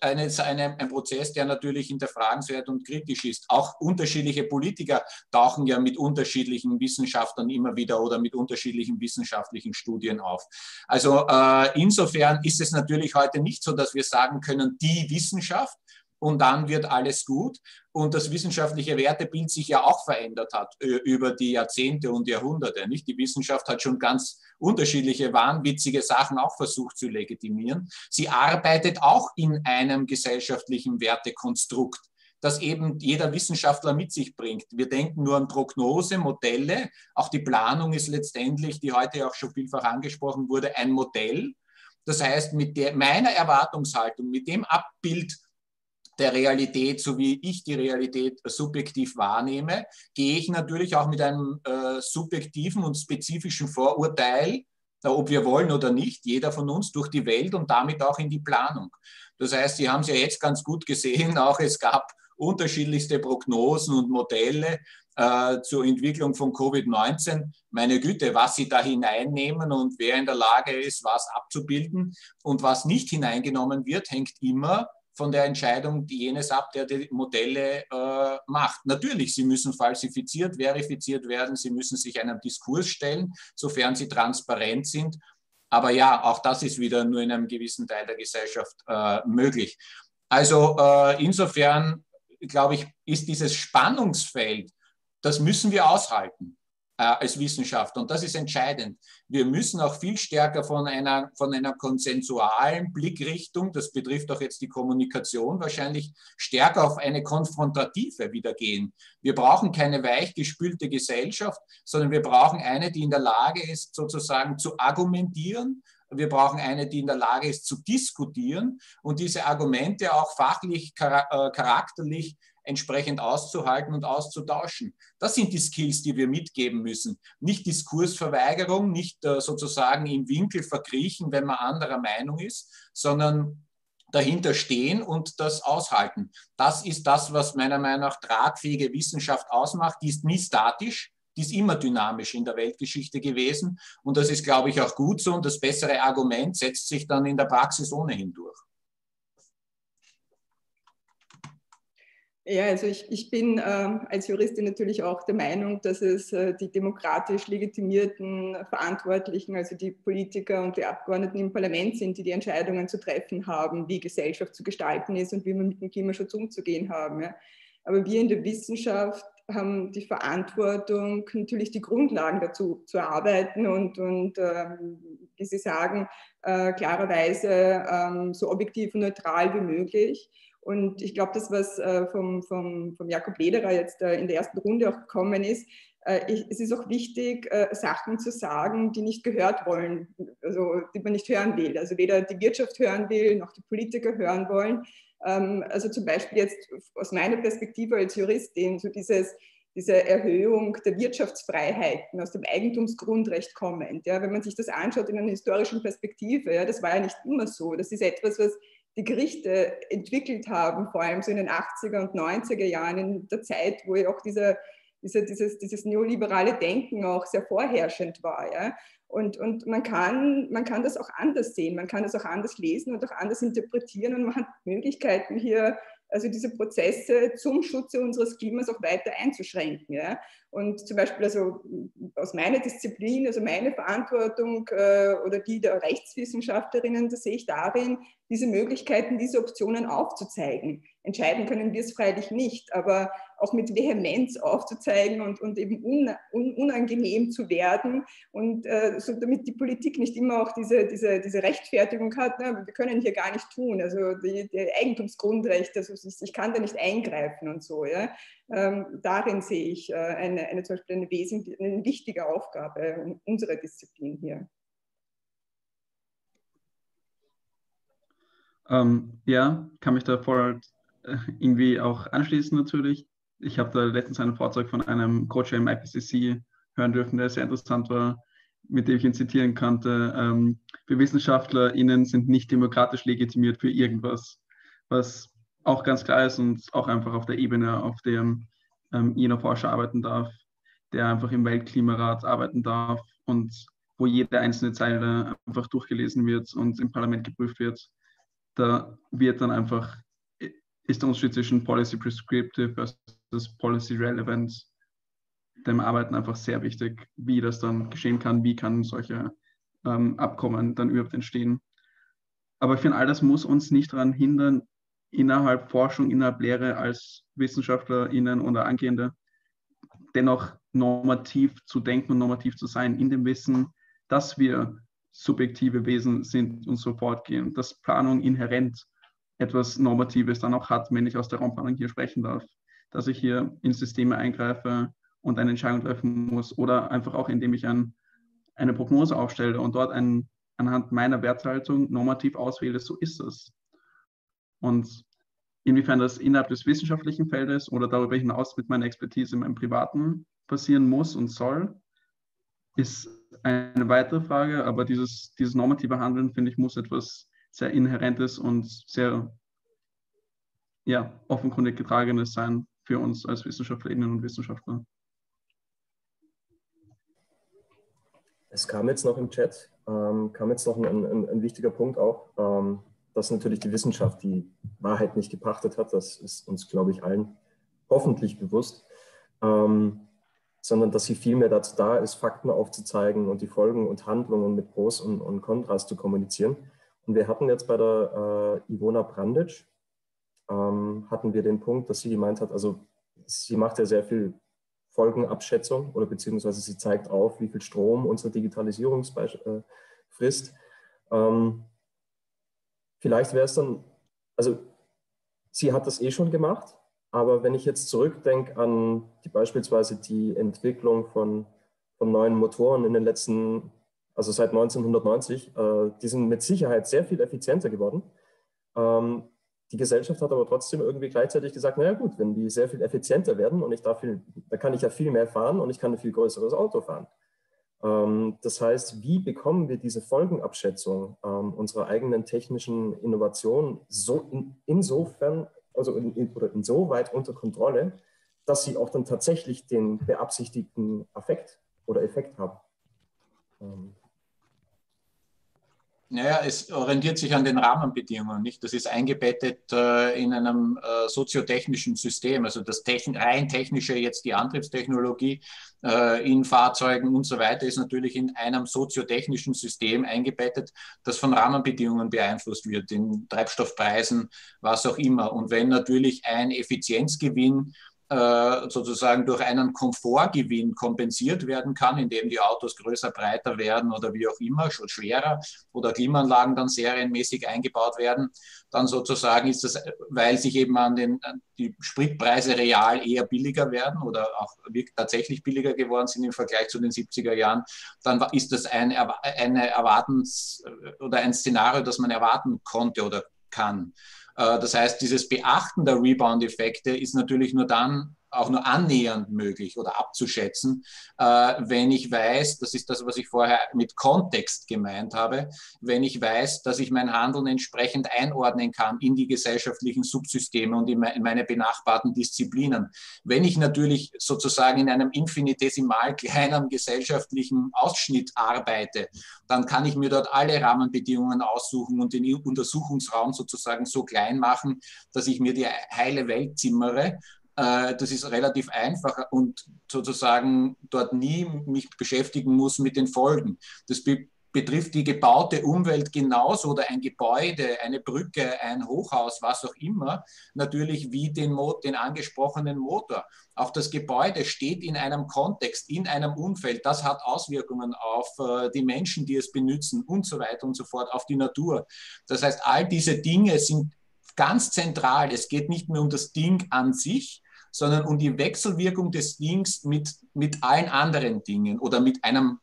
eine, eine, ein Prozess, der natürlich hinterfragenswert und kritisch ist. Auch unterschiedliche Politiker tauchen ja mit unterschiedlichen Wissenschaftlern immer wieder oder mit unterschiedlichen wissenschaftlichen Studien auf. Also äh, insofern ist es natürlich heute nicht so, dass wir sagen können, die Wissenschaft, und dann wird alles gut. Und das wissenschaftliche Wertebild sich ja auch verändert hat über die Jahrzehnte und Jahrhunderte. Nicht? Die Wissenschaft hat schon ganz unterschiedliche wahnwitzige Sachen auch versucht zu legitimieren. Sie arbeitet auch in einem gesellschaftlichen Wertekonstrukt das eben jeder Wissenschaftler mit sich bringt. Wir denken nur an Prognose, Modelle. Auch die Planung ist letztendlich, die heute auch schon vielfach angesprochen wurde, ein Modell. Das heißt, mit der, meiner Erwartungshaltung, mit dem Abbild der Realität, so wie ich die Realität subjektiv wahrnehme, gehe ich natürlich auch mit einem äh, subjektiven und spezifischen Vorurteil, ob wir wollen oder nicht, jeder von uns durch die Welt und damit auch in die Planung. Das heißt, Sie haben es ja jetzt ganz gut gesehen, auch es gab unterschiedlichste Prognosen und Modelle äh, zur Entwicklung von Covid-19. Meine Güte, was Sie da hineinnehmen und wer in der Lage ist, was abzubilden und was nicht hineingenommen wird, hängt immer von der Entscheidung jenes ab, der die Modelle äh, macht. Natürlich, sie müssen falsifiziert, verifiziert werden, sie müssen sich einem Diskurs stellen, sofern sie transparent sind. Aber ja, auch das ist wieder nur in einem gewissen Teil der Gesellschaft äh, möglich. Also äh, insofern, glaube ich, ist dieses Spannungsfeld, das müssen wir aushalten als Wissenschaftler. Und das ist entscheidend. Wir müssen auch viel stärker von einer, von einer konsensualen Blickrichtung, das betrifft auch jetzt die Kommunikation, wahrscheinlich stärker auf eine konfrontative wieder gehen. Wir brauchen keine weichgespülte Gesellschaft, sondern wir brauchen eine, die in der Lage ist, sozusagen zu argumentieren, wir brauchen eine, die in der Lage ist zu diskutieren und diese Argumente auch fachlich, äh, charakterlich entsprechend auszuhalten und auszutauschen. Das sind die Skills, die wir mitgeben müssen. Nicht Diskursverweigerung, nicht äh, sozusagen im Winkel verkriechen, wenn man anderer Meinung ist, sondern dahinter stehen und das aushalten. Das ist das, was meiner Meinung nach tragfähige Wissenschaft ausmacht. Die ist nie statisch, die ist immer dynamisch in der Weltgeschichte gewesen. Und das ist, glaube ich, auch gut so. Und das bessere Argument setzt sich dann in der Praxis ohnehin durch. Ja, also ich, ich bin äh, als Juristin natürlich auch der Meinung, dass es äh, die demokratisch legitimierten Verantwortlichen, also die Politiker und die Abgeordneten im Parlament sind, die die Entscheidungen zu treffen haben, wie Gesellschaft zu gestalten ist und wie wir mit dem Klimaschutz umzugehen haben. Ja. Aber wir in der Wissenschaft haben die Verantwortung, natürlich die Grundlagen dazu zu erarbeiten und, und ähm, wie Sie sagen, äh, klarerweise ähm, so objektiv und neutral wie möglich. Und ich glaube, das, was äh, vom, vom, vom Jakob Lederer jetzt äh, in der ersten Runde auch gekommen ist, äh, ich, es ist auch wichtig, Sachen zu sagen, die nicht gehört wollen, also die man nicht hören will. Also weder die Wirtschaft hören will, noch die Politiker hören wollen. Ähm, also zum Beispiel jetzt aus meiner Perspektive als Juristin, so dieses, diese Erhöhung der Wirtschaftsfreiheiten aus dem Eigentumsgrundrecht kommend. Ja, wenn man sich das anschaut in einer historischen Perspektive, ja, das war ja nicht immer so. Das ist etwas, was die Gerichte entwickelt haben, vor allem so in den 80er und 90er Jahren, in der Zeit, wo ja auch dieser, dieser, dieses, dieses neoliberale Denken auch sehr vorherrschend war. Ja? Und, und man, kann, man kann das auch anders sehen, man kann das auch anders lesen und auch anders interpretieren und man hat Möglichkeiten hier also diese Prozesse zum Schutze unseres Klimas auch weiter einzuschränken. Ja? Und zum Beispiel also aus meiner Disziplin, also meine Verantwortung äh, oder die der Rechtswissenschaftlerinnen, das sehe ich darin, diese Möglichkeiten, diese Optionen aufzuzeigen. Entscheiden können wir es freilich nicht, aber auch mit Vehemenz aufzuzeigen und, und eben un, un, unangenehm zu werden und äh, so damit die Politik nicht immer auch diese, diese, diese Rechtfertigung hat, ne, wir können hier gar nicht tun, also die, die Eigentumsgrundrechte, also ich kann da nicht eingreifen und so. Ja. Ähm, darin sehe ich äh, eine, eine, zum Beispiel eine, wesentliche, eine wichtige Aufgabe unserer Disziplin hier. Ähm, ja, kann mich da voll äh, irgendwie auch anschließen natürlich. Ich habe da letztens einen Vortrag von einem Coach im IPCC hören dürfen, der sehr interessant war, mit dem ich ihn zitieren konnte. Ähm, wir WissenschaftlerInnen sind nicht demokratisch legitimiert für irgendwas, was auch ganz klar ist und auch einfach auf der Ebene, auf der ähm, jener Forscher arbeiten darf, der einfach im Weltklimarat arbeiten darf und wo jede einzelne Zeile einfach durchgelesen wird und im Parlament geprüft wird. Da wird dann einfach, ist der Unterschied zwischen Policy Prescriptive versus Policy Relevant dem Arbeiten einfach sehr wichtig, wie das dann geschehen kann, wie kann solche ähm, Abkommen dann überhaupt entstehen. Aber ich finde, all das muss uns nicht daran hindern, innerhalb Forschung, innerhalb Lehre als WissenschaftlerInnen oder Angehende dennoch normativ zu denken und normativ zu sein, in dem Wissen, dass wir subjektive Wesen sind und so fortgehen, dass Planung inhärent etwas Normatives dann auch hat, wenn ich aus der Raumplanung hier sprechen darf, dass ich hier in Systeme eingreife und eine Entscheidung treffen muss oder einfach auch, indem ich ein, eine Prognose aufstelle und dort ein, anhand meiner Werthaltung normativ auswähle, so ist es. Und inwiefern das innerhalb des wissenschaftlichen Feldes oder darüber hinaus mit meiner Expertise meinem Privaten passieren muss und soll, ist eine weitere Frage. Aber dieses, dieses normative Handeln, finde ich, muss etwas sehr Inhärentes und sehr ja, offenkundig Getragenes sein für uns als Wissenschaftlerinnen und Wissenschaftler. Es kam jetzt noch im Chat, ähm, kam jetzt noch ein, ein, ein wichtiger Punkt auch. Ähm, dass natürlich die Wissenschaft die Wahrheit nicht gepachtet hat. Das ist uns, glaube ich, allen hoffentlich bewusst. Ähm, sondern dass sie vielmehr dazu da ist, Fakten aufzuzeigen und die Folgen und Handlungen mit Pros und, und Kontras zu kommunizieren. Und wir hatten jetzt bei der äh, Ivona Brandic, ähm, hatten wir den Punkt, dass sie gemeint hat, also sie macht ja sehr viel Folgenabschätzung oder beziehungsweise sie zeigt auf, wie viel Strom unsere Digitalisierung äh, frisst. Ähm, Vielleicht wäre es dann, also sie hat das eh schon gemacht, aber wenn ich jetzt zurückdenke an die, beispielsweise die Entwicklung von, von neuen Motoren in den letzten, also seit 1990, äh, die sind mit Sicherheit sehr viel effizienter geworden. Ähm, die Gesellschaft hat aber trotzdem irgendwie gleichzeitig gesagt, naja gut, wenn die sehr viel effizienter werden und ich da viel, da kann ich ja viel mehr fahren und ich kann ein viel größeres Auto fahren. Ähm, das heißt, wie bekommen wir diese Folgenabschätzung ähm, unserer eigenen technischen Innovation so in, insofern, also in, in, oder insoweit unter Kontrolle, dass sie auch dann tatsächlich den beabsichtigten Effekt oder Effekt haben? Naja, es orientiert sich an den Rahmenbedingungen, nicht? Das ist eingebettet äh, in einem äh, soziotechnischen System. Also das techn rein technische, jetzt die Antriebstechnologie äh, in Fahrzeugen und so weiter, ist natürlich in einem soziotechnischen System eingebettet, das von Rahmenbedingungen beeinflusst wird, in Treibstoffpreisen, was auch immer. Und wenn natürlich ein Effizienzgewinn sozusagen durch einen Komfortgewinn kompensiert werden kann, indem die Autos größer, breiter werden oder wie auch immer, schon schwerer oder Klimaanlagen dann serienmäßig eingebaut werden, dann sozusagen ist das, weil sich eben an den die Spritpreise real eher billiger werden oder auch tatsächlich billiger geworden sind im Vergleich zu den 70er Jahren, dann ist das ein, eine Erwartens- oder ein Szenario, das man erwarten konnte oder kann. Äh, das heißt, dieses Beachten der Rebound-Effekte ist natürlich nur dann auch nur annähernd möglich oder abzuschätzen, äh, wenn ich weiß, das ist das, was ich vorher mit Kontext gemeint habe, wenn ich weiß, dass ich mein Handeln entsprechend einordnen kann in die gesellschaftlichen Subsysteme und in meine benachbarten Disziplinen. Wenn ich natürlich sozusagen in einem infinitesimal kleinen gesellschaftlichen Ausschnitt arbeite, dann kann ich mir dort alle Rahmenbedingungen aussuchen und den Untersuchungsraum sozusagen so klein machen, dass ich mir die heile Welt zimmere das ist relativ einfach und sozusagen dort nie mich beschäftigen muss mit den Folgen. Das betrifft die gebaute Umwelt genauso oder ein Gebäude, eine Brücke, ein Hochhaus, was auch immer, natürlich wie den, den angesprochenen Motor. Auch das Gebäude steht in einem Kontext, in einem Umfeld. Das hat Auswirkungen auf äh, die Menschen, die es benutzen und so weiter und so fort, auf die Natur. Das heißt, all diese Dinge sind ganz zentral. Es geht nicht mehr um das Ding an sich, sondern um die Wechselwirkung des Dings mit, mit allen anderen Dingen oder mit einem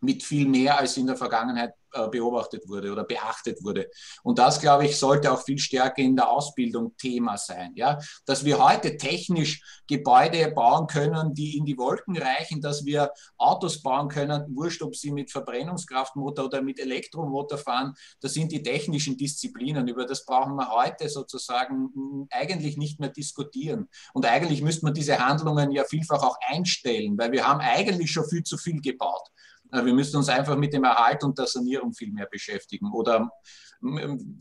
mit viel mehr als in der Vergangenheit äh, beobachtet wurde oder beachtet wurde. Und das, glaube ich, sollte auch viel stärker in der Ausbildung Thema sein. Ja? Dass wir heute technisch Gebäude bauen können, die in die Wolken reichen, dass wir Autos bauen können, wurscht, ob sie mit Verbrennungskraftmotor oder mit Elektromotor fahren, das sind die technischen Disziplinen. Über das brauchen wir heute sozusagen hm, eigentlich nicht mehr diskutieren. Und eigentlich müsste man diese Handlungen ja vielfach auch einstellen, weil wir haben eigentlich schon viel zu viel gebaut. Wir müssen uns einfach mit dem Erhalt und der Sanierung viel mehr beschäftigen oder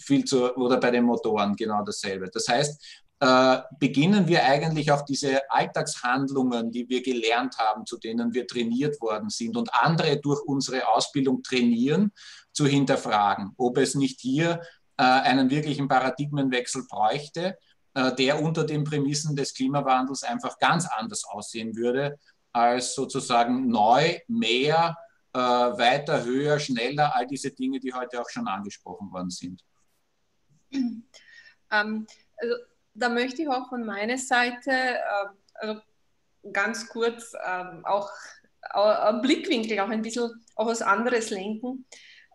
viel zu, oder bei den Motoren genau dasselbe. Das heißt, äh, beginnen wir eigentlich auch diese Alltagshandlungen, die wir gelernt haben, zu denen wir trainiert worden sind und andere durch unsere Ausbildung trainieren, zu hinterfragen, ob es nicht hier äh, einen wirklichen Paradigmenwechsel bräuchte, äh, der unter den Prämissen des Klimawandels einfach ganz anders aussehen würde, als sozusagen neu, mehr, äh, weiter, höher, schneller, all diese Dinge, die heute auch schon angesprochen worden sind. Ähm, also, da möchte ich auch von meiner Seite äh, also ganz kurz ähm, auch äh, Blickwinkel auch ein bisschen auch was anderes lenken.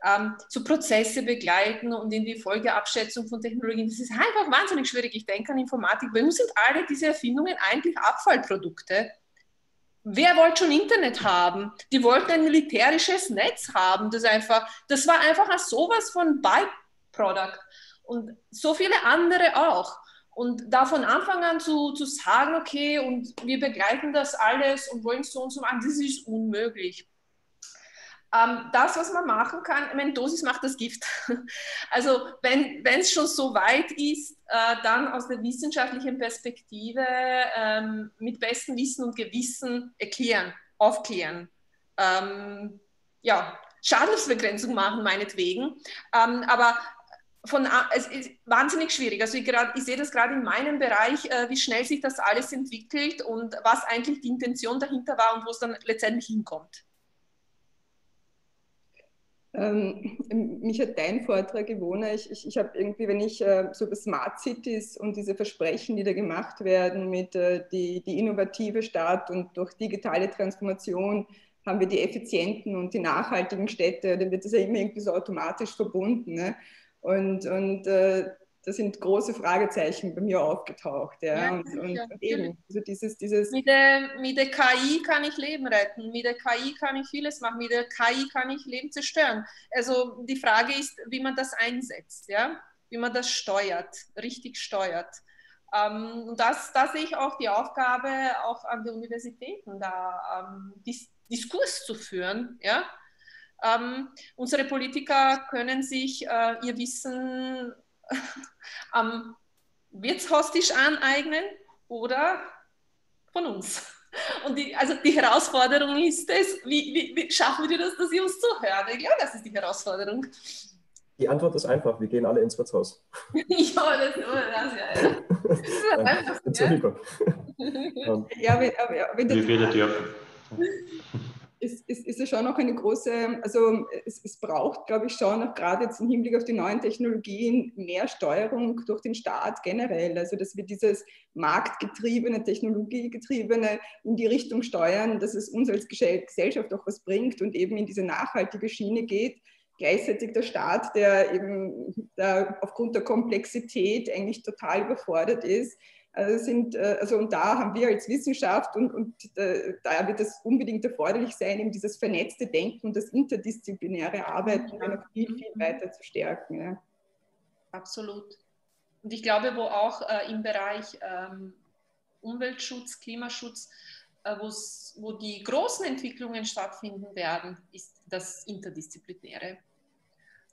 Ähm, so Prozesse begleiten und in die Folgeabschätzung von Technologien. Das ist einfach wahnsinnig schwierig. Ich denke an Informatik. Bei uns sind alle diese Erfindungen eigentlich Abfallprodukte Wer wollte schon Internet haben? Die wollten ein militärisches Netz haben. Das, einfach, das war einfach sowas von Byproduct. Und so viele andere auch. Und da von Anfang an zu, zu sagen, okay, und wir begleiten das alles und wollen so und so machen, das ist unmöglich. Ähm, das, was man machen kann, ich meine, Dosis macht das Gift. Also wenn es schon so weit ist, äh, dann aus der wissenschaftlichen Perspektive ähm, mit bestem Wissen und Gewissen erklären, aufklären. Ähm, ja, Schadensbegrenzung machen, meinetwegen. Ähm, aber von, es ist wahnsinnig schwierig. Also ich, grad, ich sehe das gerade in meinem Bereich, äh, wie schnell sich das alles entwickelt und was eigentlich die Intention dahinter war und wo es dann letztendlich hinkommt. Ähm, mich hat dein Vortrag gewonnen. Ich, ich, ich habe irgendwie, wenn ich äh, so über Smart Cities und diese Versprechen, die da gemacht werden mit äh, die, die innovative Stadt und durch digitale Transformation haben wir die effizienten und die nachhaltigen Städte, dann wird das ja immer irgendwie so automatisch verbunden. Ne? Und, und äh, da sind große Fragezeichen bei mir aufgetaucht. Ja. ja und, und, eben, also dieses, dieses mit, der, mit der KI kann ich Leben retten, mit der KI kann ich vieles machen, mit der KI kann ich Leben zerstören. Also die Frage ist, wie man das einsetzt, ja? wie man das steuert, richtig steuert. Ähm, und das, da sehe ich auch die Aufgabe, auch an den Universitäten, da ähm, Dis Diskurs zu führen. Ja? Ähm, unsere Politiker können sich äh, ihr Wissen am Wirtshaustisch aneignen oder von uns. Und die, also die Herausforderung ist es, wie, wie, wie schaffen wir das, dass sie uns zuhören? Ich glaube, das ist die Herausforderung. Die Antwort ist einfach, wir gehen alle ins Wirtshaus. ja, das, das, ja, ja. Entschuldigung. ja, aber, aber, aber, wir wieder dürfen ist, ist, ist es schon noch eine große, also es, es braucht, glaube ich, schon auch gerade jetzt im Hinblick auf die neuen Technologien mehr Steuerung durch den Staat generell. Also dass wir dieses marktgetriebene, technologiegetriebene in die Richtung steuern, dass es uns als Gesellschaft auch was bringt und eben in diese nachhaltige Schiene geht. Gleichzeitig der Staat, der eben da aufgrund der Komplexität eigentlich total überfordert ist, also, sind, äh, also und da haben wir als Wissenschaft und, und äh, da wird es unbedingt erforderlich sein, eben dieses vernetzte Denken und das interdisziplinäre Arbeiten ja. noch viel, viel weiter zu stärken. Ja. Absolut. Und ich glaube, wo auch äh, im Bereich ähm, Umweltschutz, Klimaschutz, äh, wo die großen Entwicklungen stattfinden werden, ist das Interdisziplinäre.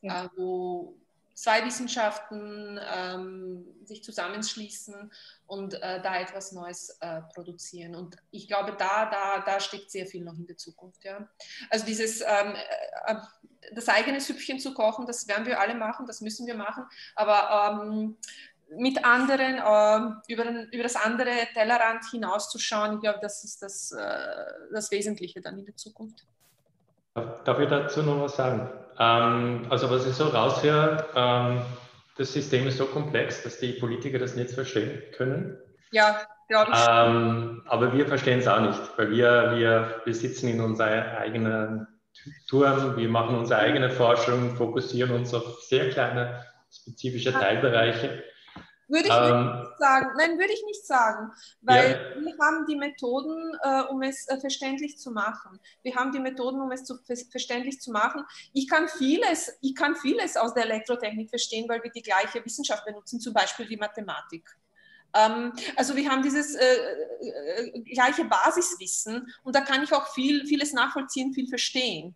Ja. Äh, wo zwei Wissenschaften ähm, sich zusammenschließen und äh, da etwas Neues äh, produzieren. Und ich glaube, da, da, da steckt sehr viel noch in der Zukunft. Ja? Also dieses, ähm, äh, das eigene Süppchen zu kochen, das werden wir alle machen, das müssen wir machen, aber ähm, mit anderen, äh, über, über das andere Tellerrand hinauszuschauen, ich glaube, das ist das, äh, das Wesentliche dann in der Zukunft. Darf ich dazu noch was sagen? Ähm, also was ich so raushöre, ähm, das System ist so komplex, dass die Politiker das nicht verstehen können. Ja, glaube ich. Ähm, aber wir verstehen es auch nicht, weil wir, wir, wir sitzen in unserer eigenen Turm, wir machen unsere eigene Forschung, fokussieren uns auf sehr kleine spezifische Teilbereiche würde ich ähm, nicht sagen. Nein, würde ich nicht sagen, weil ja. wir haben die Methoden, äh, um es äh, verständlich zu machen. Wir haben die Methoden, um es zu, verständlich zu machen. Ich kann vieles, ich kann vieles aus der Elektrotechnik verstehen, weil wir die gleiche Wissenschaft benutzen, zum Beispiel die Mathematik. Ähm, also wir haben dieses äh, äh, gleiche Basiswissen und da kann ich auch viel, vieles nachvollziehen, viel verstehen.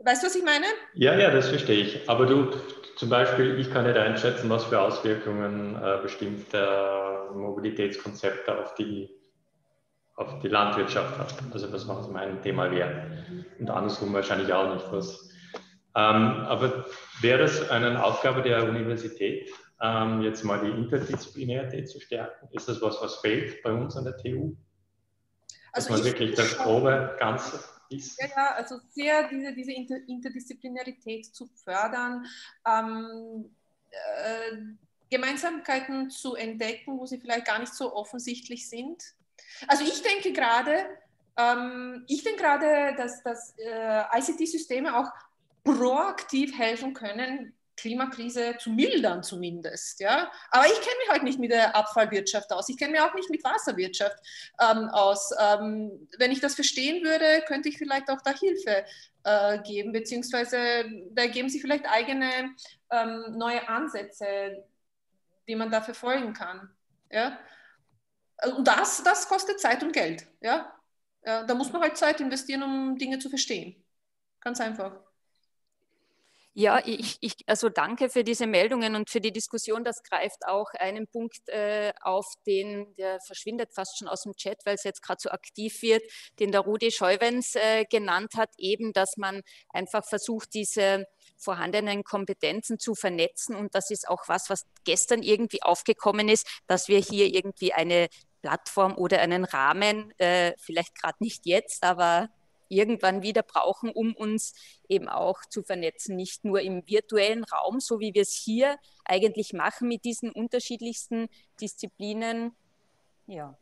Weißt du, was ich meine? Ja, ja, das verstehe ich. Aber du, zum Beispiel, ich kann nicht einschätzen, was für Auswirkungen äh, bestimmte Mobilitätskonzepte auf die, auf die Landwirtschaft haben. Also was mein Thema wäre. Und andersrum wahrscheinlich auch nicht. Was. Ähm, aber wäre es eine Aufgabe der Universität, ähm, jetzt mal die Interdisziplinarität zu stärken? Ist das was, was fehlt bei uns an der TU? Dass also man wirklich das grobe Ganze. Ja, ja, also sehr diese, diese Inter Interdisziplinarität zu fördern, ähm, äh, Gemeinsamkeiten zu entdecken, wo sie vielleicht gar nicht so offensichtlich sind. Also ich denke gerade, ähm, ich denke gerade, dass, dass äh, ICT-Systeme auch proaktiv helfen können, Klimakrise zu mildern zumindest. Ja? Aber ich kenne mich halt nicht mit der Abfallwirtschaft aus. Ich kenne mich auch nicht mit Wasserwirtschaft ähm, aus. Ähm, wenn ich das verstehen würde, könnte ich vielleicht auch da Hilfe äh, geben, beziehungsweise da ergeben sich vielleicht eigene ähm, neue Ansätze, die man da verfolgen kann. Ja? Und das, das kostet Zeit und Geld. Ja? ja? Da muss man halt Zeit investieren, um Dinge zu verstehen. Ganz einfach. Ja, ich, ich, also danke für diese Meldungen und für die Diskussion. Das greift auch einen Punkt äh, auf, den, der verschwindet fast schon aus dem Chat, weil es jetzt gerade so aktiv wird, den der Rudi Scheuwens äh, genannt hat, eben, dass man einfach versucht, diese vorhandenen Kompetenzen zu vernetzen. Und das ist auch was, was gestern irgendwie aufgekommen ist, dass wir hier irgendwie eine Plattform oder einen Rahmen, äh, vielleicht gerade nicht jetzt, aber irgendwann wieder brauchen, um uns eben auch zu vernetzen, nicht nur im virtuellen Raum, so wie wir es hier eigentlich machen mit diesen unterschiedlichsten Disziplinen. Ja.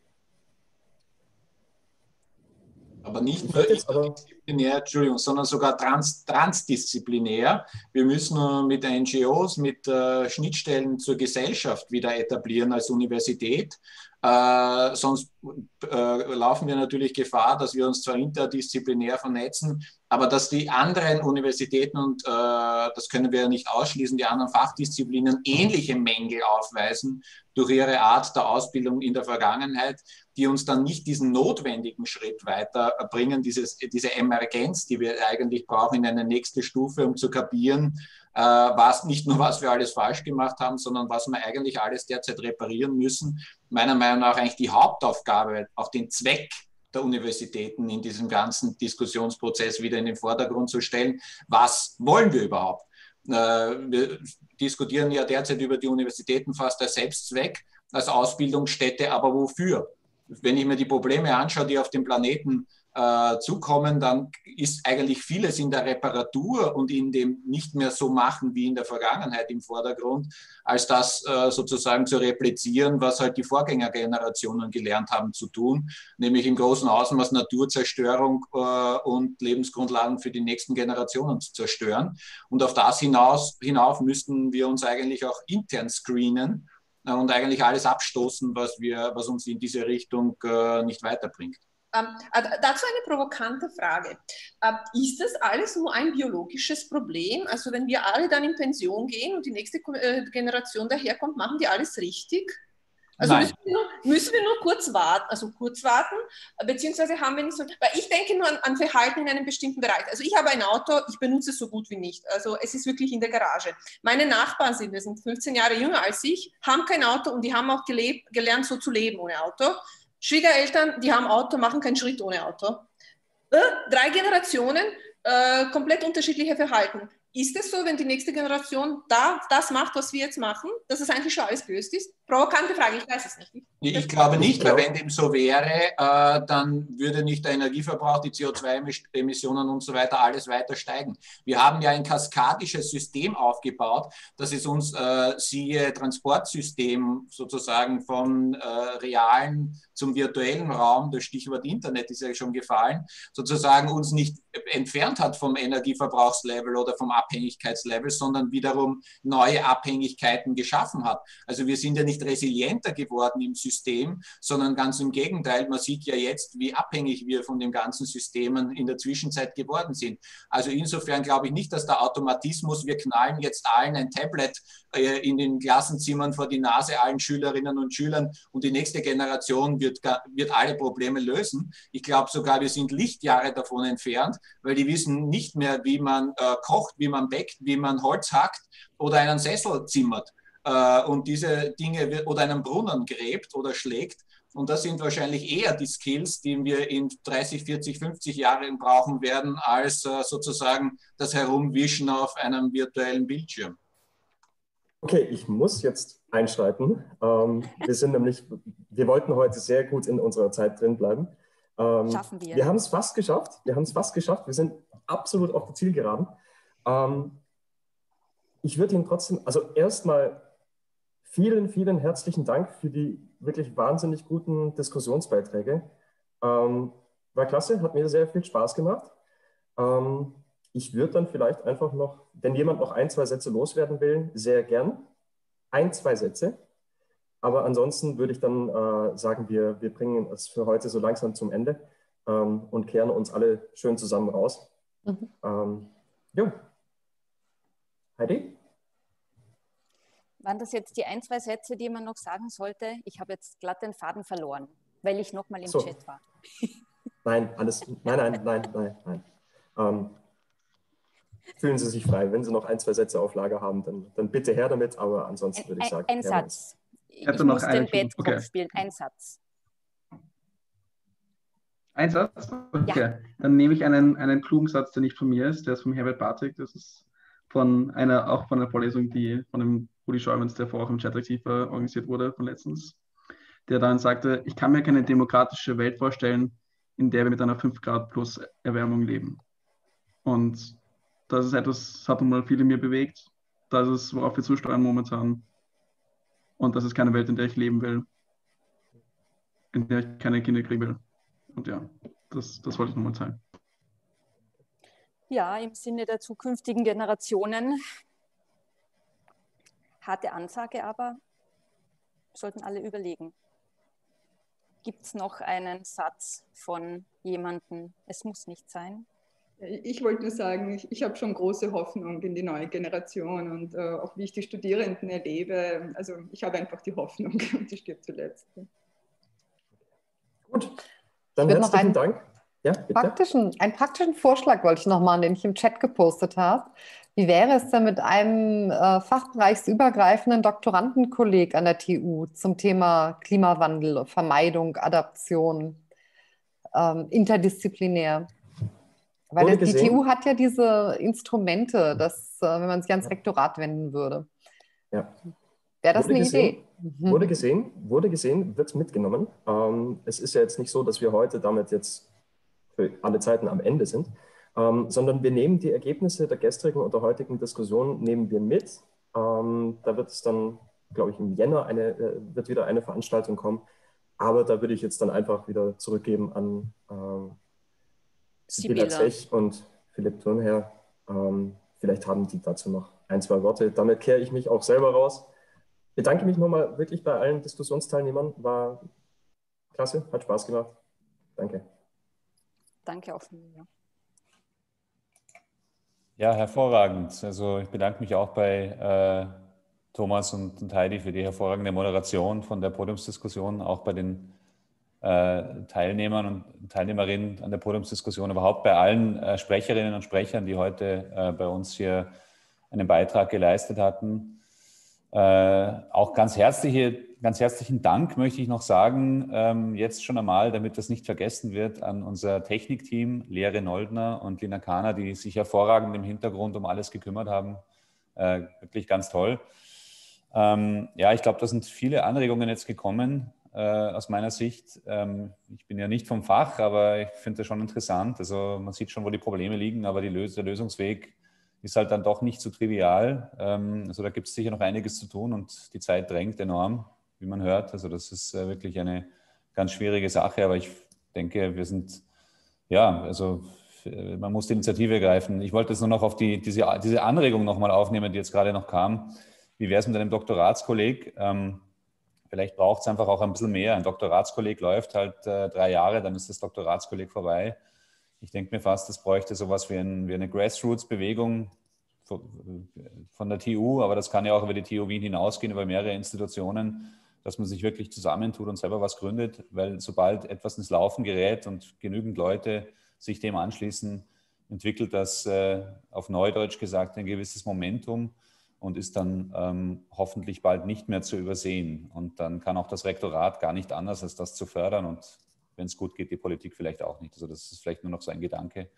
Aber nicht nur interdisziplinär, Entschuldigung, sondern sogar trans, transdisziplinär. Wir müssen mit NGOs, mit äh, Schnittstellen zur Gesellschaft wieder etablieren als Universität. Äh, sonst äh, laufen wir natürlich Gefahr, dass wir uns zwar interdisziplinär vernetzen, aber dass die anderen Universitäten, und äh, das können wir ja nicht ausschließen, die anderen Fachdisziplinen ähnliche Mängel aufweisen durch ihre Art der Ausbildung in der Vergangenheit, die uns dann nicht diesen notwendigen Schritt weiterbringen, dieses, diese Emergenz, die wir eigentlich brauchen in eine nächste Stufe, um zu kapieren, äh, was nicht nur, was wir alles falsch gemacht haben, sondern was wir eigentlich alles derzeit reparieren müssen. Meiner Meinung nach eigentlich die Hauptaufgabe, auch den Zweck der Universitäten in diesem ganzen Diskussionsprozess wieder in den Vordergrund zu stellen. Was wollen wir überhaupt? Äh, wir diskutieren ja derzeit über die Universitäten fast als Selbstzweck, als Ausbildungsstätte, aber wofür? Wenn ich mir die Probleme anschaue, die auf dem Planeten äh, zukommen, dann ist eigentlich vieles in der Reparatur und in dem nicht mehr so machen wie in der Vergangenheit im Vordergrund, als das äh, sozusagen zu replizieren, was halt die Vorgängergenerationen gelernt haben zu tun, nämlich im großen Ausmaß Naturzerstörung äh, und Lebensgrundlagen für die nächsten Generationen zu zerstören. Und auf das hinaus, hinauf müssten wir uns eigentlich auch intern screenen und eigentlich alles abstoßen, was, wir, was uns in diese Richtung nicht weiterbringt. Ähm, äh, dazu eine provokante Frage. Äh, ist das alles nur ein biologisches Problem? Also wenn wir alle dann in Pension gehen und die nächste äh, Generation daherkommt, machen die alles richtig? Also müssen wir, nur, müssen wir, nur, kurz warten, also kurz warten, beziehungsweise haben wir nicht so, weil ich denke nur an, an, Verhalten in einem bestimmten Bereich. Also ich habe ein Auto, ich benutze es so gut wie nicht. Also es ist wirklich in der Garage. Meine Nachbarn sind, wir sind 15 Jahre jünger als ich, haben kein Auto und die haben auch gelebt, gelernt, so zu leben ohne Auto. Schwiegereltern, die haben Auto, machen keinen Schritt ohne Auto. Äh, drei Generationen, äh, komplett unterschiedliche Verhalten. Ist es so, wenn die nächste Generation da das macht, was wir jetzt machen, dass es eigentlich schon alles gelöst ist? Provokante Frage, ich weiß es nicht. Ich glaube nicht, weil wenn dem so wäre, äh, dann würde nicht der Energieverbrauch, die CO2-Emissionen und so weiter alles weiter steigen. Wir haben ja ein kaskadisches System aufgebaut, das ist uns, äh, siehe Transportsystem sozusagen von äh, realen zum virtuellen Raum, das Stichwort Internet ist ja schon gefallen, sozusagen uns nicht entfernt hat vom Energieverbrauchslevel oder vom Abhängigkeitslevel, sondern wiederum neue Abhängigkeiten geschaffen hat. Also wir sind ja nicht resilienter geworden im System, sondern ganz im Gegenteil. Man sieht ja jetzt, wie abhängig wir von den ganzen Systemen in der Zwischenzeit geworden sind. Also insofern glaube ich nicht, dass der Automatismus, wir knallen jetzt allen ein Tablet äh, in den Klassenzimmern vor die Nase allen Schülerinnen und Schülern und die nächste Generation wird, wird alle Probleme lösen. Ich glaube sogar, wir sind Lichtjahre davon entfernt, weil die wissen nicht mehr, wie man äh, kocht, wie man bäckt, wie man Holz hackt oder einen Sessel zimmert äh, und diese Dinge oder einen Brunnen gräbt oder schlägt. Und das sind wahrscheinlich eher die Skills, die wir in 30, 40, 50 Jahren brauchen werden, als äh, sozusagen das Herumwischen auf einem virtuellen Bildschirm. Okay, ich muss jetzt einschreiten. Ähm, wir sind nämlich, wir wollten heute sehr gut in unserer Zeit drin bleiben. Ähm, Schaffen wir. Wir haben es fast geschafft. Wir haben es fast geschafft. Wir sind absolut auf der Zielgeraden. Ähm, ich würde Ihnen trotzdem, also erstmal vielen, vielen herzlichen Dank für die wirklich wahnsinnig guten Diskussionsbeiträge. Ähm, war klasse, hat mir sehr viel Spaß gemacht. Ähm, ich würde dann vielleicht einfach noch, wenn jemand noch ein, zwei Sätze loswerden will, sehr gern. Ein, zwei Sätze. Aber ansonsten würde ich dann äh, sagen, wir, wir bringen es für heute so langsam zum Ende ähm, und kehren uns alle schön zusammen raus. Mhm. Ähm, jo. Heidi? Waren das jetzt die ein, zwei Sätze, die man noch sagen sollte? Ich habe jetzt glatt den Faden verloren, weil ich nochmal im so. Chat war. Nein, alles, nein, nein, nein, nein, nein. Ähm, fühlen Sie sich frei. Wenn Sie noch ein, zwei Sätze auf Lager haben, dann, dann bitte her damit. Aber ansonsten würde ich sagen. Ein, ein Satz. Ich, ich muss den Bettkopf okay. spielen. Ein Satz. Ein Satz? Okay. Ja. Dann nehme ich einen, einen klugen Satz, der nicht von mir ist. Der ist von Herbert Bartik. Das ist von einer, auch von einer Vorlesung, die von dem Rudi Schäumens, der vorher auch im Chat aktiv organisiert wurde von letztens, der dann sagte, ich kann mir keine demokratische Welt vorstellen, in der wir mit einer 5 Grad plus Erwärmung leben. Und das ist etwas, das hat mal viele mir bewegt. Das ist, worauf wir zusteuern momentan. Und das ist keine Welt, in der ich leben will. In der ich keine Kinder kriegen will. Und ja, das, das wollte ich nochmal zeigen. Ja, im Sinne der zukünftigen Generationen. Harte Ansage, aber sollten alle überlegen. Gibt es noch einen Satz von jemandem, es muss nicht sein? Ich wollte nur sagen, ich, ich habe schon große Hoffnung in die neue Generation und äh, auch wie ich die Studierenden erlebe. Also ich habe einfach die Hoffnung und die stirbt zuletzt. Gut, dann herzlichen Dank. Ja, praktischen, einen praktischen Vorschlag wollte ich noch machen, den ich im Chat gepostet habe. Wie wäre es denn mit einem äh, fachbereichsübergreifenden Doktorandenkolleg an der TU zum Thema Klimawandel, Vermeidung, Adaption, ähm, interdisziplinär? Weil das, die TU hat ja diese Instrumente, dass, äh, wenn man sich ans Rektorat wenden würde. Ja. Wäre das wurde eine gesehen, Idee? Mhm. Wurde gesehen, wurde gesehen, wird mitgenommen. Ähm, es ist ja jetzt nicht so, dass wir heute damit jetzt für alle Zeiten am Ende sind, ähm, sondern wir nehmen die Ergebnisse der gestrigen und der heutigen Diskussion nehmen wir mit. Ähm, da wird es dann, glaube ich, im Jänner eine, äh, wird wieder eine Veranstaltung kommen. Aber da würde ich jetzt dann einfach wieder zurückgeben an ähm, Sibylla Zech und Philipp Thurnherr. Ähm, vielleicht haben die dazu noch ein, zwei Worte. Damit kehre ich mich auch selber raus. Ich bedanke mich nochmal wirklich bei allen Diskussionsteilnehmern. War klasse, hat Spaß gemacht. Danke. Danke auch von mir. Ja, hervorragend. Also ich bedanke mich auch bei äh, Thomas und, und, Heidi für die hervorragende Moderation von der Podiumsdiskussion, auch bei den äh, Teilnehmern und Teilnehmerinnen an der Podiumsdiskussion, überhaupt bei allen äh, Sprecherinnen und Sprechern, die heute äh, bei uns hier einen Beitrag geleistet hatten. Äh, auch ganz herzliche ganz herzlichen Dank möchte ich noch sagen, ähm, jetzt schon einmal, damit das nicht vergessen wird, an unser Technikteam, Lehre Noldner und Lina Kahner, die sich hervorragend im Hintergrund um alles gekümmert haben. Äh, wirklich ganz toll. Ähm, ja, ich glaube, da sind viele Anregungen jetzt gekommen äh, aus meiner Sicht. Ähm, ich bin ja nicht vom Fach, aber ich finde das schon interessant. Also man sieht schon, wo die Probleme liegen, aber Lös der Lösungsweg ist halt dann doch nicht so trivial. Ähm, also da gibt es sicher noch einiges zu tun und die Zeit drängt enorm wie man hört. Also das ist äh, wirklich eine ganz schwierige Sache, aber ich denke, wir sind, ja, also man muss die Initiative ergreifen. Ich wollte jetzt nur noch auf die, diese, diese Anregung nochmal aufnehmen, die jetzt gerade noch kam. Wie wäre es mit einem Doktoratskolleg? Ähm, vielleicht braucht es einfach auch ein bisschen mehr. Ein Doktoratskolleg läuft halt äh, drei Jahre, dann ist das Doktoratskolleg vorbei. Ich denke mir fast, es bräuchte sowas wie, ein, wie eine Grassroots-Bewegung von der TU, aber das kann ja auch über die TU Wien hinausgehen, über mehrere Institutionen, dass man sich wirklich zusammentut und selber was gründet, weil sobald etwas ins Laufen gerät und genügend Leute sich dem anschließen, entwickelt das äh, auf Neudeutsch gesagt ein gewisses Momentum und ist dann ähm, hoffentlich bald nicht mehr zu übersehen. Und dann kann auch das Rektorat gar nicht anders, als das zu fördern und wenn es gut geht, die Politik vielleicht auch nicht. Also das ist vielleicht nur noch so ein Gedanke.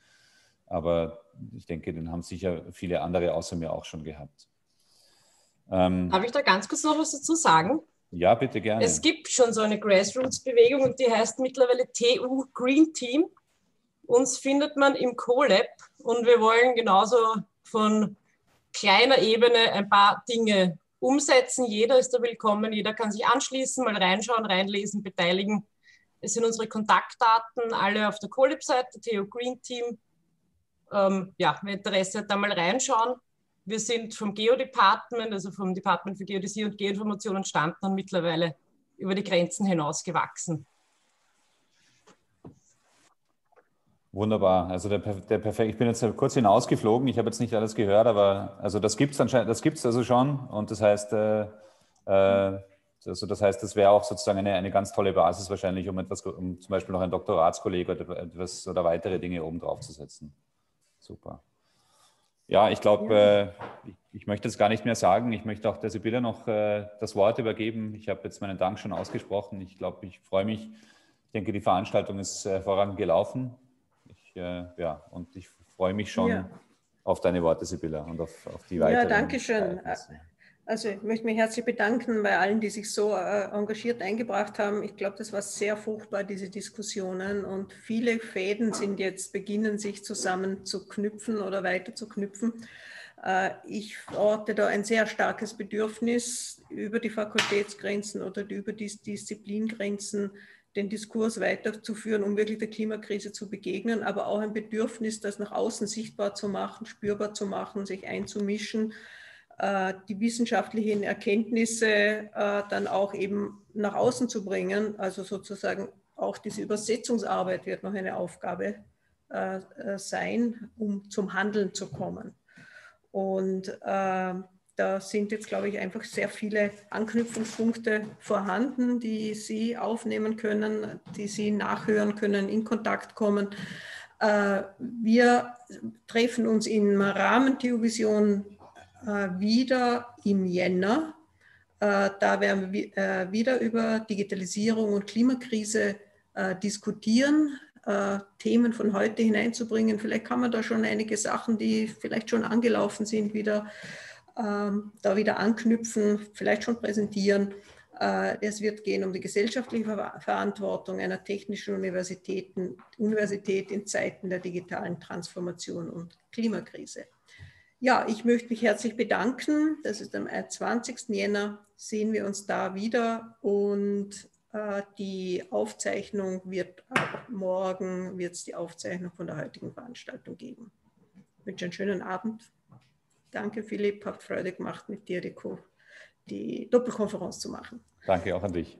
Aber ich denke, den haben sicher viele andere außer mir auch schon gehabt. Ähm, Darf ich da ganz kurz noch was dazu sagen? Ja, bitte gerne. Es gibt schon so eine Grassroots-Bewegung und die heißt mittlerweile TU Green Team. Uns findet man im CoLab und wir wollen genauso von kleiner Ebene ein paar Dinge umsetzen. Jeder ist da willkommen, jeder kann sich anschließen, mal reinschauen, reinlesen, beteiligen. Es sind unsere Kontaktdaten alle auf der CoLab-Seite, TU Green Team. Ähm, ja, wer Interesse hat, da mal reinschauen. Wir sind vom Geodepartment, also vom Department für Geodäsie und Geoinformation und mittlerweile über die Grenzen hinaus gewachsen. Wunderbar. Also der, der perfekt. Ich bin jetzt kurz hinausgeflogen. Ich habe jetzt nicht alles gehört, aber also das gibt es anscheinend, das gibt es also schon. Und das heißt, äh, äh, also das heißt, das wäre auch sozusagen eine, eine ganz tolle Basis wahrscheinlich, um etwas, um zum Beispiel noch ein Doktoratskolleg oder etwas oder weitere Dinge oben drauf zu setzen. Super. Ja, ich glaube, äh, ich, ich, möchte es gar nicht mehr sagen. Ich möchte auch der Sibylle noch äh, das Wort übergeben. Ich habe jetzt meinen Dank schon ausgesprochen. Ich glaube, ich freue mich. Ich denke, die Veranstaltung ist hervorragend gelaufen. Ich, äh, ja, und ich freue mich schon ja. auf deine Worte, Sibylle, und auf, auf die weiteren. Ja, danke schön. Also ich möchte mich herzlich bedanken bei allen, die sich so äh, engagiert eingebracht haben. Ich glaube, das war sehr fruchtbar, diese Diskussionen. Und viele Fäden sind jetzt beginnen, sich zusammen zu knüpfen oder weiter zu knüpfen. Äh, ich orte da ein sehr starkes Bedürfnis über die Fakultätsgrenzen oder über die Disziplingrenzen den Diskurs weiterzuführen, um wirklich der Klimakrise zu begegnen, aber auch ein Bedürfnis, das nach außen sichtbar zu machen, spürbar zu machen, sich einzumischen, die wissenschaftlichen Erkenntnisse äh, dann auch eben nach außen zu bringen. Also sozusagen auch diese Übersetzungsarbeit wird noch eine Aufgabe äh, sein, um zum Handeln zu kommen. Und da sind jetzt, glaube ich, einfach sehr viele Anknüpfungspunkte vorhanden, die Sie aufnehmen können, die Sie nachhören können, in Kontakt kommen. Äh, wir treffen uns im Rahmen Theovision äh, wieder im Jänner. Äh, da werden wir wieder über Digitalisierung und Klimakrise diskutieren, Themen von heute hineinzubringen. Vielleicht kann man da schon einige Sachen, die vielleicht schon angelaufen sind, wieder ähm, da wieder anknüpfen, vielleicht schon präsentieren. Äh, es wird gehen um die gesellschaftliche Verantwortung einer technischen Universität in Zeiten der digitalen Transformation und Klimakrise. Ja, ich möchte mich herzlich bedanken. Das ist am 20. Jänner, sehen wir uns da wieder und äh, die Aufzeichnung wird ab morgen wird die Aufzeichnung von der heutigen Veranstaltung geben. Ich wünsche einen schönen Abend. Danke, Philipp. Hat Freude gemacht, mit dir die, die Doppelkonferenz zu machen. Danke auch an dich.